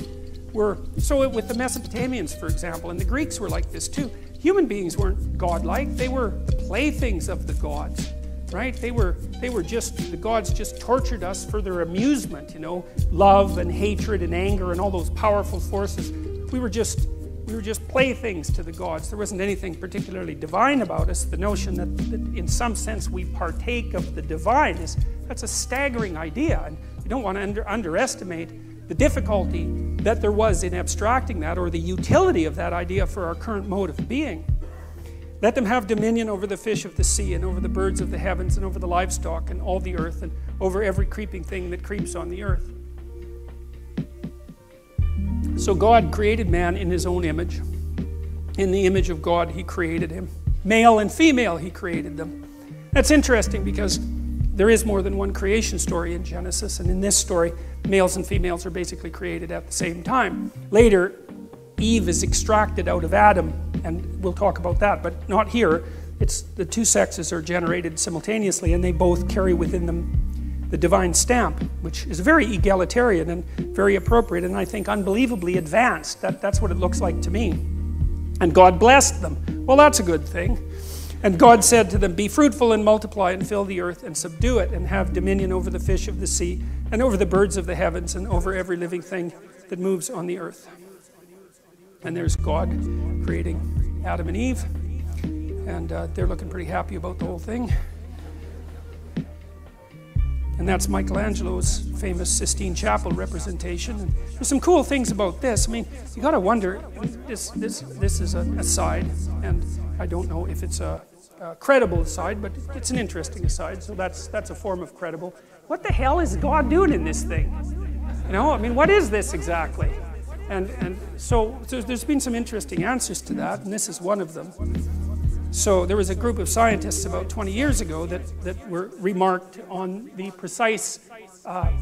were. So, with the Mesopotamians, for example, and the Greeks were like this too. Human beings weren't godlike, they were the playthings of the gods. Right? They were they were just the gods just tortured us for their amusement, you know, love and hatred and anger and all those powerful forces. We were just we were just playthings to the gods. There wasn't anything particularly divine about us. The notion that, that, in some sense we partake of the divine is that's a staggering idea. And you don't want to under, underestimate the difficulty that there was in abstracting that or the utility of that idea for our current mode of being. Let them have dominion over the fish of the sea and over the birds of the heavens and over the livestock and all the earth and over every creeping thing that creeps on the earth. So God created man in his own image. In the image of God, he created him. Male and female, he created them. That's interesting because there is more than one creation story in Genesis, and in this story, males and females are basically created at the same time. Later, Eve is extracted out of Adam, and we'll talk about that, but not here. It's the two sexes are generated simultaneously, and they both carry within them the divine stamp, which is very egalitarian and very appropriate and I think unbelievably advanced. That, that's what it looks like to me. And God blessed them. Well, that's a good thing. And God said to them, Be fruitful and multiply and fill the earth and subdue it and have dominion over the fish of the sea and over the birds of the heavens and over every living thing that moves on the earth. And there's God creating Adam and Eve. And uh, they're looking pretty happy about the whole thing. And that's Michelangelo's famous Sistine Chapel representation. And there's some cool things about this. I mean, you got to wonder. This this this is a aside, and I don't know if it's a, a, credible aside, but it's an interesting aside. So that's that's a form of credible. What the hell is God doing in this thing? You know, I mean, what is this exactly? And and so, so there's been some interesting answers to that, and this is one of them. So there was a group of scientists about 20 years ago that, that were remarked on the precise, uh,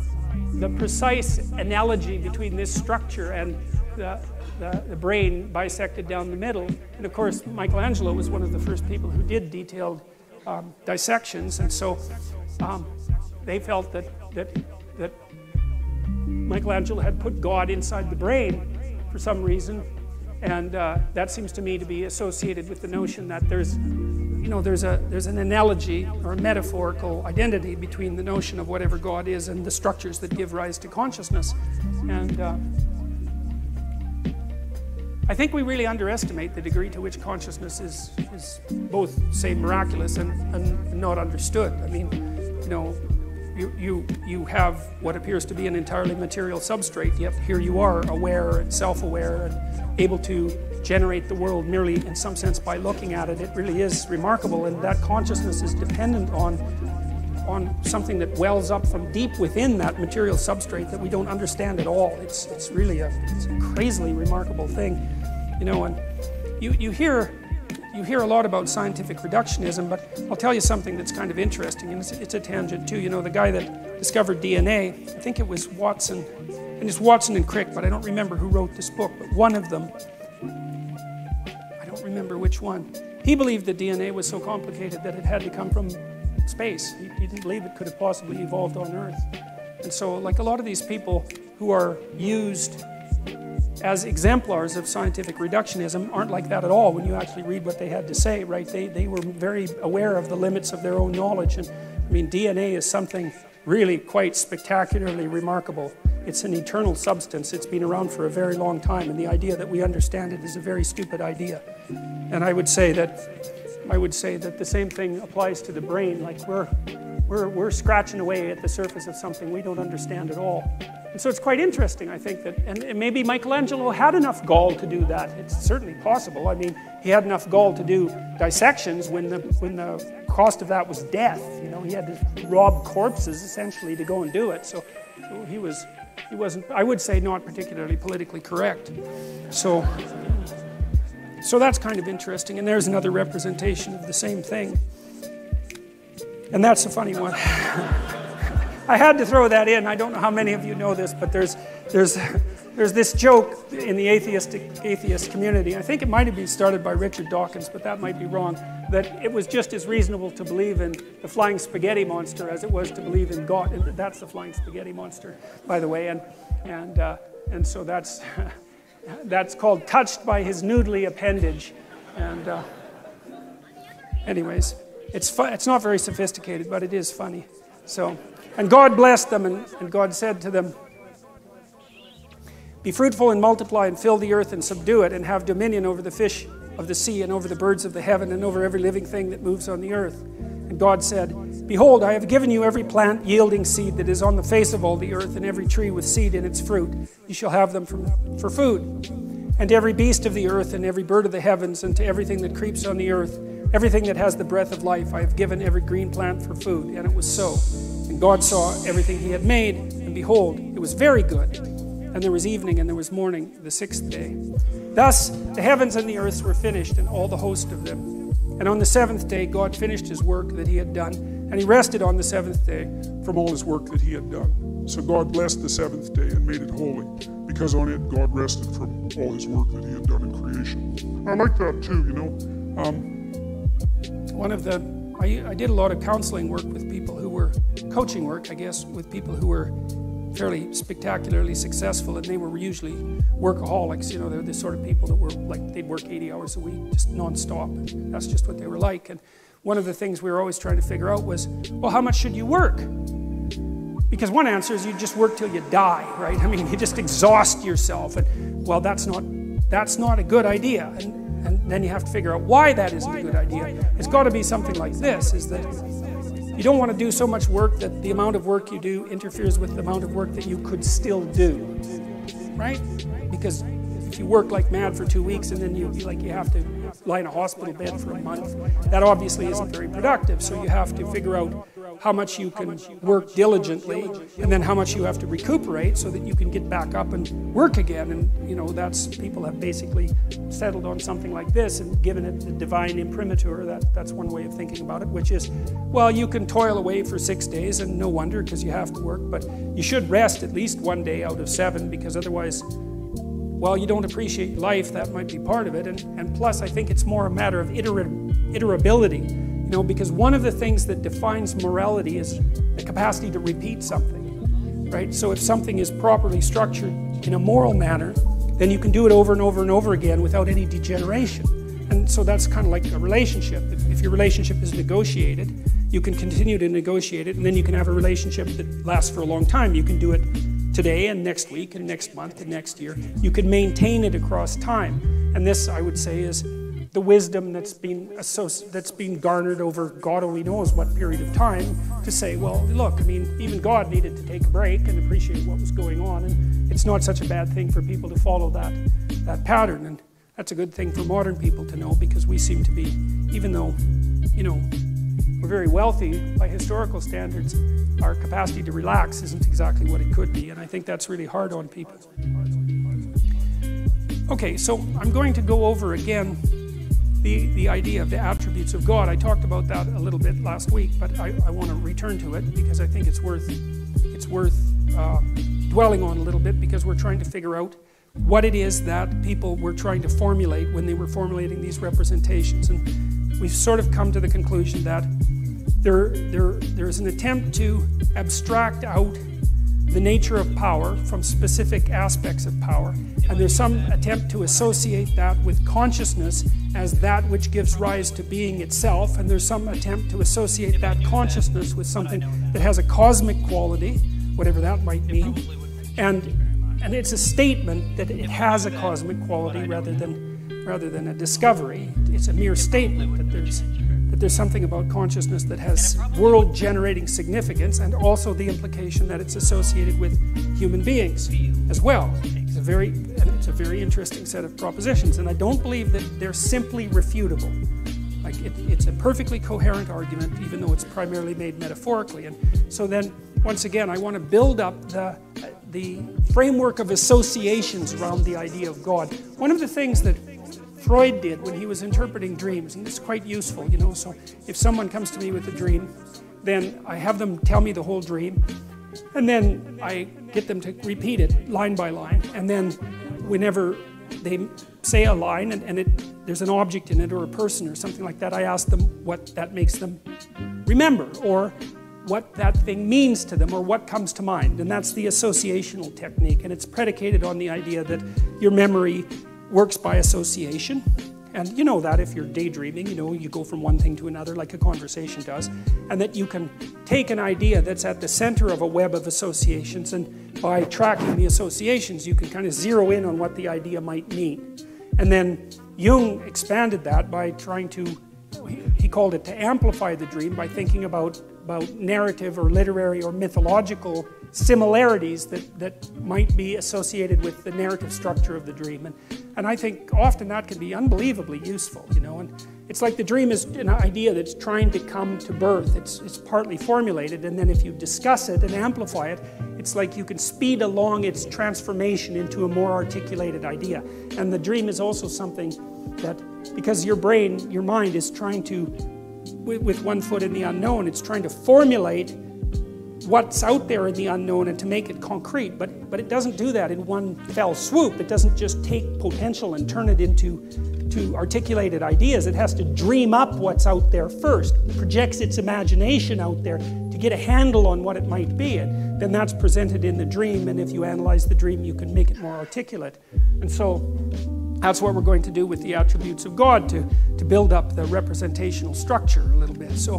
the precise analogy between this structure and the, the, the, brain bisected down the middle. And of course, Michelangelo was one of the first people who did detailed um, dissections. And so um, they felt that, that, that Michelangelo had put God inside the brain for some reason and uh, that seems to me to be associated with the notion that there's, you know, there's, a, there's an analogy or a metaphorical identity between the notion of whatever God is and the structures that give rise to consciousness. And uh, I think we really underestimate the degree to which consciousness is, is both, say, miraculous and, and not understood. I mean, you know, you, you, you have what appears to be an entirely material substrate, yet here you are, aware and self aware and able to generate the world merely in some sense by looking at it. It really is remarkable, and that consciousness is dependent on, on something that wells up from deep within that material substrate that we don't understand at all. It's, it's really a, it's a crazily remarkable thing, you know. And you, you hear you hear a lot about scientific reductionism, but I'll tell you something that's kind of interesting, and it's, it's, a tangent too. You know, the guy that discovered DNA, I think it was Watson, and it's Watson and Crick, but I don't remember who wrote this book, but one of them, I don't remember which one, he believed that DNA was so complicated that it had to come from space. He, he didn't believe it could have possibly evolved on Earth. And so, like a lot of these people who are used as exemplars of scientific reductionism aren't like that at all when you actually read what they had to say, right? They, they were very aware of the limits of their own knowledge. And I mean, DNA is something really quite spectacularly remarkable. it's an eternal substance. It's been around for a very long time, and the idea that we understand it is a very stupid idea. And I would say that I would say that the same thing applies to the brain. Like we're we're we're scratching away at the surface of something we don't understand at all. And so it's quite interesting, I think, that, and maybe Michelangelo had enough gall to do that. It's certainly possible. I mean, he had enough gall to do dissections when the, when the cost of that was death. You know, he had to rob corpses essentially to go and do it. So, so he was, he wasn't, I would say, not particularly politically correct. So, so that's kind of interesting. And there's another representation of the same thing. And that's a funny one. I had to throw that in. I don't know how many of you know this, but there's, there's, there's this joke in the atheistic atheist community. I think it might have been started by Richard Dawkins, but that might be wrong. That it was just as reasonable to believe in the flying spaghetti monster as it was to believe in God. And that's the flying spaghetti monster, by the way. And, and, uh, and so that's, that's called touched by his noodly appendage. And uh, anyways, it's, fu- it's not very sophisticated, but it is funny. So. And God blessed them, and, and God said to them, Be fruitful and multiply, and fill the earth and subdue it, and have dominion over the fish of the sea, and over the birds of the heaven, and over every living thing that moves on the earth. And God said, Behold, I have given you every plant yielding seed that is on the face of all the earth, and every tree with seed in its fruit. You shall have them for, for food. And every beast of the earth, and every bird of the heavens, and to everything that creeps on the earth, everything that has the breath of life, I have given every green plant for food. And it was so. And God saw everything he had made, and behold, it was very good. And there was evening and there was morning, the sixth day. Thus the heavens and the earth were finished, and all the host of them. And on the seventh day, God finished his work that he had done, and he rested on the seventh day from all his work that he had done. So God blessed the seventh day and made it holy, because on it God rested from all his work that he had done in creation. I like that too, you know. Um, one of the I, I did a lot of counseling work with people who were coaching work, I guess, with people who were fairly spectacularly successful, and they were usually workaholics. You know, they're the sort of people that were like they'd work 80 hours a week, just nonstop. That's just what they were like. And one of the things we were always trying to figure out was, well, how much should you work? Because one answer is you just work till you die, right? I mean, you just exhaust yourself, and well, that's not that's not a good idea. And, and then you have to figure out why that isn't a good idea. It's got to be something like this: is that you don't want to do so much work that the amount of work you do interferes with the amount of work that you could still do, right? Because if you work like mad for two weeks and then you like you have to lie in a hospital bed for a month, that obviously isn't very productive. So you have to figure out how much you can work diligently and then how much you have to recuperate so that you can get back up and work again and you know that's people have basically settled on something like this and given it the divine imprimatur that that's one way of thinking about it which is well you can toil away for six days and no wonder because you have to work but you should rest at least one day out of seven because otherwise well, you don't appreciate life, that might be part of it. And, and plus, I think it's more a matter of iter- iterability, you know, because one of the things that defines morality is the capacity to repeat something, right? So if something is properly structured in a moral manner, then you can do it over and over and over again without any degeneration. And so that's kind of like a relationship. If, if your relationship is negotiated, you can continue to negotiate it, and then you can have a relationship that lasts for a long time. You can do it today and next week and next month and next year. You can maintain it across time. And this, I would say, is the wisdom that's been that's been garnered over God only knows what period of time to say, well, look, I mean, even God needed to take a break and appreciate what was going on, and it's not such a bad thing for people to follow that that pattern, and that's a good thing for modern people to know because we seem to be, even though, you know, we're very wealthy by historical standards, our capacity to relax isn't exactly what it could be, and I think that's really hard on people. Okay, so I'm going to go over again the, the idea of the attributes of God. I talked about that a little bit last week, but I, I want to return to it because I think it's worth, it's worth uh, dwelling on a little bit because we're trying to figure out what it is that people were trying to formulate when they were formulating these representations. And we've sort of come to the conclusion that there, there, there's an attempt to abstract out the nature of power from specific aspects of power. And there's some attempt to associate that with consciousness as that which gives rise to being itself. And there's some attempt to associate that consciousness with something that has a cosmic quality, whatever that might mean. And, and it's a statement that it has a cosmic quality rather than, rather than a discovery. It's a mere statement that there's, that there's something about consciousness that has world generating significance and also the implication that it's associated with human beings as well. It's a very, it's a very interesting set of propositions, and I don't believe that they're simply refutable. Like it, it's a perfectly coherent argument, even though it's primarily made metaphorically. And so then, once again, I want to build up the the framework of associations around the idea of God. One of the things that Freud did when he was interpreting dreams, and it's quite useful, you know. So if someone comes to me with a dream, then I have them tell me the whole dream, and then I get them to repeat it line by line, and then whenever they say a line and, and it, there's an object in it or a person or something like that, I ask them what that makes them remember or what that thing means to them or what comes to mind. And that's the associational technique. And it's predicated on the idea that your memory works by association. And you know that if you're daydreaming, you know, you go from one thing to another like a conversation does. And that you can take an idea that's at the center of a web of associations, and by tracking the associations, you can kind of zero in on what the idea might mean. And then Jung expanded that by trying to, he called it to amplify the dream by thinking about, about narrative or literary or mythological similarities that, that might be associated with the narrative structure of the dream. And, and I think often that can be unbelievably useful, you know. And it's like the dream is an idea that's trying to come to birth. It's, it's partly formulated, and then if you discuss it and amplify it, it's like you can speed along its transformation into a more articulated idea. And the dream is also something that, because your brain, your mind is trying to, with, with one foot in the unknown, it's trying to formulate what's out there in the unknown and to make it concrete. But, but it doesn't do that in one fell swoop. It doesn't just take potential and turn it into to articulated ideas. It has to dream up what's out there first, projects its imagination out there to get a handle on what it might be. And then that's presented in the dream. And if you analyze the dream, you can make it more articulate. And so that's what we're going to do with the attributes of God to, to build up the representational structure a little bit. So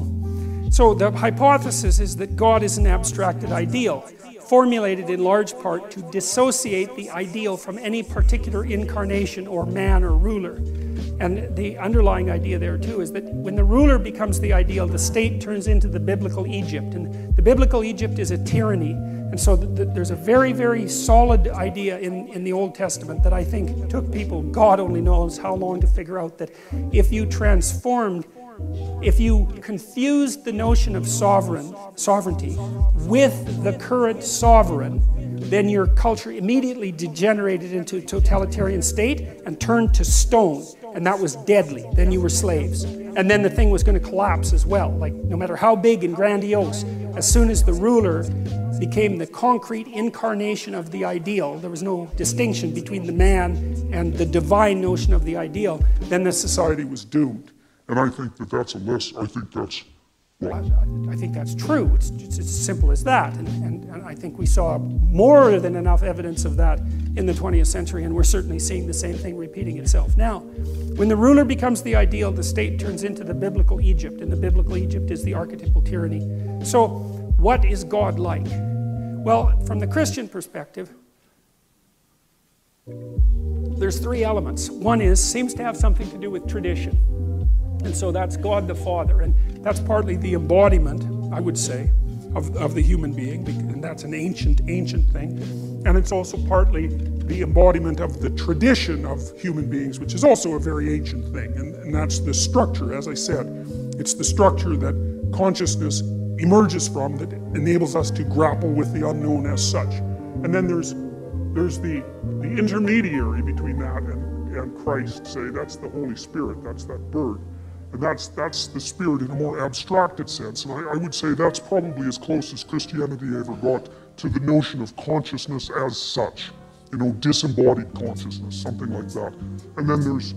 so the hypothesis is that God is an abstracted ideal, formulated in large part to dissociate the ideal from any particular incarnation or man or ruler. And the underlying idea there too is that when the ruler becomes the ideal, the state turns into the biblical Egypt. And the biblical Egypt is a tyranny. And so the, the, there's a very, very solid idea in, in the Old Testament that I think took people, God only knows how long to figure out that if you transformed if you confuse the notion of sovereign, sovereignty with the current sovereign, then your culture immediately degenerated into a totalitarian state and turned to stone. And that was deadly. Then you were slaves. And then the thing was going to collapse as well. Like, no matter how big and grandiose, as soon as the ruler became the concrete incarnation of the ideal, there was no distinction between the man and the divine notion of the ideal, then the society was doomed. And I think that that's a less, I think that's well, I, I, think that's true. It's, it's, as simple as that. And, and, and, I think we saw more than enough evidence of that in the 20th century, and we're certainly seeing the same thing repeating itself now. When the ruler becomes the ideal, the state turns into the biblical Egypt, and the biblical Egypt is the archetypal tyranny. So, what is God like? Well, from the Christian perspective, there's three elements. One is, seems to have something to do with tradition. And so that's God the Father. And that's partly the embodiment, I would say, of, of the human being. And that's an ancient, ancient thing. And it's also partly the embodiment of the tradition of human beings, which is also a very ancient thing. And, and that's the structure, as I said. It's the structure that consciousness emerges from that enables us to grapple with the unknown as such. And then there's there's the, the intermediary between that and, and Christ, say that's the Holy Spirit, that's that bird. And that's, that's the spirit in a more abstracted sense. And I, I would say that's probably as close as Christianity ever got to the notion of consciousness as such. You know, disembodied consciousness, something like that. And then there's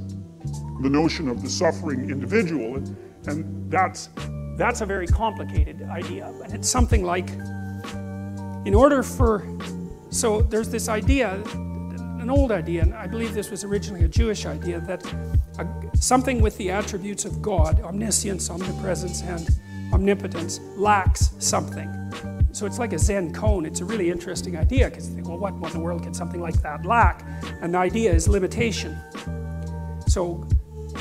the notion of the suffering individual. And, and that's, that's a very complicated idea. And it's something like, in order for, so there's this idea, an old idea, and I believe this was originally a Jewish idea, that a, something with the attributes of God, omniscience, omnipresence, and omnipotence, lacks something. so it's like a Zen koan. It's a really interesting idea because you think, well, what, what in the world can something like that lack? And the idea is limitation. So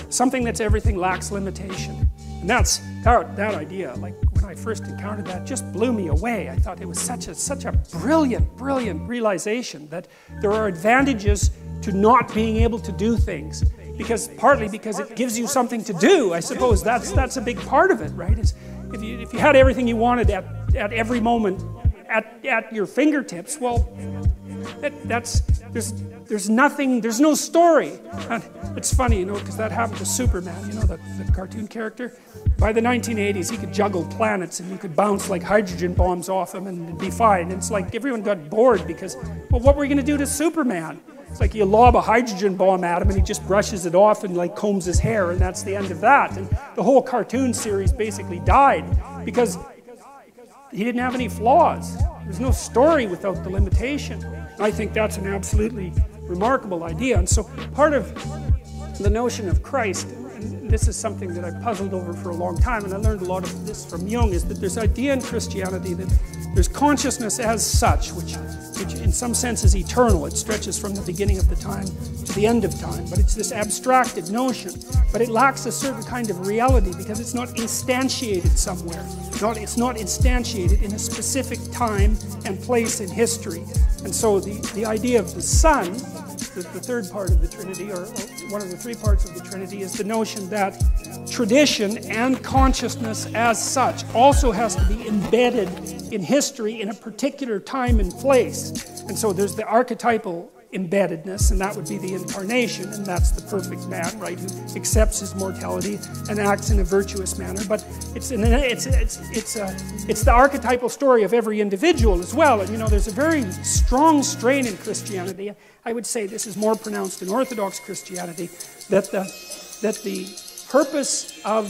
something that's everything lacks limitation. And that's that, that idea, like when I first encountered that, just blew me away. I thought it was such a such a brilliant, brilliant realization that there are advantages to not being able to do things. Because partly because it gives you something to do, I suppose that's that's a big part of it, right? If you if you had everything you wanted at, at every moment at, at your fingertips, well that, that's there's there's nothing, there's no story. And it's funny, you know, because that happened to Superman, you know, the, the cartoon character. By the 1980s, he could juggle planets and you could bounce like hydrogen bombs off him and it'd be fine. And it's like everyone got bored because, well, what were you going to do to Superman? It's like you lob a hydrogen bomb at him and he just brushes it off and like combs his hair and that's the end of that. And the whole cartoon series basically died because he didn't have any flaws. There's no story without the limitation. I think that's an absolutely remarkable idea. And so part of the notion of Christ, this is something that I've puzzled over for a long time, and I learned a lot of this from Jung, is that there's idea in Christianity that there's consciousness as such, which, which in some sense is eternal. It stretches from the beginning of the time to the end of time, but it's this abstracted notion. But it lacks a certain kind of reality because it's not instantiated somewhere. Not, it's not instantiated in a specific time and place in history. And so the, the idea of the The, third part of the Trinity, or one of the three parts of the Trinity, is the notion that tradition and consciousness as such also has to be embedded in history in a particular time and place. And so there's the archetypal embeddedness, and that would be the incarnation, and that's the perfect man, right, who accepts his mortality and acts in a virtuous manner. But it's an, it's it's it's a it's the archetypal story of every individual as well. And you know, there's a very strong strain in Christianity. I would say this is more pronounced in Orthodox Christianity that the that the purpose of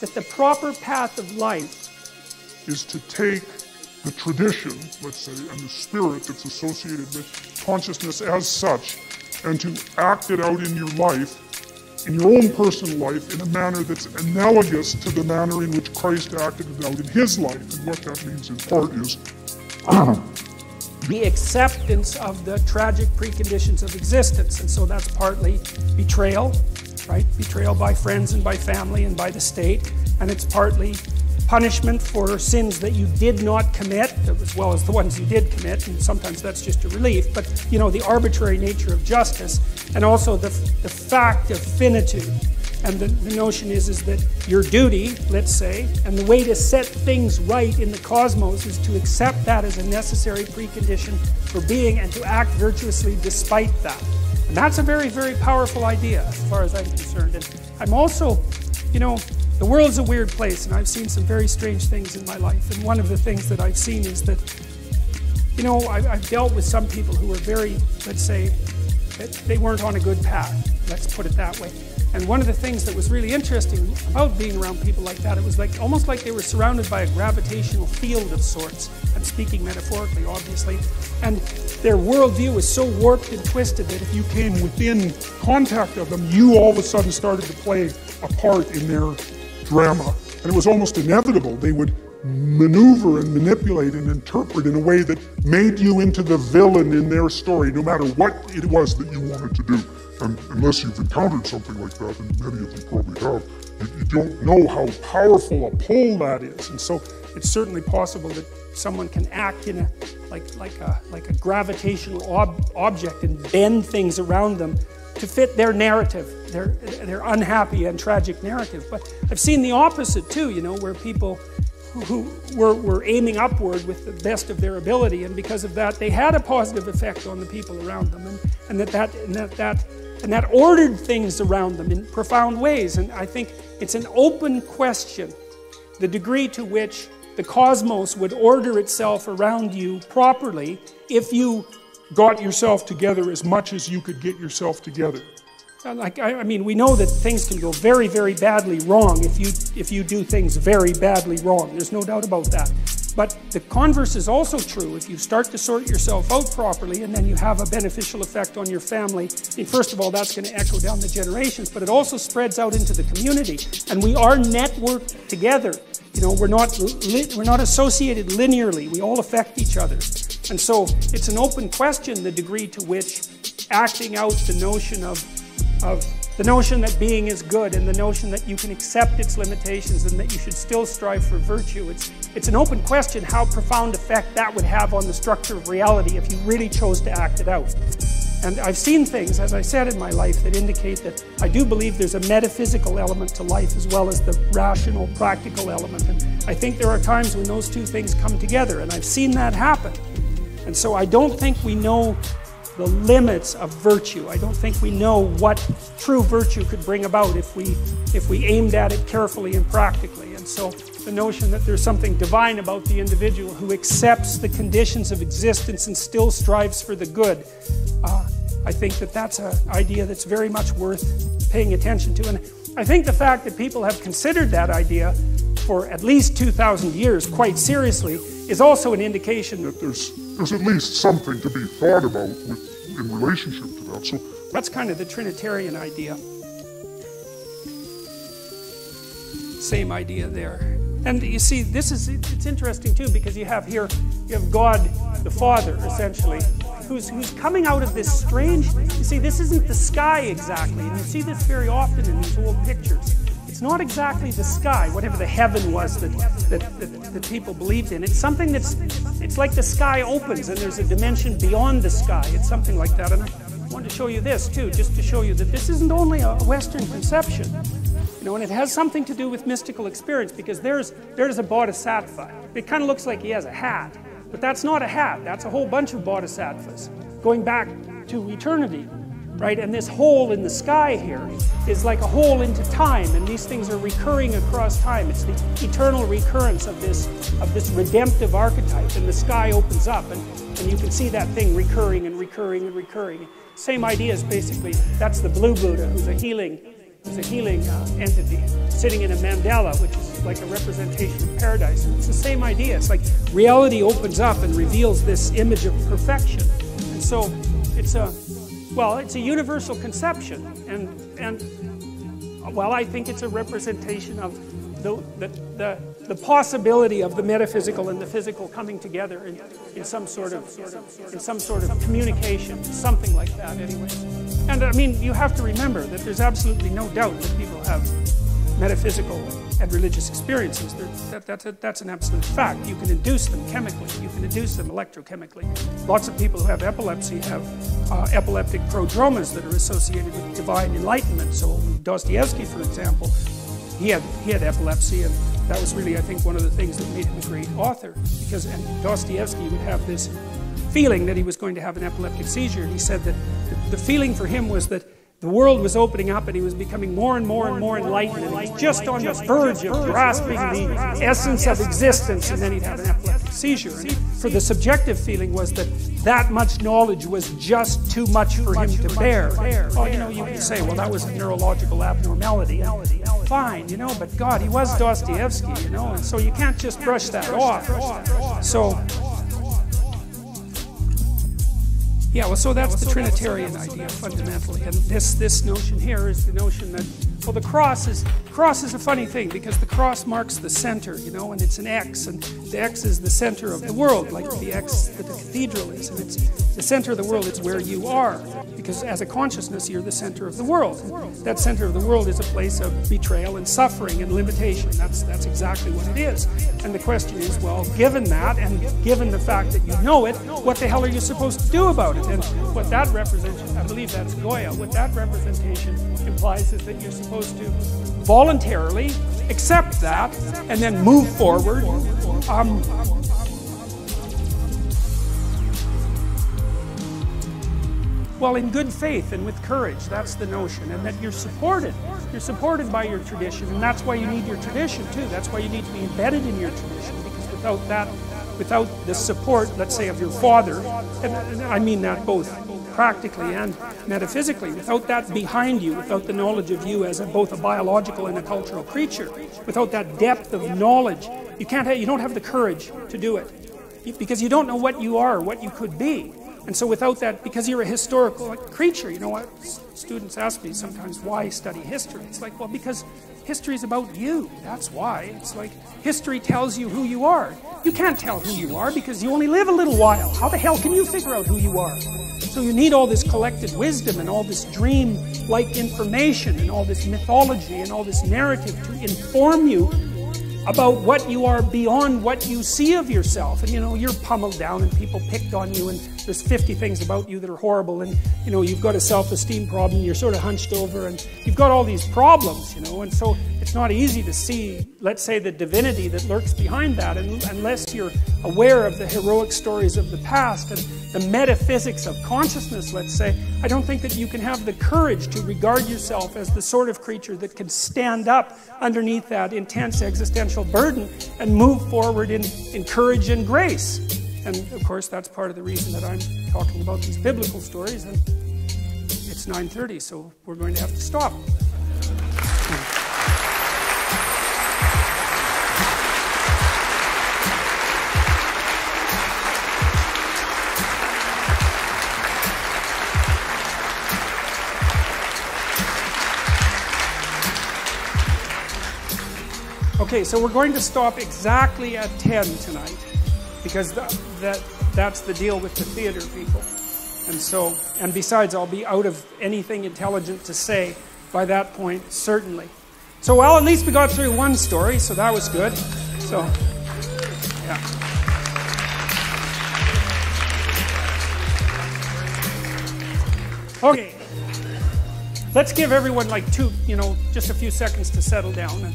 that the proper path of life is to take the tradition, let's say, and the spirit that's associated with consciousness as such, and to act it out in your life, in your own personal life, in a manner that's analogous to the manner in which Christ acted it out in his life. And what that means in part is the acceptance of the tragic preconditions of existence. And so that's partly betrayal, right? Betrayal by friends and by family and by the state. And it's partly punishment for sins that you did not commit, as well as the ones you did commit, and sometimes that's just a relief, but you know, the arbitrary nature of justice, and also the, the fact of finitude. And the, the notion is, is that your duty, let's say, and the way to set things right in the cosmos is to accept that as a necessary precondition for being and to act virtuously despite that. And that's a very, very powerful idea as far as I'm concerned. And I'm also, you know, the world's a weird place, and I've seen some very strange things in my life. And one of the things that I've seen is that, you know, I've, I've dealt with some people who were very, let's say, they weren't on a good path. Let's put it that way. And one of the things that was really interesting about being around people like that, it was like almost like they were surrounded by a gravitational field of sorts. I'm speaking metaphorically, obviously. And their worldview was so warped and twisted that if you came within contact of them, you all of a sudden started to play a part in their drama. And it was almost inevitable. They would maneuver and manipulate and interpret in a way that made you into the villain in their story, no matter what it was that you wanted to do. And unless you've encountered something like that, and many of you probably have, you, you don't know how powerful a pull that is. And so it's certainly possible that someone can act in a like like a like a gravitational ob- object and bend things around them to fit their narrative, their, their unhappy and tragic narrative. But I've seen the opposite too, you know, where people who were, were aiming upward with the best of their ability, and because of that, they had a positive effect on the people around them, and, and that, that, and that, that and that ordered things around them in profound ways. And I think it's an open question the degree to which the cosmos would order itself around you properly if you got yourself together as much as you could get yourself together. Uh, like I, I, mean, we know that things can go very, very badly wrong if you if you do things very badly wrong. There's no doubt about that. But the converse is also true. If you start to sort yourself out properly, and then you have a beneficial effect on your family. I mean, first of all, that's going to echo down the generations, but it also spreads out into the community, and we are networked together You know, we're not, we're not associated linearly. We all affect each other. And so it's an open question the degree to which acting out the notion of, of the notion that being is good and the notion that you can accept its limitations and that you should still strive for virtue. It's, it's an open question how profound effect that would have on the structure of reality if you really chose to act it out. And I've seen things, as I said in my life, that indicate that I do believe there's a metaphysical element to life as well as the rational, practical element. And I think there are times when those two things come together, and I've seen that happen. And so I don't think we know the limits of virtue. I don't think we know what true virtue could bring about if we, if we aimed at it carefully and practically. And so the notion that there's something divine about the individual who accepts the conditions of existence and still strives for the good, uh, I think that that's an idea that's very much worth paying attention to. And I think the fact that people have considered that idea for at least 2,000 years quite seriously is also an indication that there's, there's at least something to be thought about with in relationship to that. So that's kind of the Trinitarian idea. Same idea there. And you see, this is it's interesting too because you have here you have God the Father essentially, who's who's coming out of this strange. You see, this isn't the sky exactly, and you see this very often in these old pictures. It's not exactly the sky, whatever the heaven was that, that, that, that, people believed in. It's something that's, it's like the sky opens and there's a dimension beyond the sky. It's something like that. And I wanted to show you this too, just to show you that this isn't only a Western conception. You know, and it has something to do with mystical experience because there's, there's a bodhisattva. It kind of looks like he has a hat, but that's not a hat. That's a whole bunch of bodhisattvas going back to eternity right? And this hole in the sky here is like a hole into time, and these things are recurring across time. It's the eternal recurrence of this of this redemptive archetype, and the sky opens up, and, and you can see that thing recurring and recurring and recurring. Same idea is basically that's the blue Buddha, who's a healing, who's a healing uh, entity, sitting in a mandala, which is like a representation of paradise. And it's the same idea. It's like reality opens up and reveals this image of perfection, and so it's a well, it's a universal conception, and, and well, I think it's a representation of the, the, the, the, possibility of the metaphysical and the physical coming together in, in some sort of in some sort of communication, something like that, anyway. And I mean, you have to remember that there's absolutely no doubt that people have metaphysical and religious experiences. That, that's, a, that's an absolute fact. You can induce them chemically, you can induce them electrochemically. Lots of people who have epilepsy have uh, epileptic prodromas that are associated with divine enlightenment. So Dostoevsky, for example, he had, he had epilepsy, and that was really, I think, one of the things that made him a great author. Because Dostoevsky would have this feeling that he was going to have an epileptic seizure. And he said that the feeling for him was that the world was opening up and he was becoming more and more and more enlightened and he was just on the verge of grasping the essence of existence and then he'd have an epileptic seizure. And for the subjective feeling was that that much knowledge was just too much for him to bear. Oh, you know, you can say, well, that was a neurological abnormality. Fine, you know, but God, he was Dostoevsky, you know, and so you can't just brush that off. So Yeah, well, so that's the Trinitarian idea fundamentally, and this this notion here is the notion that well, the cross is cross is a funny thing because the cross marks the center, you know, and it's an X, and the X is the center of the world, like the X that the cathedral is, and it's the center of the world. It's where you are, because as a consciousness, you're the center of the world. That center of the world is a place of betrayal and suffering and limitation. That's that's exactly what it is. And the question is, well, given that, and given the fact that you know it, what the hell are you supposed to do about it? And what that represents, I believe that's Goya. What that representation implies is that you're supposed supposed to voluntarily accept that and then move forward. Um, well, in good faith and with courage, that's the notion, and that you're supported. You're supported by your tradition, and that's why you need your tradition too. That's why you need to be embedded in your tradition, because without that, without the support, let's say, of your father, and I mean that both practically and metaphysically. Without that behind you, without the knowledge of you as a, both a biological and a cultural creature, without that depth of knowledge, you can't. Have, you don't have the courage to do it because you don't know what you are, what you could be. And so without that, because you're a historical creature, you know what? Students ask me sometimes, why study history? It's like, well, because History is about you. That's why. It's like history tells you who you are. You can't tell who you are because you only live a little while. How the hell can you figure out who you are? So you need all this collected wisdom and all this dream like information and all this mythology and all this narrative to inform you about what you are beyond what you see of yourself. And you know, you're pummeled down and people picked on you and there's 50 things about you that are horrible and you know, you've got a self-esteem problem, you're sort of hunched over and you've got all these problems, you know, and so it's not easy to see, let's say, the divinity that lurks behind that and unless you're aware of the heroic stories of the past and the metaphysics of consciousness, let's say, I don't think that you can have the courage to regard yourself as the sort of creature that can stand up underneath that intense existential burden and move forward in, in courage and grace. And of course, that's part of the reason that I'm talking about these biblical stories. And it's 9:30, so we're going to have to stop. Okay, so we're going to stop exactly at 10 tonight because that, that, that's the deal with the theater people. And so, and besides, I'll be out of anything intelligent to say by that point, certainly. So, well, at least we got through one story, so that was good. So, yeah. Okay. Let's give everyone like two, you know, just a few seconds to settle down.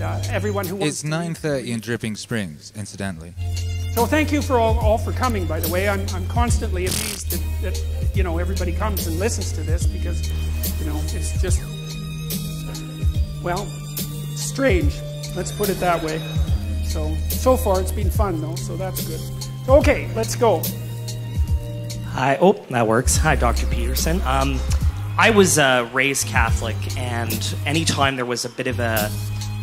And, and uh, everyone who It's 9.30 in Dripping Springs, incidentally. So thank you for all, all for coming, by the way. I'm, I'm constantly amazed that, that, you know, everybody comes and listens to this because, you know, it's just, well, strange. Let's put it that way. So, so far it's been fun though, so that's good. Okay, let's go. Hi, oh, that works. Hi, Dr. Peterson. Um, I was uh, raised Catholic, and anytime there was a bit of a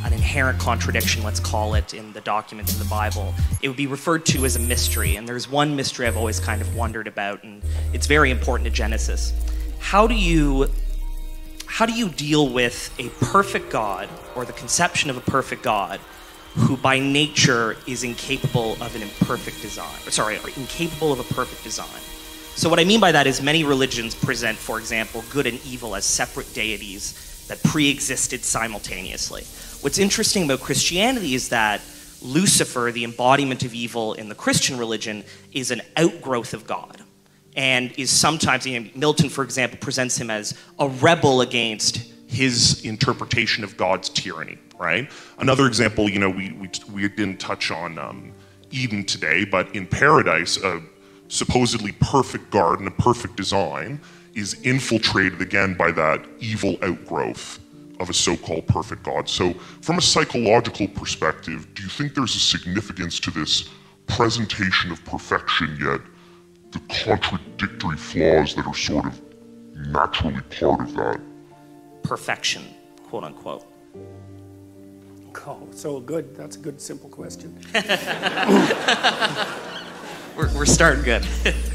an inherent contradiction, let's call it, in the documents of the Bible, it would be referred to as a mystery. And there's one mystery I've always kind of wondered about, and it's very important to Genesis. How do you how do you deal with a perfect God or the conception of a perfect God who by nature is incapable of an imperfect design? Sorry, incapable of a perfect design. So what I mean by that is many religions present, for example, good and evil as separate deities that pre-existed simultaneously. What's interesting about Christianity is that Lucifer, the embodiment of evil in the Christian religion, is an outgrowth of God. And is sometimes, you know, Milton, for example, presents him as a rebel against his interpretation of God's tyranny, right? Another example, you know, we, we, we didn't touch on um, Eden today, but in paradise, a supposedly perfect garden, a perfect design, is infiltrated again by that evil outgrowth of a so called perfect God. So, from a psychological perspective, do you think there's a significance to this presentation of perfection, yet the contradictory flaws that are sort of naturally part of that? Perfection, quote unquote. Oh, so good. That's a good, simple question. we're, we're starting good.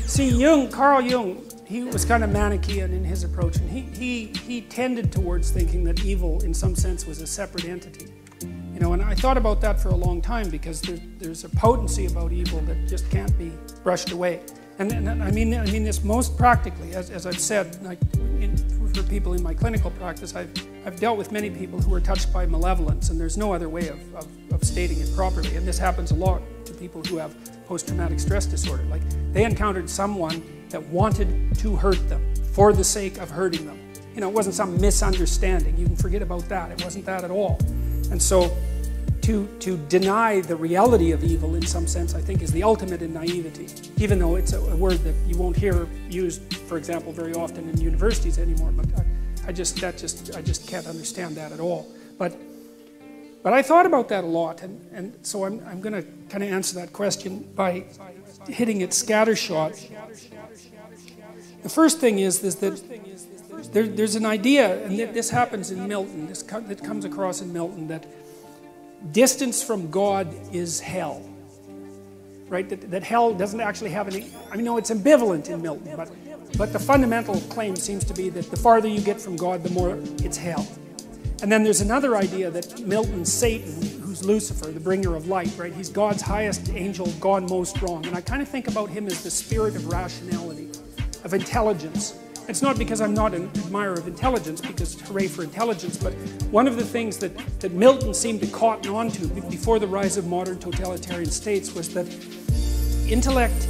See, Jung, Carl Jung, he was kind of Manichaean in his approach, and he, he, he tended towards thinking that evil, in some sense, was a separate entity. You know, and I thought about that for a long time because there, there's a potency about evil that just can't be brushed away. And, and I mean, I mean this most practically, as, as I've said, like in, for people in my clinical practice, I've, I've dealt with many people who are touched by malevolence, and there's no other way of, of, of stating it properly. And this happens a lot to people who have post-traumatic stress disorder. Like they encountered someone that wanted to hurt them for the sake of hurting them. You know, it wasn't some misunderstanding. You can forget about that. It wasn't that at all. And so to, to deny the reality of evil in some sense, I think, is the ultimate in naivety, even though it's a, a word that you won't hear used, for example, very often in universities anymore. But I, I just, that just, I just can't understand that at all. But, but I thought about that a lot, and, and so I'm, I'm going to kind of answer that question by hitting it scattershot. The first thing is, is that there, there's an idea, and this happens in Milton, this that comes across in Milton, that distance from God is hell. Right? That, that hell doesn't actually have any, I mean, no, it's ambivalent in Milton, but, but the fundamental claim seems to be that the farther you get from God, the more it's hell. And then there's another idea that Milton, Satan, who's Lucifer, the bringer of light, right? He's God's highest angel, gone most wrong. And I kind of think about him as the spirit of rationality, of intelligence. It's not because I'm not an admirer of intelligence, because hooray for intelligence, but one of the things that, that Milton seemed to cotton on to before the rise of modern totalitarian states was that intellect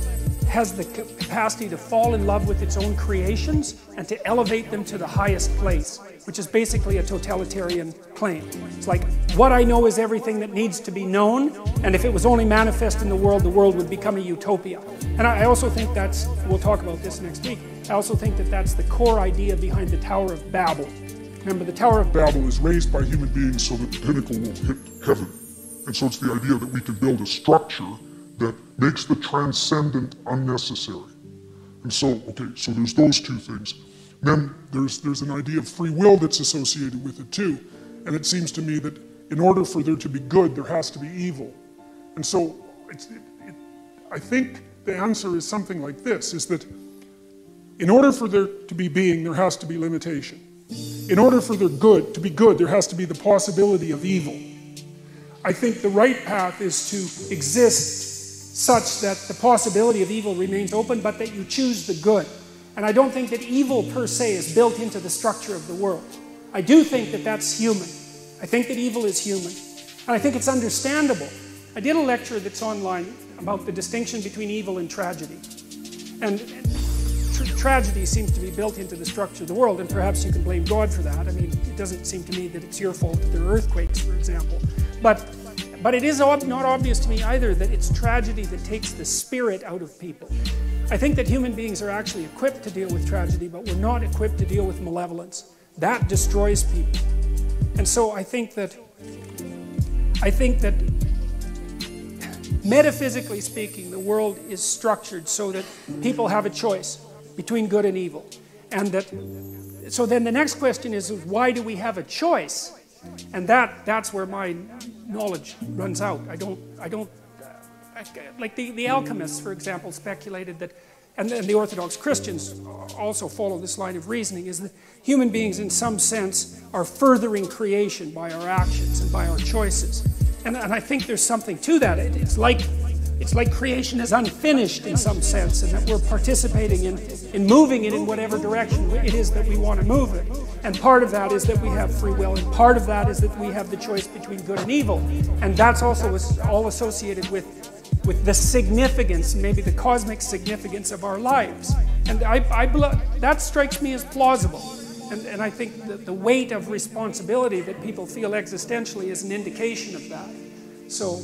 has the capacity to fall in love with its own creations and to elevate them to the highest place, which is basically a totalitarian claim. It's like, what I know is everything that needs to be known, and if it was only manifest in the world, the world would become a utopia. And I also think that's, we'll talk about this next week, I also think that that's the core idea behind the Tower of Babel. Remember, the Tower of Babel is raised by human beings so that the pinnacle will hit heaven. And so it's the idea that we can build a structure that makes the transcendent unnecessary. And so, okay, so there's those two things. Then there's, there's an idea of free will that's associated with it too. And it seems to me that in order for there to be good, there has to be evil. And so it, it, I think the answer is something like this, is that in order for there to be being, there has to be limitation. In order for there good to be good, there has to be the possibility of evil. I think the right path is to exist such that the possibility of evil remains open, but that you choose the good. And I don't think that evil per se is built into the structure of the world. I do think that that's human. I think that evil is human. And I think it's understandable. I did a lecture that's online about the distinction between evil and tragedy. And tra- tragedy seems to be built into the structure of the world, and perhaps you can blame God for that. I mean, it doesn't seem to me that it's your fault that there are earthquakes, for example. But but it is ob- not obvious to me either that it's tragedy that takes the spirit out of people. I think that human beings are actually equipped to deal with tragedy, but we're not equipped to deal with malevolence. That destroys people. And so I think that I think that metaphysically speaking, the world is structured so that people have a choice between good and evil. And that so then the next question is why do we have a choice? And that that's where my knowledge runs out. I don't, I don't, like the, the alchemists, for example, speculated that, and, and the Orthodox Christians also follow this line of reasoning, is that human beings, in some sense, are furthering creation by our actions and by our choices. And, and I think there's something to that. It, it's like it's like creation is unfinished in some sense, and that we're participating in, in moving it in whatever direction it is that we want to move it. And part of that is that we have free will, and part of that is that we have the choice between good and evil. And that's also all associated with, with the significance, maybe the cosmic significance of our lives. And I, I, that strikes me as plausible. And, and I think that the weight of responsibility that people feel existentially is an indication of that. So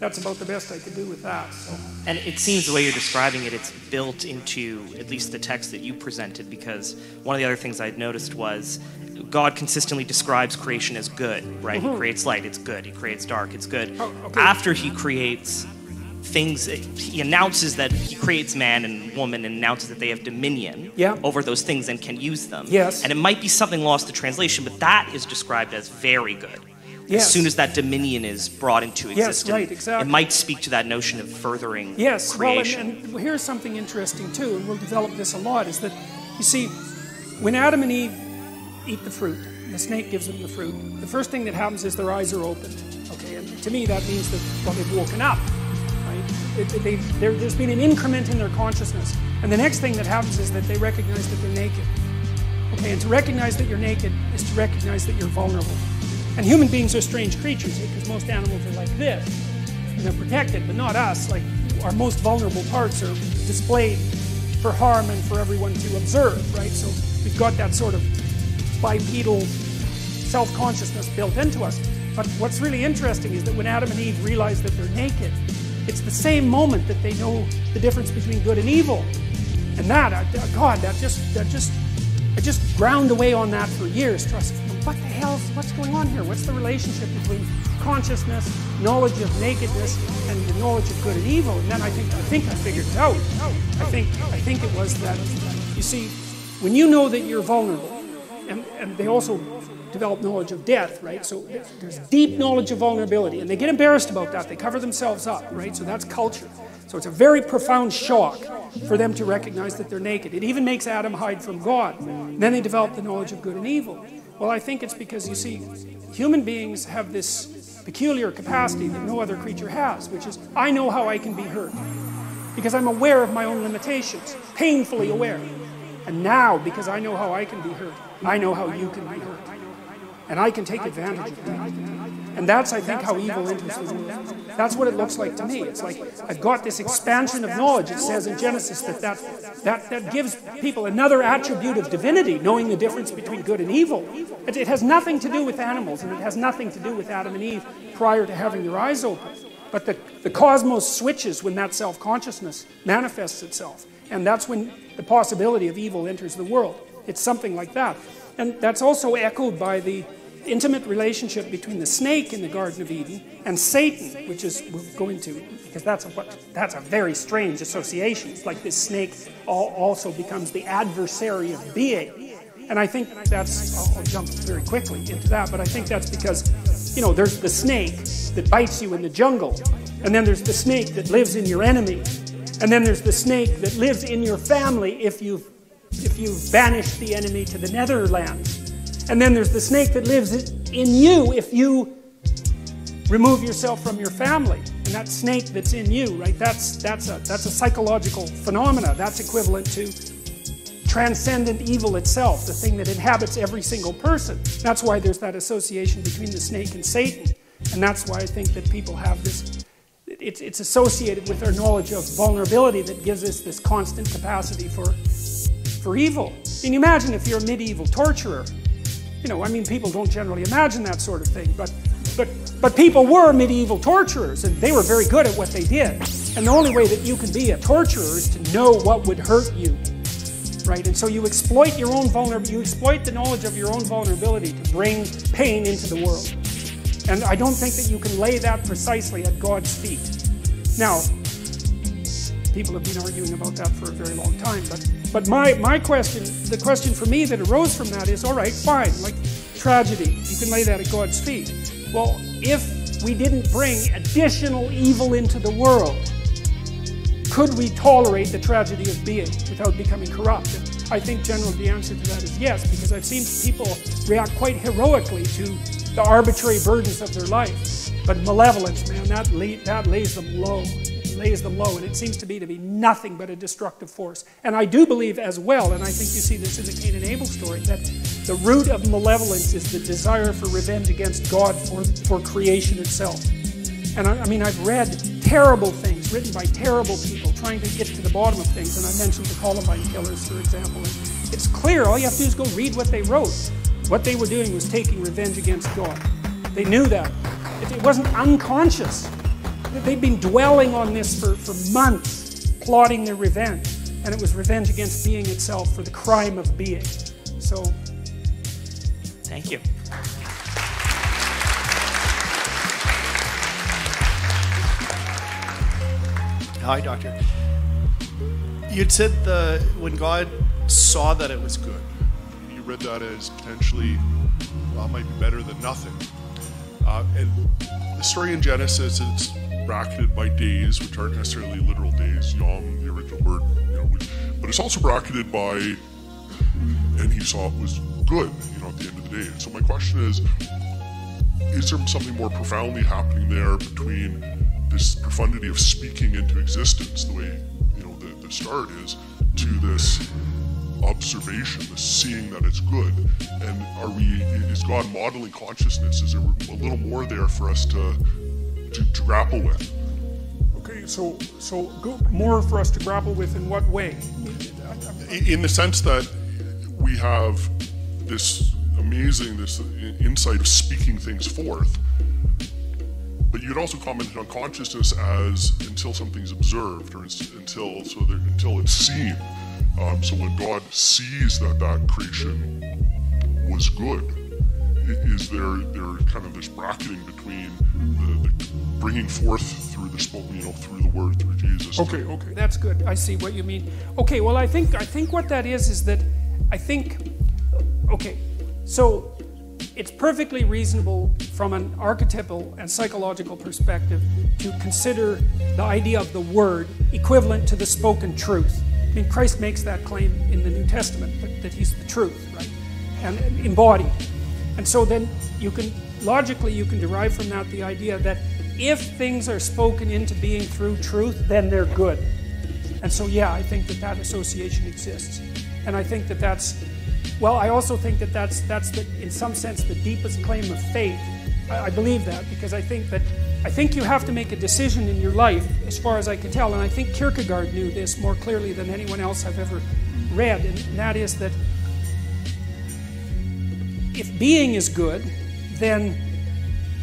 that's about the best I could do with that. So. And it seems the way you're describing it, it's built into at least the text that you presented, because one of the other things I'd noticed was God consistently describes creation as good, right? Mm-hmm. He creates light, it's good. He creates dark, it's good. Oh, okay. After he creates things, he announces that he creates man and woman and announces that they have dominion yeah. over those things and can use them. Yes. And it might be something lost to translation, but that is described as very good yes. as soon as that dominion is brought into existence. Yes, right, exactly. It might speak to that notion of furthering yes, creation. Well, and, and here's something interesting too, and we'll develop this a lot, is that, you see, when Adam and Eve eat the fruit, the snake gives them the fruit, the first thing that happens is their eyes are opened. Okay, and to me that means that, well, they've woken up. Right? It, they, there's been an increment in their consciousness. And the next thing that happens is that they recognize that they're naked. Okay, and to recognize that you're naked is to recognize that you're vulnerable. And human beings are strange creatures because most animals are like this. And they're protected, but not us. Like our most vulnerable parts are displayed for harm and for everyone to observe, right? So we've got that sort of bipedal self-consciousness built into us. But what's really interesting is that when Adam and Eve realize that they're naked, it's the same moment that they know the difference between good and evil. And that, uh, God, that just, that just, I just ground away on that for years. Trust what the hell, what's going on here? What's the relationship between consciousness, knowledge of nakedness, and the knowledge of good and evil? And then I think I think I figured it out. I think I think it was that you see, when you know that you're vulnerable, and, and they also develop knowledge of death, right? So there's deep knowledge of vulnerability, and they get embarrassed about that. They cover themselves up, right? So that's culture. So it's a very profound shock for them to recognize that they're naked. It even makes Adam hide from God. And then they develop the knowledge of good and evil. Well, I think it's because you see, human beings have this peculiar capacity that no other creature has, which is I know how I can be hurt because I'm aware of my own limitations, painfully aware. And now, because I know how I can be hurt, I know how you can be hurt. And I can take advantage of that. And that's, I think, how evil enters the world. That's what it looks like to me. It's like I've got this expansion of knowledge. It says in Genesis that that, that, that gives people another attribute of divinity, knowing the difference between good and evil. It, it has nothing to do with animals, and it has nothing to do with Adam and Eve prior to having their eyes open. But the, the cosmos switches when that self consciousness manifests itself. And that's when the possibility of evil enters the world. It's something like that. And that's also echoed by the intimate relationship between the snake in the Garden of Eden and Satan, which is we're going to because that's a what that's a very strange association. It's like this snake also becomes the adversary of being, and I think that's I'll, I'll jump very quickly into that, but I think that's because you know there's the snake that bites you in the jungle, and then there's the snake that lives in your enemy, and then there's the snake that lives in your family if you've if you've banished the enemy to the netherlands. And then there's the snake that lives in you if you remove yourself from your family. And that snake that's in you, right? That's that's a that's a psychological phenomena. That's equivalent to transcendent evil itself, the thing that inhabits every single person. That's why there's that association between the snake and Satan. And that's why I think that people have this it's, it's associated with our knowledge of vulnerability that gives us this constant capacity for for evil. Can you imagine if you're a medieval torturer you know, I mean, people don't generally imagine that sort of thing, but, but, but people were medieval torturers, and they were very good at what they did. And the only way that you can be a torturer is to know what would hurt you, right? And so you exploit your own vulnerability, you exploit the knowledge of your own vulnerability to bring pain into the world. And I don't think that you can lay that precisely at God's feet. Now, people have been arguing about that for a very long time, but but my, my question, the question for me that arose from that is, all right, fine, like tragedy, you can lay that at God's feet. Well, if we didn't bring additional evil into the world, could we tolerate the tragedy of being without becoming corrupt? And I think generally the answer to that is yes, because I've seen people react quite heroically to the arbitrary burdens of their life. But malevolence, man, that, lay, that lays them low lays them low, and it seems to me to be nothing but a destructive force. And I do believe as well, and I think you see this in the Cain and Abel story, that the root of malevolence is the desire for revenge against God for, for creation itself. And I, I mean, I've read terrible things written by terrible people trying to get to the bottom of things, and I mentioned the Columbine killers, for example. And it's clear, all you have to do is go read what they wrote. What they were doing was taking revenge against God. They knew that. It, it wasn't unconscious. They'd been dwelling on this for, for months, plotting their revenge. And it was revenge against being itself for the crime of being. So. Thank you. Hi, Doctor. You'd said the when God saw that it was good, you read that as potentially well, might be better than nothing. Uh, and the story in Genesis, it's bracketed by days, which aren't necessarily literal days, yom, the original word, you know, but it's also bracketed by, and he saw it was good, you know, at the end of the day. so my question is, is there something more profoundly happening there between this profundity of speaking into existence, the way, you know, the, the start is, to this observation, the seeing that it's good? And are we, is God modeling consciousness? Is there a little more there for us to to, to grapple with. Okay, so so more for us to grapple with in what way? In the sense that we have this amazing this insight of speaking things forth, but you'd also commented on consciousness as until something's observed or until so that, until it's seen. Um, so when God sees that that creation was good, is there there kind of this bracketing between bringing forth through the you know through the word through Jesus. Okay, okay, that's good. I see what you mean. Okay, well I think I think what that is is that I think okay, so it's perfectly reasonable from an archetypal and psychological perspective to consider the idea of the word equivalent to the spoken truth. I mean, Christ makes that claim in the New Testament that, that he's the truth, right? And embodied. And so then you can, logically, you can derive from that the idea that if things are spoken into being through truth, then they're good. And so, yeah, I think that that association exists. And I think that that's, well, I also think that that's, that's the, in some sense, the deepest claim of faith. I, I believe that because I think that, I think you have to make a decision in your life, as far as I can tell. And I think Kierkegaard knew this more clearly than anyone else I've ever read. And that is that if being is good, then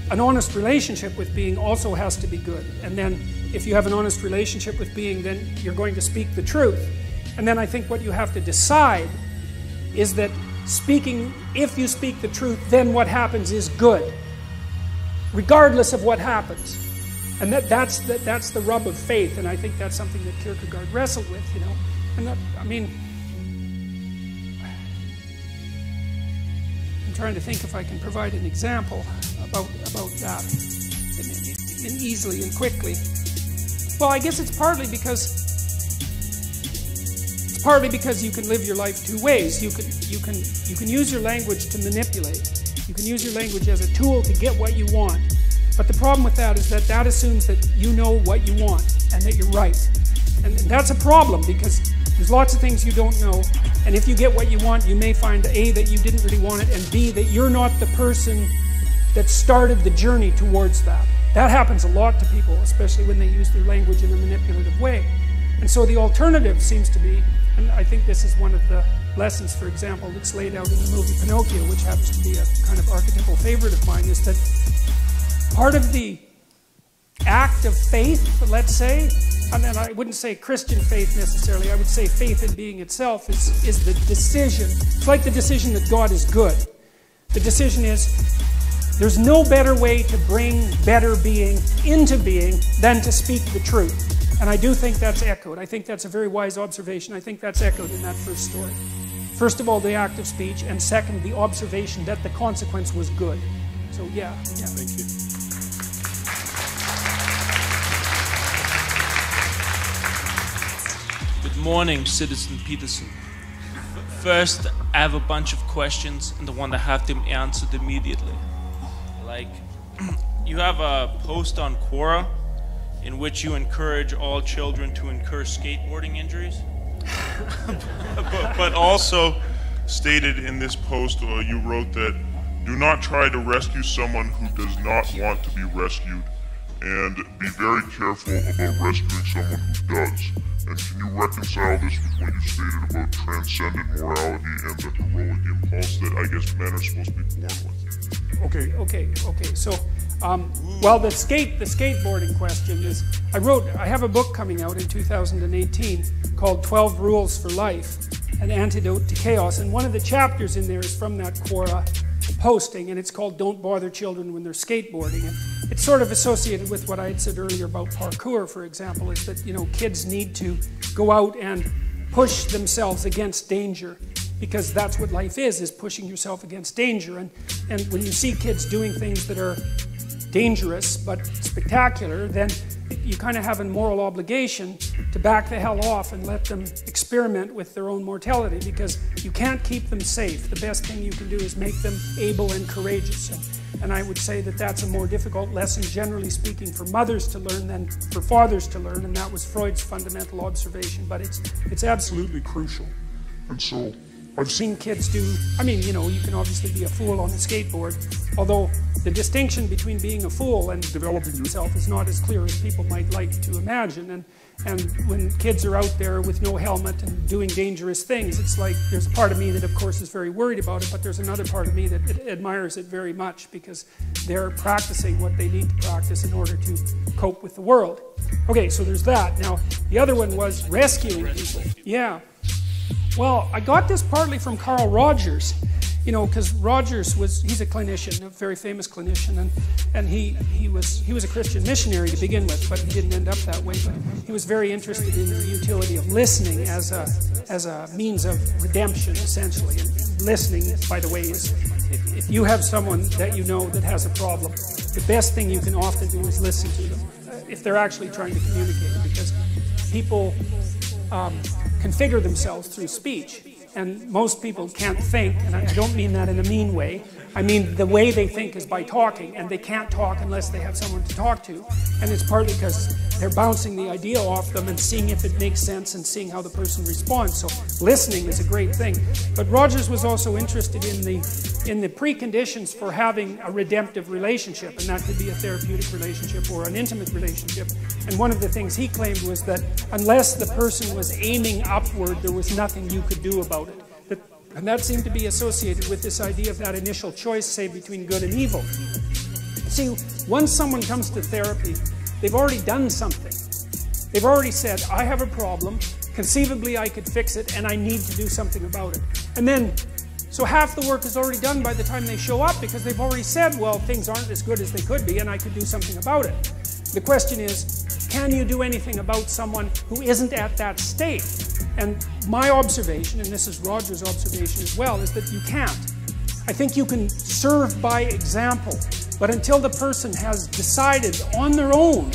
an honest relationship with being also has to be good. And then if you have an honest relationship with being, then you're going to speak the truth. And then I think what you have to decide is that speaking, if you speak the truth, then what happens is good, regardless of what happens. And that, that's, the, that's the rub of faith, and I think that's something that Kierkegaard wrestled with, you know. And that, I mean, I'm trying to think if I can provide an example about, about that and, and easily and quickly. Well, I guess it's partly because it's partly because you can live your life two ways. You can you can you can use your language to manipulate. You can use your language as a tool to get what you want. But the problem with that is that that assumes that you know what you want and that you're right. And that's a problem because there's lots of things you don't know. And if you get what you want, you may find A, that you didn't really want it, and B, that you're not the person that started the journey towards that. That happens a lot to people, especially when they use their language in a manipulative way. And so the alternative seems to be, and I think this is one of the lessons, for example, that's laid out in the movie Pinocchio, which happens to be a kind of archetypal favorite of mine, is that part of the act of faith, let's say, and then I wouldn't say Christian faith necessarily, I would say faith in being itself is, is the decision. It's like the decision that God is good. The decision is there's no better way to bring better being into being than to speak the truth. And I do think that's echoed. I think that's a very wise observation. I think that's echoed in that first story. First of all, the act of speech, and second, the observation that the consequence was good. So, yeah. yeah. Thank you. Good morning, Citizen Peterson. First, I have a bunch of questions, and I want to have them answered immediately. Like, you have a post on Quora in which you encourage all children to incur skateboarding injuries. but, but also stated in this post, uh, you wrote that do not try to rescue someone who does not want to be rescued, and be very careful about rescuing someone who does. And can you reconcile this with what you stated about transcendent morality and the heroic impulse that I guess men are supposed to be born with? Okay, okay, okay. So, um, well, the skate, the skateboarding question is, I wrote, I have a book coming out in 2018 called 12 Rules for Life, an antidote to chaos. And one of the chapters in there is from that Quora posting, and it's called Don't Bother Children When They're Skateboarding. And it's sort of associated with what I had said earlier about parkour, for example, is that, you know, kids need to go out and push themselves against danger because that's what life is, is pushing yourself against danger. And, and when you see kids doing things that are dangerous but spectacular, then you kind of have a moral obligation to back the hell off and let them experiment with their own mortality because you can't keep them safe. The best thing you can do is make them able and courageous. And, and I would say that that's a more difficult lesson, generally speaking, for mothers to learn than for fathers to learn, and that was Freud's fundamental observation. But it's, it's absolutely crucial. And so, I've seen kids do, I mean, you know, you can obviously be a fool on a skateboard, although the distinction between being a fool and developing yourself is not as clear as people might like to imagine. And, and when kids are out there with no helmet and doing dangerous things, it's like there's a part of me that, of course, is very worried about it, but there's another part of me that admires it very much because they're practicing what they need to practice in order to cope with the world. Okay, so there's that. Now, the other one was rescuing people. Yeah. Well, I got this partly from Carl Rogers, you know, because Rogers was, he's a clinician, a very famous clinician, and, and he, he, was, he was a Christian missionary to begin with, but he didn't end up that way. But he was very interested in the utility of listening as a, as a means of redemption, essentially. And listening, by the way, is if, if you have someone that you know that has a problem, the best thing you can often do is listen to them uh, if they're actually trying to communicate, because people um, configure themselves through speech. And most people can't think, and I don't mean that in a mean way. I mean, the way they think is by talking, and they can't talk unless they have someone to talk to. And it's partly because they're bouncing the idea off them and seeing if it makes sense and seeing how the person responds. So listening is a great thing. But Rogers was also interested in the in the preconditions for having a redemptive relationship, and that could be a therapeutic relationship or an intimate relationship. And one of the things he claimed was that unless the person was aiming upward, there was nothing you could do about it. And that seemed to be associated with this idea of that initial choice, say, between good and evil. See, once someone comes to therapy, they've already done something. They've already said, I have a problem, conceivably I could fix it, and I need to do something about it. And then so half the work is already done by the time they show up because they've already said, well, things aren't as good as they could be and I could do something about it. The question is, can you do anything about someone who isn't at that state? And my observation, and this is Roger's observation as well, is that you can't. I think you can serve by example, but until the person has decided on their own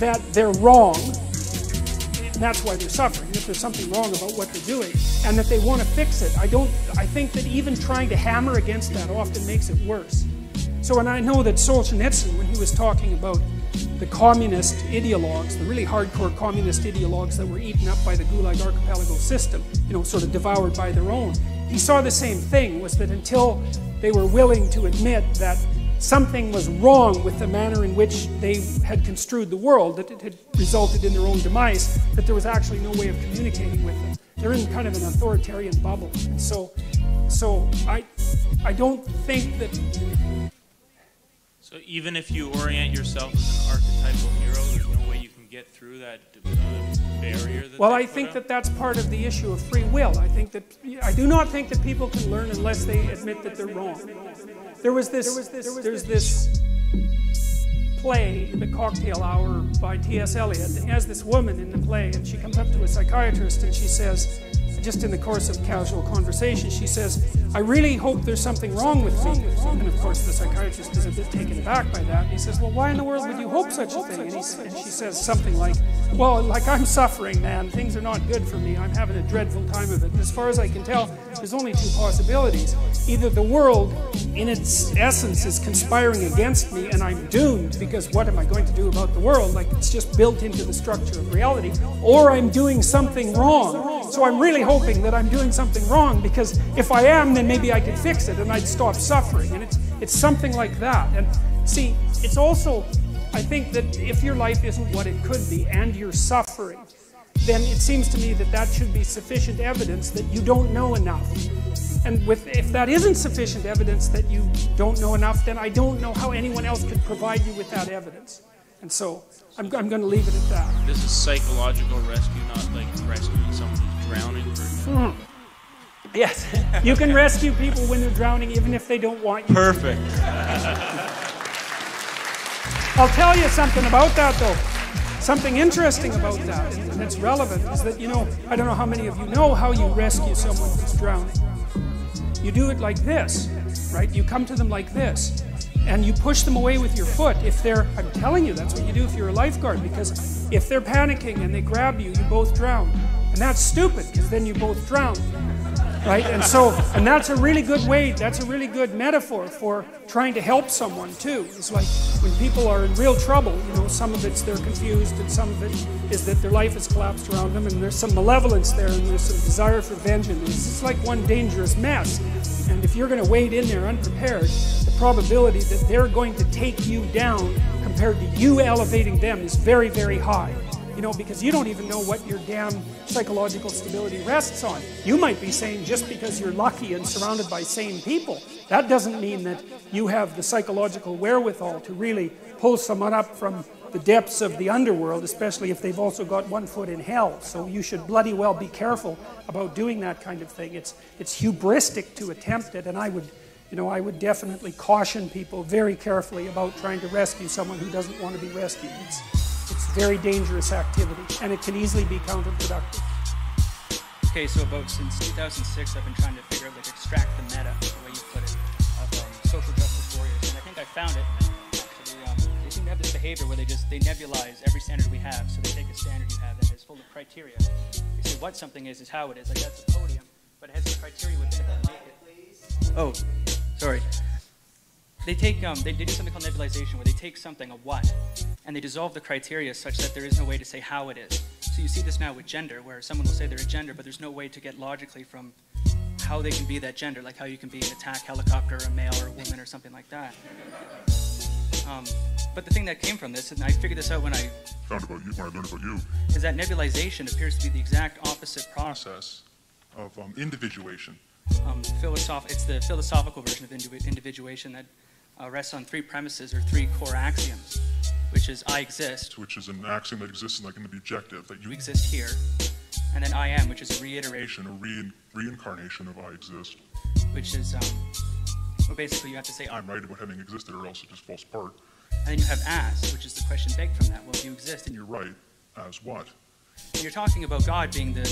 that they're wrong, and that's why they're suffering, if there's something wrong about what they're doing, and that they want to fix it. I don't, I think that even trying to hammer against that often makes it worse. So, and I know that Solzhenitsyn, when he was talking about the communist ideologues, the really hardcore communist ideologues that were eaten up by the Gulag archipelago system, you know, sort of devoured by their own, he saw the same thing, was that until they were willing to admit that something was wrong with the manner in which they had construed the world, that it had resulted in their own demise, that there was actually no way of communicating with them. They're in kind of an authoritarian bubble. So, so I, I don't think that. So even if you orient yourself as an archetypal hero, there's no way you can get through that uh, barrier. That well, I think up? that that's part of the issue of free will. I think that I do not think that people can learn unless they admit that they're wrong. There was this, there's this play, The Cocktail Hour by T.S. Eliot, and he has this woman in the play, and she comes up to a psychiatrist and she says, just in the course of casual conversation, she says, I really hope there's something wrong with me. And of course, the psychiatrist is a bit taken aback by that. He says, Well, why in the world would you hope such a thing? And, and she says something like, Well, like I'm suffering, man. Things are not good for me. I'm having a dreadful time of it. And as far as I can tell, there's only two possibilities. Either the world, in its essence, is conspiring against me and I'm doomed because what am I going to do about the world? Like it's just built into the structure of reality. Or I'm doing something wrong. So I'm really hoping that I'm doing something wrong because if I am, then maybe I could fix it and I'd stop suffering. And it's, it's something like that. And see, it's also, I think that if your life isn't what it could be and you're suffering, then it seems to me that that should be sufficient evidence that you don't know enough. And with, if that isn't sufficient evidence that you don't know enough, then I don't know how anyone else could provide you with that evidence. And so I'm, I'm going to leave it at that. This is psychological rescue, not like rescuing who's drowning. For mm. Yes, you can rescue people when they're drowning, even if they don't want you. Perfect. I'll tell you something about that, though. Something interesting about that, and it's relevant, is that, you know, I don't know how many of you know how you rescue someone who's drowning. You do it like this, right? You come to them like this, and you push them away with your foot. If they're, I'm telling you, that's what you do if you're a lifeguard, because if they're panicking and they grab you, you both drown. And that's stupid, because then you both drown right? And so, and that's a really good way, that's a really good metaphor for trying to help someone too. It's like when people are in real trouble, you know, some of it's they're confused and some of it is that their life has collapsed around them and there's some malevolence there and there's some desire for vengeance. It's just like one dangerous mess. And if you're going to wade in there unprepared, the probability that they're going to take you down compared to you elevating them is very, very high. You know, because you don't even know what your damn psychological stability rests on. You might be saying just because you're lucky and surrounded by sane people, that doesn't mean that you have the psychological wherewithal to really pull someone up from the depths of the underworld, especially if they've also got one foot in hell. So you should bloody well be careful about doing that kind of thing. It's, it's hubristic to attempt it, and I would, you know, I would definitely caution people very carefully about trying to rescue someone who doesn't want to be rescued. It's, very dangerous activity, and it can easily be counterproductive. Okay, so about since 2006, I've been trying to figure out, like, extract the meta, the way you put it, of um, social justice warriors, and I think I found it. Actually, um, they seem to have this behavior where they just they nebulize every standard we have. So they take a standard you have that is full of criteria. They say what something is is how it is. Like that's a podium, but it has a criteria within it that make it. Oh, sorry. They take um, they, they do something called nebulization, where they take something, a what, and they dissolve the criteria such that there is no way to say how it is. So you see this now with gender, where someone will say they're a gender, but there's no way to get logically from how they can be that gender, like how you can be an attack helicopter, a male or a woman, or something like that. Um, but the thing that came from this, and I figured this out when I Found about you when I learned about you. is that nebulization appears to be the exact opposite process. Of um, individuation. Um, philosoph- it's the philosophical version of indivi- individuation that uh, rests on three premises or three core axioms, which is I exist, which is an axiom that exists and like in the objective that you you exist here, and then I am, which is a reiteration, a re- reincarnation of I exist. which is um, well, basically you have to say I'm right about having existed, or else it just falls apart. and then you have as, which is the question begged from that. Well, you exist, and You're right. As what? you're, you're talking about God being the,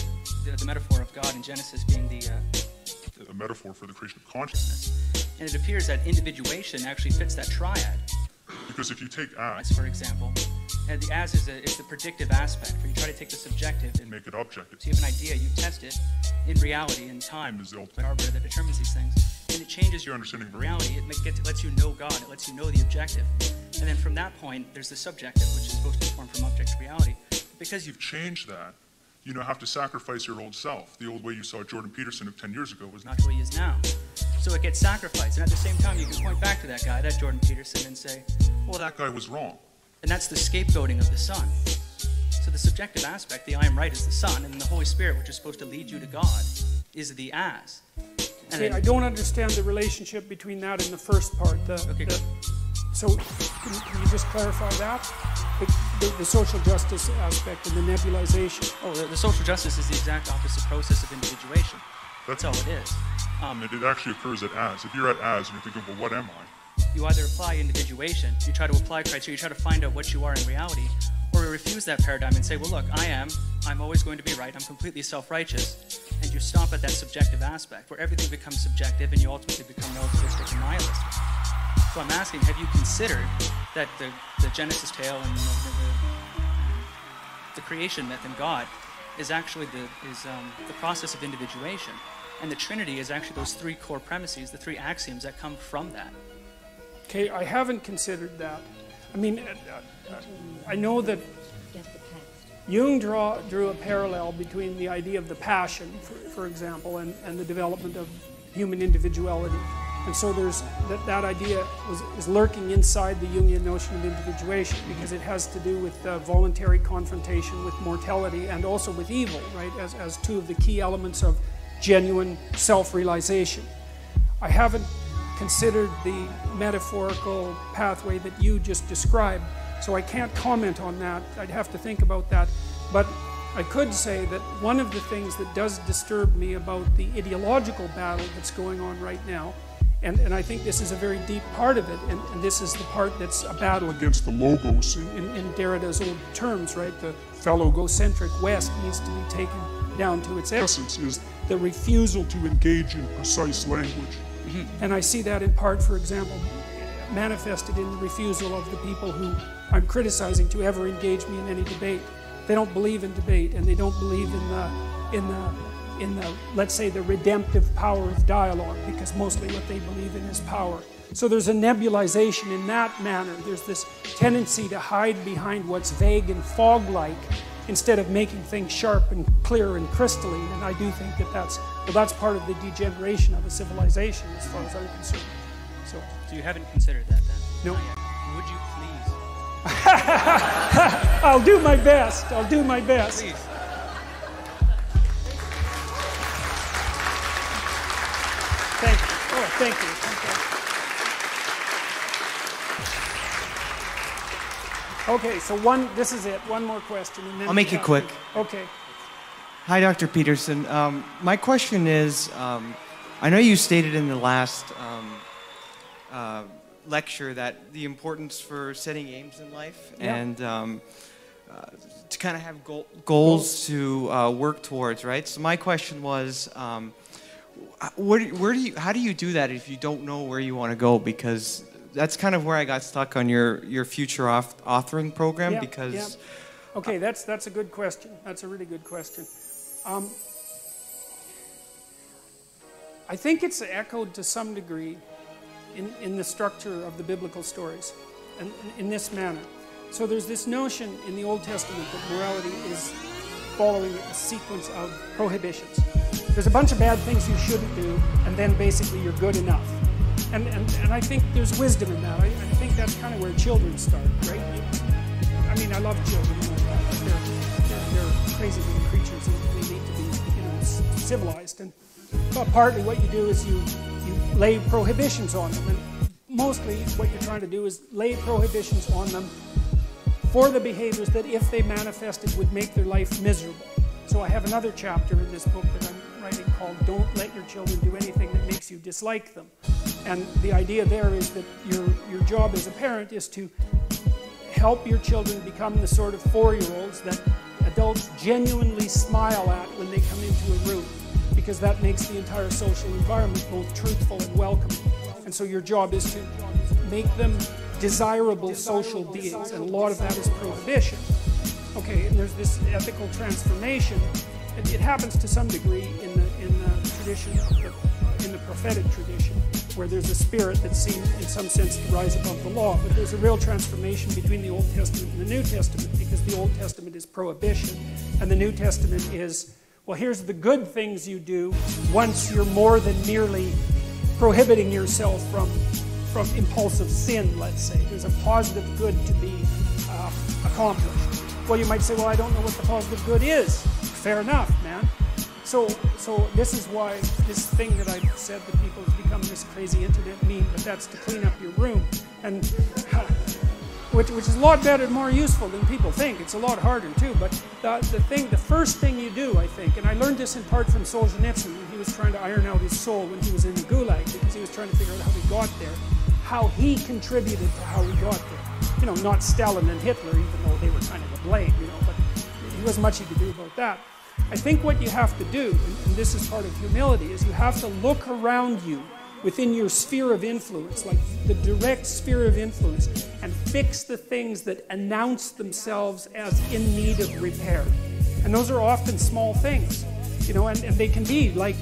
the the metaphor of God in Genesis being the uh, A metaphor for the creation of consciousness. and it appears that individuation actually fits that triad. Because if you take As, for example, and the as is, a, is the predictive aspect, where you try to take the subjective and make it objective. So you have an idea, you test it in reality, in time, is the ultimate. arbiter that determines these things, and it changes Your understanding of reality. It, make, it lets you know God. It lets you know the objective, and then from that point, there's the subjective, which is supposed to be formed from objective reality. But Because you've You've changed that. You now have to sacrifice your old self. The old way you saw Jordan Peterson of 10 years ago was not who he is now, so it gets sacrificed, and at the same time, you can point back to that guy, that Jordan Peterson, and say, well, that guy was wrong. and that's the scapegoating of the Son. So the subjective aspect, the I am right, is the Son, and the Holy Spirit, which is supposed to lead you to God, is the as. And Okay, I don't understand the relationship between that and the first part. The, Okay, the- so can, can you just clarify that? The, the, social justice aspect and the nebulization. Oh, the, the social justice is the exact opposite process of individuation. That's all it is. Um, And it actually occurs at as. If you're at as and you're thinking, well, what am I? you either apply individuation, you try to apply criteria, you try to find out what you are in reality, or you refuse that paradigm and say, well, look, I am, I'm always going to be right, I'm completely self righteous, and you stop at that subjective aspect where everything becomes subjective and you ultimately become relativistic and nihilistic. So I'm asking, have you considered that the, the Genesis tale and the, the, the creation myth and God is actually the, is, um, the process of individuation? And the Trinity is actually those three core premises, the three axioms that come from that. Okay, I haven't considered that. I mean, uh, uh, I know that Jung draw, drew a parallel between the idea of the passion, for, for example, and, and the development of human individuality. And so there's that, that idea was, is lurking inside the Jungian notion of individuation because it has to do with uh, voluntary confrontation with mortality and also with evil, right, as, as two of the key elements of genuine self realization. I haven't considered the metaphorical pathway that you just described, so I can't comment on that. I'd have to think about that. But I could say that one of the things that does disturb me about the ideological battle that's going on right now, and, and I think this is a very deep part of it, and, and this is the part that's a battle Against the logos. in, in, in Derrida's old terms, right? The phallogocentric West needs to be taken down to its essence, is the refusal to engage in precise language. Mm-hmm. And I see that in part, for example, manifested in the refusal of the people who I'm criticizing to ever engage me in any debate. They don't believe in debate, and they don't believe in the, in the, in the, let's say, the redemptive power of dialogue, because mostly what they believe in is power. So there's a nebulization in that manner. There's this tendency to hide behind what's vague and fog-like instead of making things sharp and clear and crystalline. And I do think that that's well, that's part of the degeneration of a civilization, as far as I'm concerned. So So you haven't considered that then? No. Would you please? I'll do my best. I'll do my best. Please. Thank you. Oh, thank you. Okay. So one. This is it. One more question, and then I'll make it quick. Okay. Hi, Dr. Peterson. Um, my question is um, I know you stated in the last um, uh, lecture that the importance for setting aims in life Yeah. and um, uh, to kind of have goal, goals to uh, work towards, right? So, my question was. Um, where, where do you, how do you do that if you don't know where you want to go? Because that's kind of where I got stuck on your, your future auth- authoring program. Yeah, because yeah. Okay, that's that's a good question. That's a really good question. Um, I think it's echoed to some degree in, in the structure of the biblical stories, and in this manner. So there's this notion in the Old Testament that morality is following a sequence of prohibitions. There's a bunch of bad things you shouldn't do, and then basically you're good enough. And, and, and I think there's wisdom in that. I, I think that's kind of where children start, right? I mean, I love children. They're, they're, they're crazy little creatures, and they need to be, you know, civilized. And but partly what you do is you you lay prohibitions on them, and mostly what you're trying to do is lay prohibitions on them for the behaviors that, if they manifested, would make their life miserable. So I have another chapter in this book that I'm writing called "Don't Let Your Children Do Anything That Makes You Dislike Them." And the idea there is that your your job as a parent is to help your children become the sort of four-year-olds that adults genuinely smile at when they come into a room because that makes the entire social environment both truthful and welcoming. And so your job is to make them desirable social beings, and a lot of that is prohibition. Okay, and there's this ethical transformation. It, it happens to some degree in the in the tradition the, in the prophetic tradition, where there's a spirit that seems, in some sense, to rise above the law. But there's a real transformation between the Old Testament and the New Testament, because the Old Testament is prohibition, and the New Testament is well, here's the good things you do once you're more than merely prohibiting yourself from, from impulsive sin, let's say. There's a positive good to be uh, accomplished. Well, you might say, well, I don't know what the positive good is. Fair enough, man. So, so this is why this thing that I said that people have become this crazy internet meme, but that's to clean up your room. And which, which is a lot better and more useful than people think. It's a lot harder too. But the, the thing, the first thing you do, I think, and I learned this in part from Solzhenitsyn when he was trying to iron out his soul when he was in the Gulag because he was trying to figure out how he got there, how he contributed to how he got there. You know, not Stalin and Hitler, even though they were kind of the blame. You know, but there wasn't much he could do about that. I think what you have to do, and, and this is part of humility, is you have to look around you within your sphere of influence, like the direct sphere of influence, and fix the things that announce themselves as in need of repair. And those are often small things, you know, and, and they can be like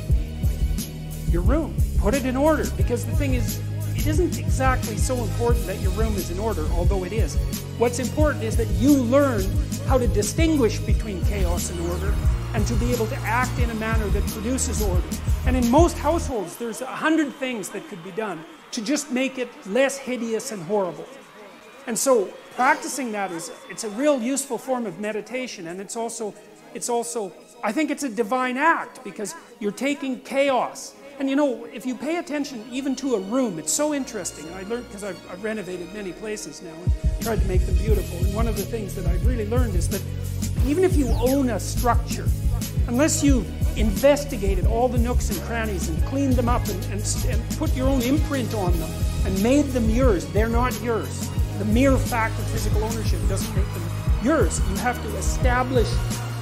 your room. Put it in order, because the thing is, it isn't exactly so important that your room is in order, although it is. What's important is that you learn how to distinguish between chaos and order and to be able to act in a manner that produces order. And in most households, there's a hundred things that could be done to just make it less hideous and horrible. And so practicing that is it's a real useful form of meditation and it's also it's also I think it's a divine act because you're taking chaos. And you know, if you pay attention even to a room, it's so interesting. And I learned because I've, I've renovated many places now and tried to make them beautiful. And one of the things that I've really learned is that even if you own a structure, unless you've investigated all the nooks and crannies and cleaned them up and, and, and put your own imprint on them and made them yours, they're not yours. The mere fact of physical ownership doesn't make them yours. You have to establish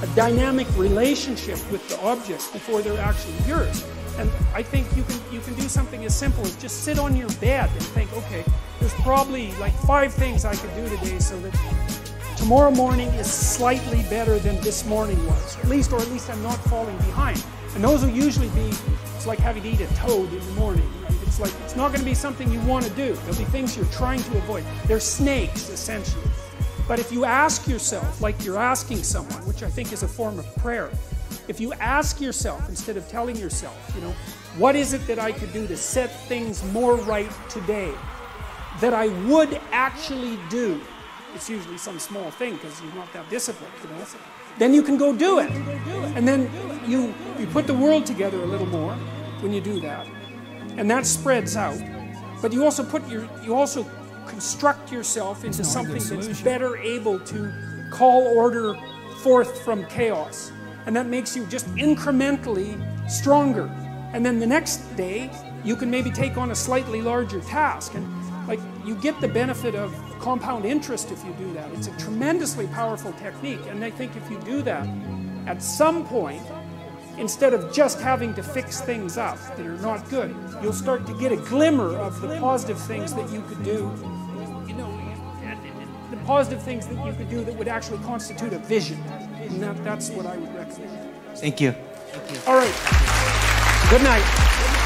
a dynamic relationship with the objects before they're actually yours. And I think you can you can do something as simple as just sit on your bed and think, okay, there's probably like five things I could do today so that tomorrow morning is slightly better than this morning was. At least, or at least I'm not falling behind. And those will usually be, it's like having to eat a toad in the morning. Right? It's like, it's not going to be something you want to do. There'll be things you're trying to avoid. They're snakes, essentially. But if you ask yourself, like you're asking someone, which I think is a form of prayer, if you ask yourself instead of telling yourself, you know, what is it that I could do to set things more right today that I would actually do? It's usually some small thing because you're not that disciplined, you know. Then you can go do it. And then you, you put the world together a little more when you do that. And that spreads out. But you also put your you also construct yourself into something that's better able to call order forth from chaos. And that makes you just incrementally stronger. And then the next day, you can maybe take on a slightly larger task. And like you get the benefit of compound interest if you do that. It's a tremendously powerful technique. And I think if you do that, at some point, instead of just having to fix things up that are not good, you'll start to get a glimmer of the positive things that you could do. You know, the positive things that you could do that would actually constitute a vision. And that, that's what I would recommend. Thank you. All right. Good night.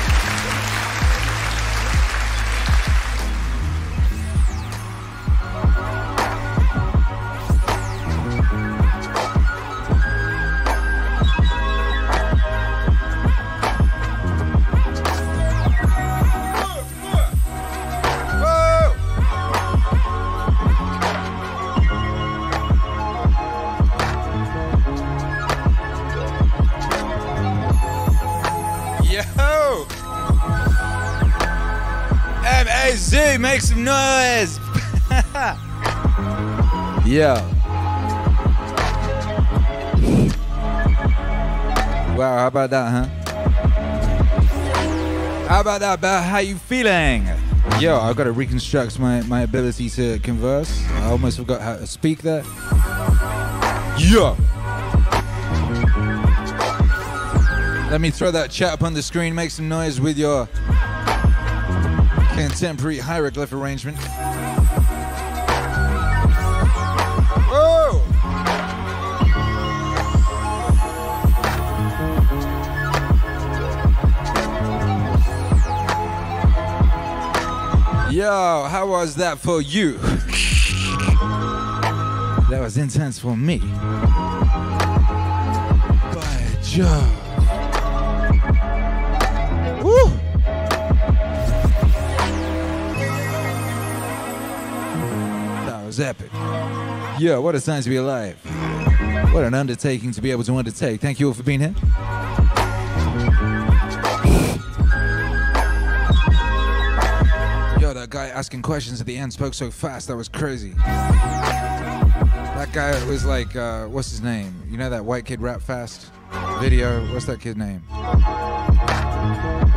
Yeah. Wow, how about that, huh? How about that, About How you feeling? Yo, I've got to reconstruct my, my ability to converse. I almost forgot how to speak there. Yo! Let me throw that chat up on the screen. Make some noise with your contemporary hieroglyph arrangement. Yo, how was that for you? that was intense for me. By Joe. Woo! That was epic. Yo, what a time to be alive. What an undertaking to be able to undertake. Thank you all for being here. Asking questions at the end spoke so fast. That was crazy. That guy was like, uh, what's his name? You know that white kid rap fast video? What's that kid's name?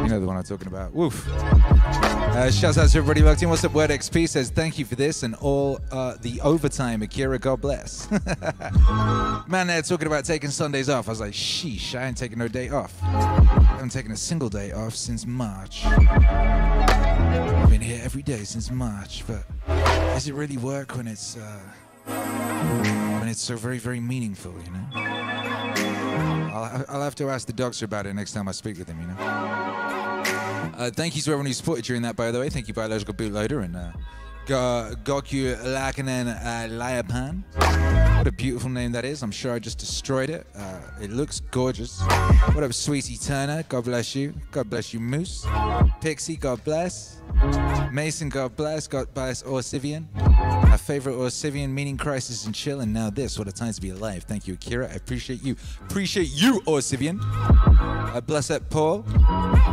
You know the one I'm talking about. Woof. Uh, shouts out to everybody locked in. What's up, Word XP says thank you for this and all uh, the overtime. Akira, God bless. Man, they're talking about taking Sundays off. I was like, sheesh, I ain't taking no day off. I haven't taken a single day off since March. I've been here every day since March, but does it really work when it's uh, when it's so very, very meaningful, you know? I'll, I'll have to ask the doctor about it next time I speak with him, you know? Uh, thank you to everyone who supported during that, by the way. Thank you, Biological Bootloader, and uh, Go- Goku Lakanen uh. What a beautiful name that is. I'm sure I just destroyed it. Uh, it looks gorgeous. What up, Sweetie Turner? God bless you. God bless you, Moose. Pixie, God bless. Mason, God bless. God bless Orsivian. Our favorite Orsivian, meaning crisis and chill. And now this, what a time to be alive. Thank you, Akira. I appreciate you. Appreciate you, Orsivian. Uh, bless up Paul.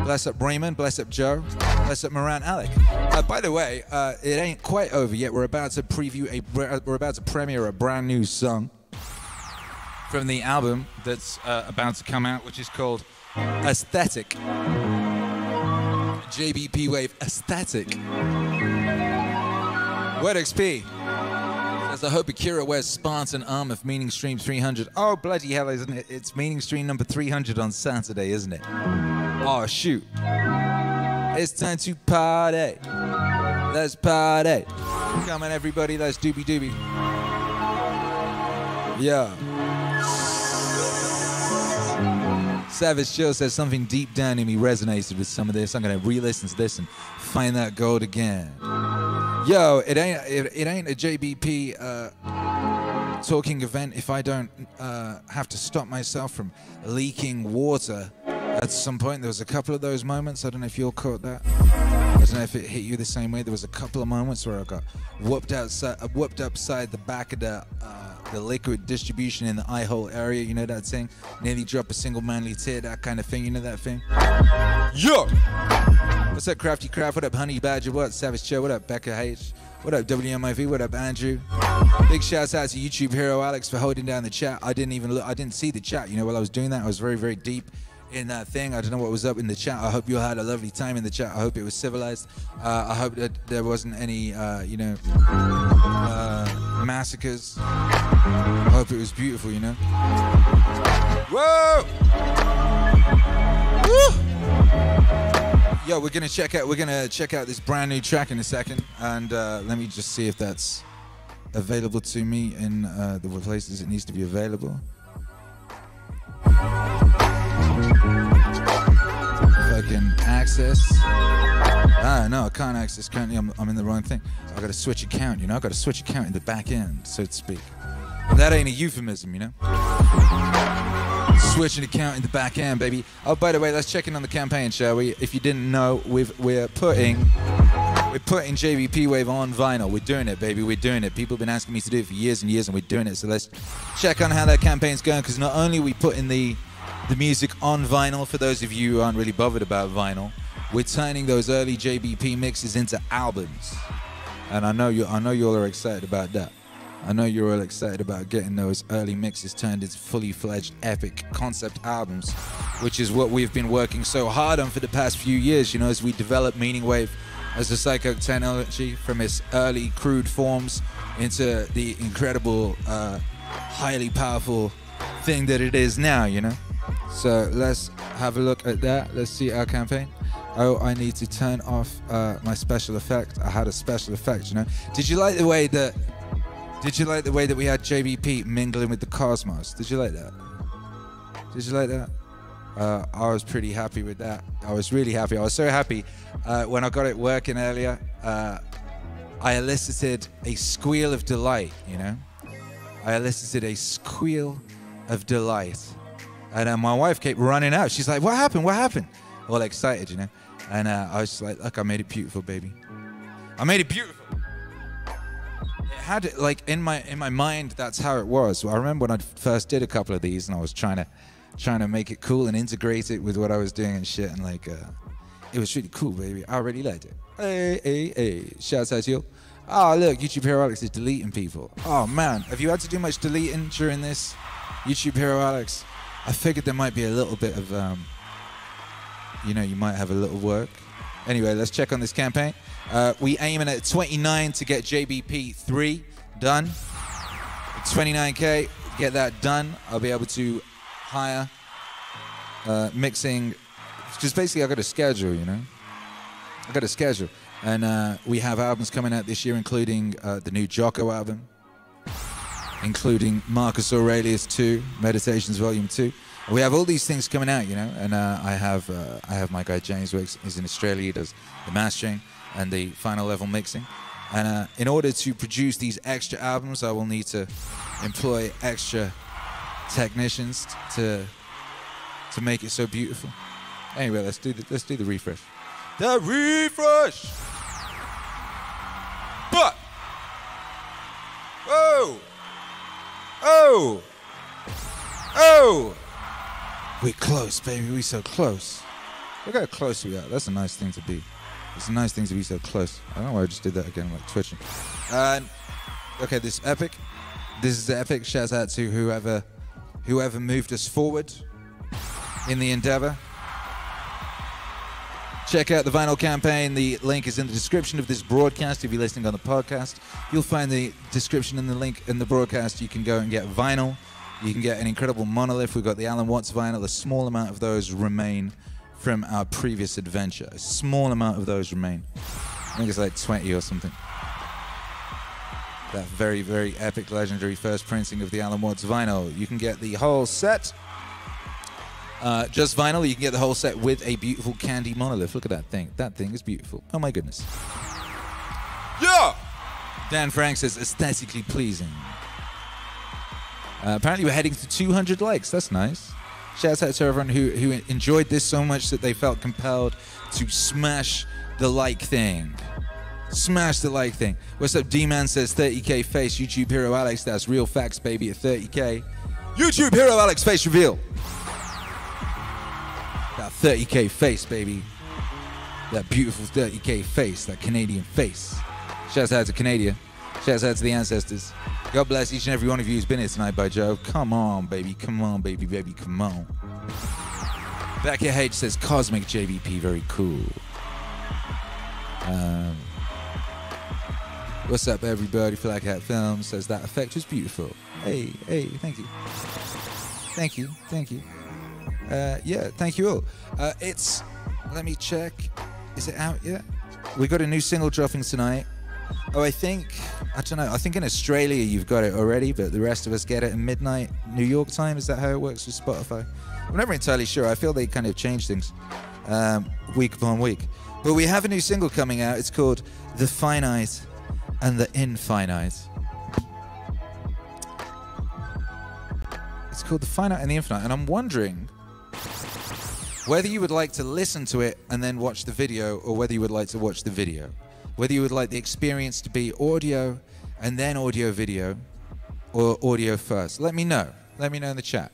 Bless up Raymond. Bless up Joe. Bless up Moran Alec. Uh, by the way, uh, it ain't quite over yet. We're about to preview a. We're about to premiere a brand new song from the album that's uh, about to come out, which is called Aesthetic. JBP Wave Aesthetic. Word XP. As I hope Akira wears Spartan armor for Meaning Stream 300. Oh, bloody hell, isn't it? It's Meaning Stream number 300 on Saturday, isn't it? Oh, shoot. It's time to party. Let's party. Come on, everybody, let's doobie doobie. Yeah. Savage Joe says something deep down in me resonated with some of this. I'm gonna re-listen to this and find that gold again. Yo, it ain't it, it ain't a JBP uh, talking event if I don't uh, have to stop myself from leaking water at some point. There was a couple of those moments. I don't know if you all caught that. I don't know if it hit you the same way. There was a couple of moments where I got whooped outside, uh, whooped upside the back of the uh, the liquid distribution in the eye hole area. You know that thing? Nearly drop a single manly tear. That kind of thing. You know that thing? Yo. What's up, Crafty Craft? What up, Honey Badger? What up, Savage Joe? What up, Becca H? What up, WMIV? What up, Andrew? Big shouts out to YouTube hero Alex for holding down the chat. I didn't even look. I didn't see the chat. You know, while I was doing that, I was very, very deep in that thing. I don't know what was up in the chat. I hope you had a lovely time in the chat. I hope it was civilized. Uh, I hope that there wasn't any, uh, you know, uh, massacres. I hope it was beautiful, you know. Whoa! Woo! Yo, we're gonna check out. We're gonna check out this brand new track in a second, and uh, let me just see if that's available to me in uh, the places it needs to be available. Can access. Ah, no, I can't access. Currently, I'm, I'm in the wrong thing. I got to switch account. You know, I got to switch account in the back end, so to speak. That ain't a euphemism, you know. Switch Switching account in the back end, baby. Oh, by the way, let's check in on the campaign, shall we? If you didn't know, we've, we're putting we're putting JBP Wave on vinyl. We're doing it, baby. We're doing it. People have been asking me to do it for years and years, and we're doing it. So let's check on how that campaign's going. Because not only we putting the the music on vinyl for those of you who aren't really bothered about vinyl, we're turning those early JBP mixes into albums. And I know you I know you all are excited about that. I know you're all excited about getting those early mixes turned into fully fledged epic concept albums, which is what we've been working so hard on for the past few years, you know, as we develop Meaning Wave as a psycho technology from its early crude forms into the incredible, uh, highly powerful thing that it is now, you know? So let's have a look at that. Let's see our campaign. Oh, I need to turn off uh, my special effect. I had a special effect, you know? Did you like the way that did you like the way that we had JBP mingling with the cosmos? Did you like that? Did you like that? Uh, I was pretty happy with that. I was really happy. I was so happy uh, when I got it working earlier. Uh, I elicited a squeal of delight, you know? I elicited a squeal of delight. And uh, my wife kept running out. She's like, What happened? What happened? All excited, you know? And uh, I was like, Look, I made it beautiful, baby. I made it beautiful It had it like in my in my mind that's how it was i remember when i first did a couple of these and i was trying to trying to make it cool and integrate it with what i was doing and shit and like uh it was really cool baby i really liked it hey hey hey shouts out to you oh look youtube hero alex is deleting people oh man have you had to do much deleting during this youtube hero alex i figured there might be a little bit of um you know you might have a little work anyway let's check on this campaign uh, we aiming at 29 to get JBP 3 done. 29k, get that done. I'll be able to hire uh, mixing. Because basically, I got a schedule, you know. I got a schedule, and uh, we have albums coming out this year, including uh, the new Jocko album, including Marcus Aurelius 2, Meditations Volume 2. We have all these things coming out, you know, and uh, I have uh, I have my guy James Wicks. He's in Australia. He does the mastering and the final level mixing. And uh, in order to produce these extra albums, I will need to employ extra technicians to to make it so beautiful. Anyway, let's do the let's do the refresh. The refresh. But oh oh oh, we close, baby. We so close. Look how close we are. That's a nice thing to be. It's a nice thing to be so close. I don't know why I just did that again, like twitching. Uh, okay, this epic. This is the epic. Shout out to whoever, whoever moved us forward in the endeavor. Check out the vinyl campaign. The link is in the description of this broadcast. If you're listening on the podcast, you'll find the description and the link in the broadcast. You can go and get vinyl. You can get an incredible monolith. We've got the Alan Watts vinyl. A small amount of those remain from our previous adventure. A small amount of those remain. I think it's like 20 or something. That very, very epic, legendary first printing of the Alan Watts vinyl. You can get the whole set. Uh, just vinyl, you can get the whole set with a beautiful candy monolith. Look at that thing. That thing is beautiful. Oh my goodness. Yeah! Dan Frank says aesthetically pleasing. Uh, apparently, we're heading to 200 likes. That's nice. Shouts out to everyone who, who enjoyed this so much that they felt compelled to smash the like thing. Smash the like thing. What's up? D Man says 30k face. YouTube hero Alex. That's real facts, baby. At 30k. YouTube hero Alex face reveal. That 30k face, baby. That beautiful 30k face. That Canadian face. Shouts out to Canada. Shouts out to the ancestors. God bless each and every one of you who's been here tonight by Joe. Come on, baby. Come on, baby, baby. Come on. Becca H says Cosmic JBP, very cool. Um, what's up, everybody? Like Hat Film says that effect was beautiful. Hey, hey, thank you. Thank you, thank you. Uh, yeah, thank you all. Uh, it's, let me check. Is it out yet? We got a new single dropping tonight. Oh, I think I don't know. I think in Australia you've got it already, but the rest of us get it at midnight New York time. Is that how it works with Spotify? I'm never entirely sure. I feel they kind of change things um, week upon week. But we have a new single coming out. It's called "The Finite and the Infinite." It's called "The Finite and the Infinite," and I'm wondering whether you would like to listen to it and then watch the video, or whether you would like to watch the video whether you would like the experience to be audio and then audio video or audio first. Let me know. Let me know in the chat.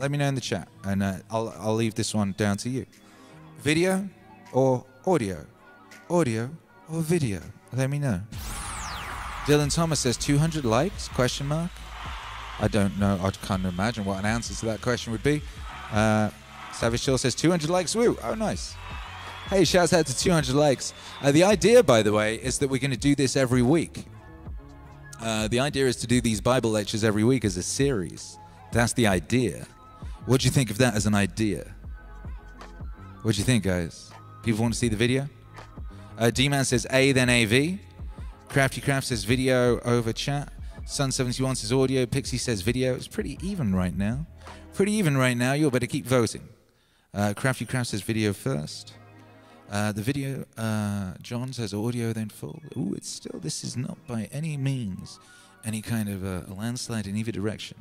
Let me know in the chat, and uh, I'll, I'll leave this one down to you. Video or audio, audio, or video? Let me know. Dylan Thomas says 200 likes? Question mark. I don't know. I can't imagine what an answer to that question would be. Uh, Savage Chill says 200 likes. Woo! Oh, nice. Hey, shouts out to 200 likes. Uh, the idea, by the way, is that we're going to do this every week. Uh, the idea is to do these Bible lectures every week as a series. That's the idea. What do you think of that as an idea? What do you think, guys? People want to see the video? Uh, D-Man says A, then AV. Crafty Craft says video over chat. Sun71 says audio. Pixie says video. It's pretty even right now. Pretty even right now. You'll better keep voting. Uh, Crafty Craft says video first. Uh, the video, uh, John says audio, then full. Ooh, it's still, this is not by any means any kind of a, a landslide in either direction.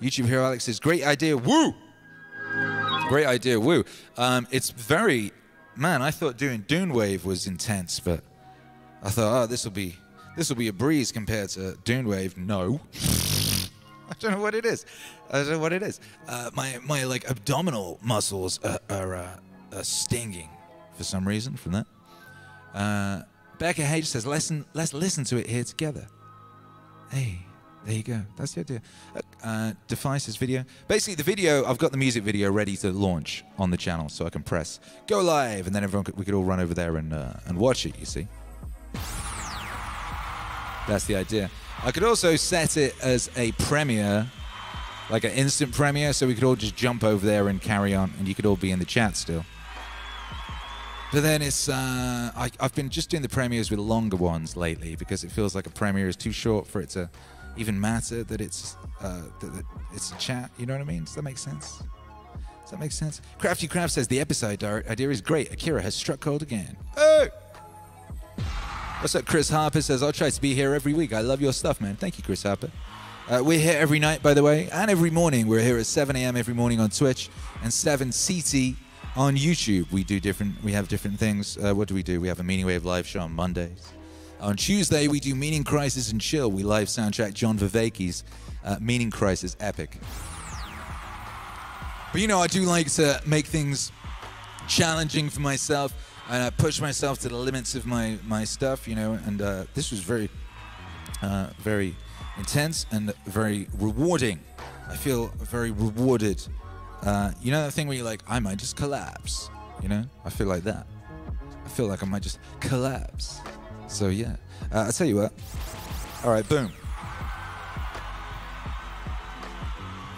YouTube Hero Alex says, great idea, woo! Great idea, woo. Um, it's very, man, I thought doing Dune Wave was intense, but I thought, oh, this will be, this will be a breeze compared to Dune Wave. No. I don't know what it is. I don't know what it is. Uh, my, my like abdominal muscles are, are, uh, stinging for some reason from that. Uh, Becca H says, listen, let's listen to it here together. Hey, there you go. That's the idea. Uh, uh, video. Basically, the video, I've got the music video ready to launch on the channel, so I can press go live, and then everyone could, we could all run over there and uh, and watch it. You see, that's the idea. I could also set it as a premiere, like an instant premiere, so we could all just jump over there and carry on, and you could all be in the chat still. But then it's uh, I, I've been just doing the premieres with longer ones lately because it feels like a premiere is too short for it to even matter that it's uh, that, that it's a chat. You know what I mean? Does that make sense? Does that make sense? Crafty Craft says the episode idea is great. Akira has struck gold again. Hey! What's up, Chris Harper says I'll try to be here every week. I love your stuff, man. Thank you, Chris Harper. Uh, we're here every night, by the way, and every morning. We're here at 7 a.m. every morning on Twitch and 7 CT on YouTube. We do different. We have different things. Uh, what do we do? We have a Meaning Wave live show on Mondays. On Tuesday, we do Meaning Crisis and Chill. We live soundtrack John Vervaeke's uh, Meaning Crisis Epic. But you know, I do like to make things challenging for myself and I push myself to the limits of my, my stuff, you know, and uh, this was very, uh, very intense and very rewarding. I feel very rewarded. Uh, you know that thing where you're like, I might just collapse, you know? I feel like that. I feel like I might just collapse. So yeah, uh, I'll tell you what. All right, boom.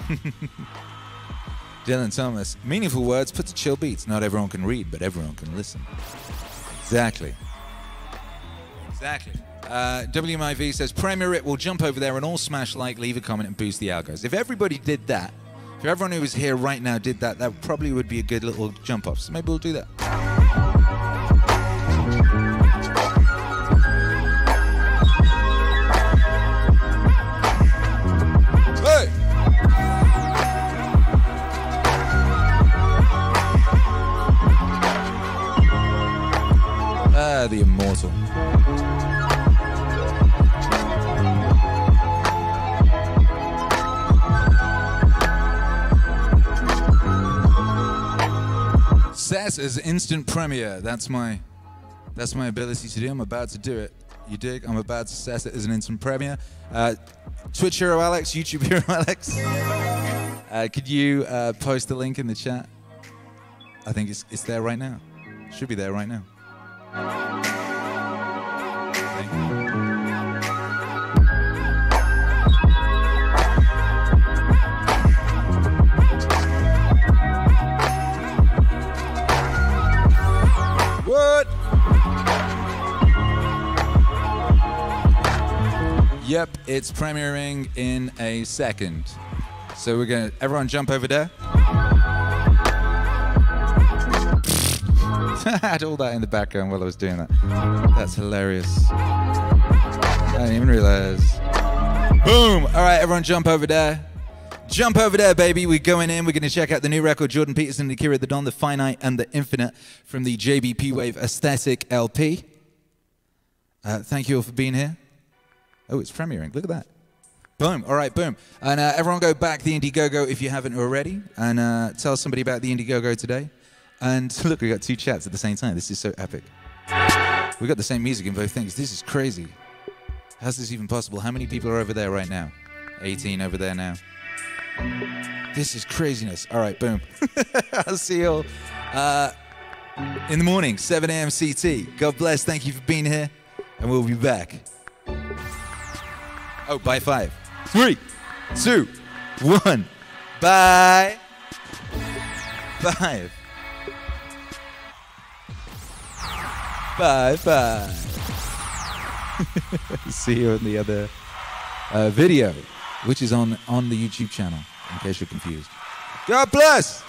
Dylan Thomas, meaningful words put to chill beats. Not everyone can read, but everyone can listen. Exactly. Exactly. Uh, WMIV says, Premier It will jump over there and all smash like, leave a comment, and boost the algos. If everybody did that, if everyone who was here right now did that, that probably would be a good little jump off. So maybe we'll do that. The immortal. Sass is instant premiere. That's my that's my ability to do. I'm about to do it. You dig? I'm about to sass it as an instant premiere. Uh, Twitch hero Alex, YouTube hero Alex. Uh, could you uh, post the link in the chat? I think it's it's there right now. Should be there right now. What? Yep, it's premiering in a second. So we're gonna everyone jump over there. I had all that in the background while I was doing that. That's hilarious. I didn't even realize. Boom! All right, everyone jump over there. Jump over there, baby. We're going in. We're going to check out the new record, Jordan Peterson, Akira the Don, The Finite and the Infinite from the JBP Wave Aesthetic LP. Uh, thank you all for being here. Oh, it's premiering. Look at that. Boom. All right, boom. And uh, everyone go back the Indiegogo if you haven't already. And uh, tell somebody about the Indiegogo today. And look, we got two chats at the same time. This is so epic. We got the same music in both things. This is crazy. How's this even possible? How many people are over there right now? 18 over there now. This is craziness. All right, boom. I'll see you all uh, in the morning, 7 a.m. CT. God bless. Thank you for being here. And we'll be back. Oh, by five. Three, two, one. Bye. Five. Bye bye. See you in the other uh, video, which is on on the YouTube channel. In case you're confused. God bless.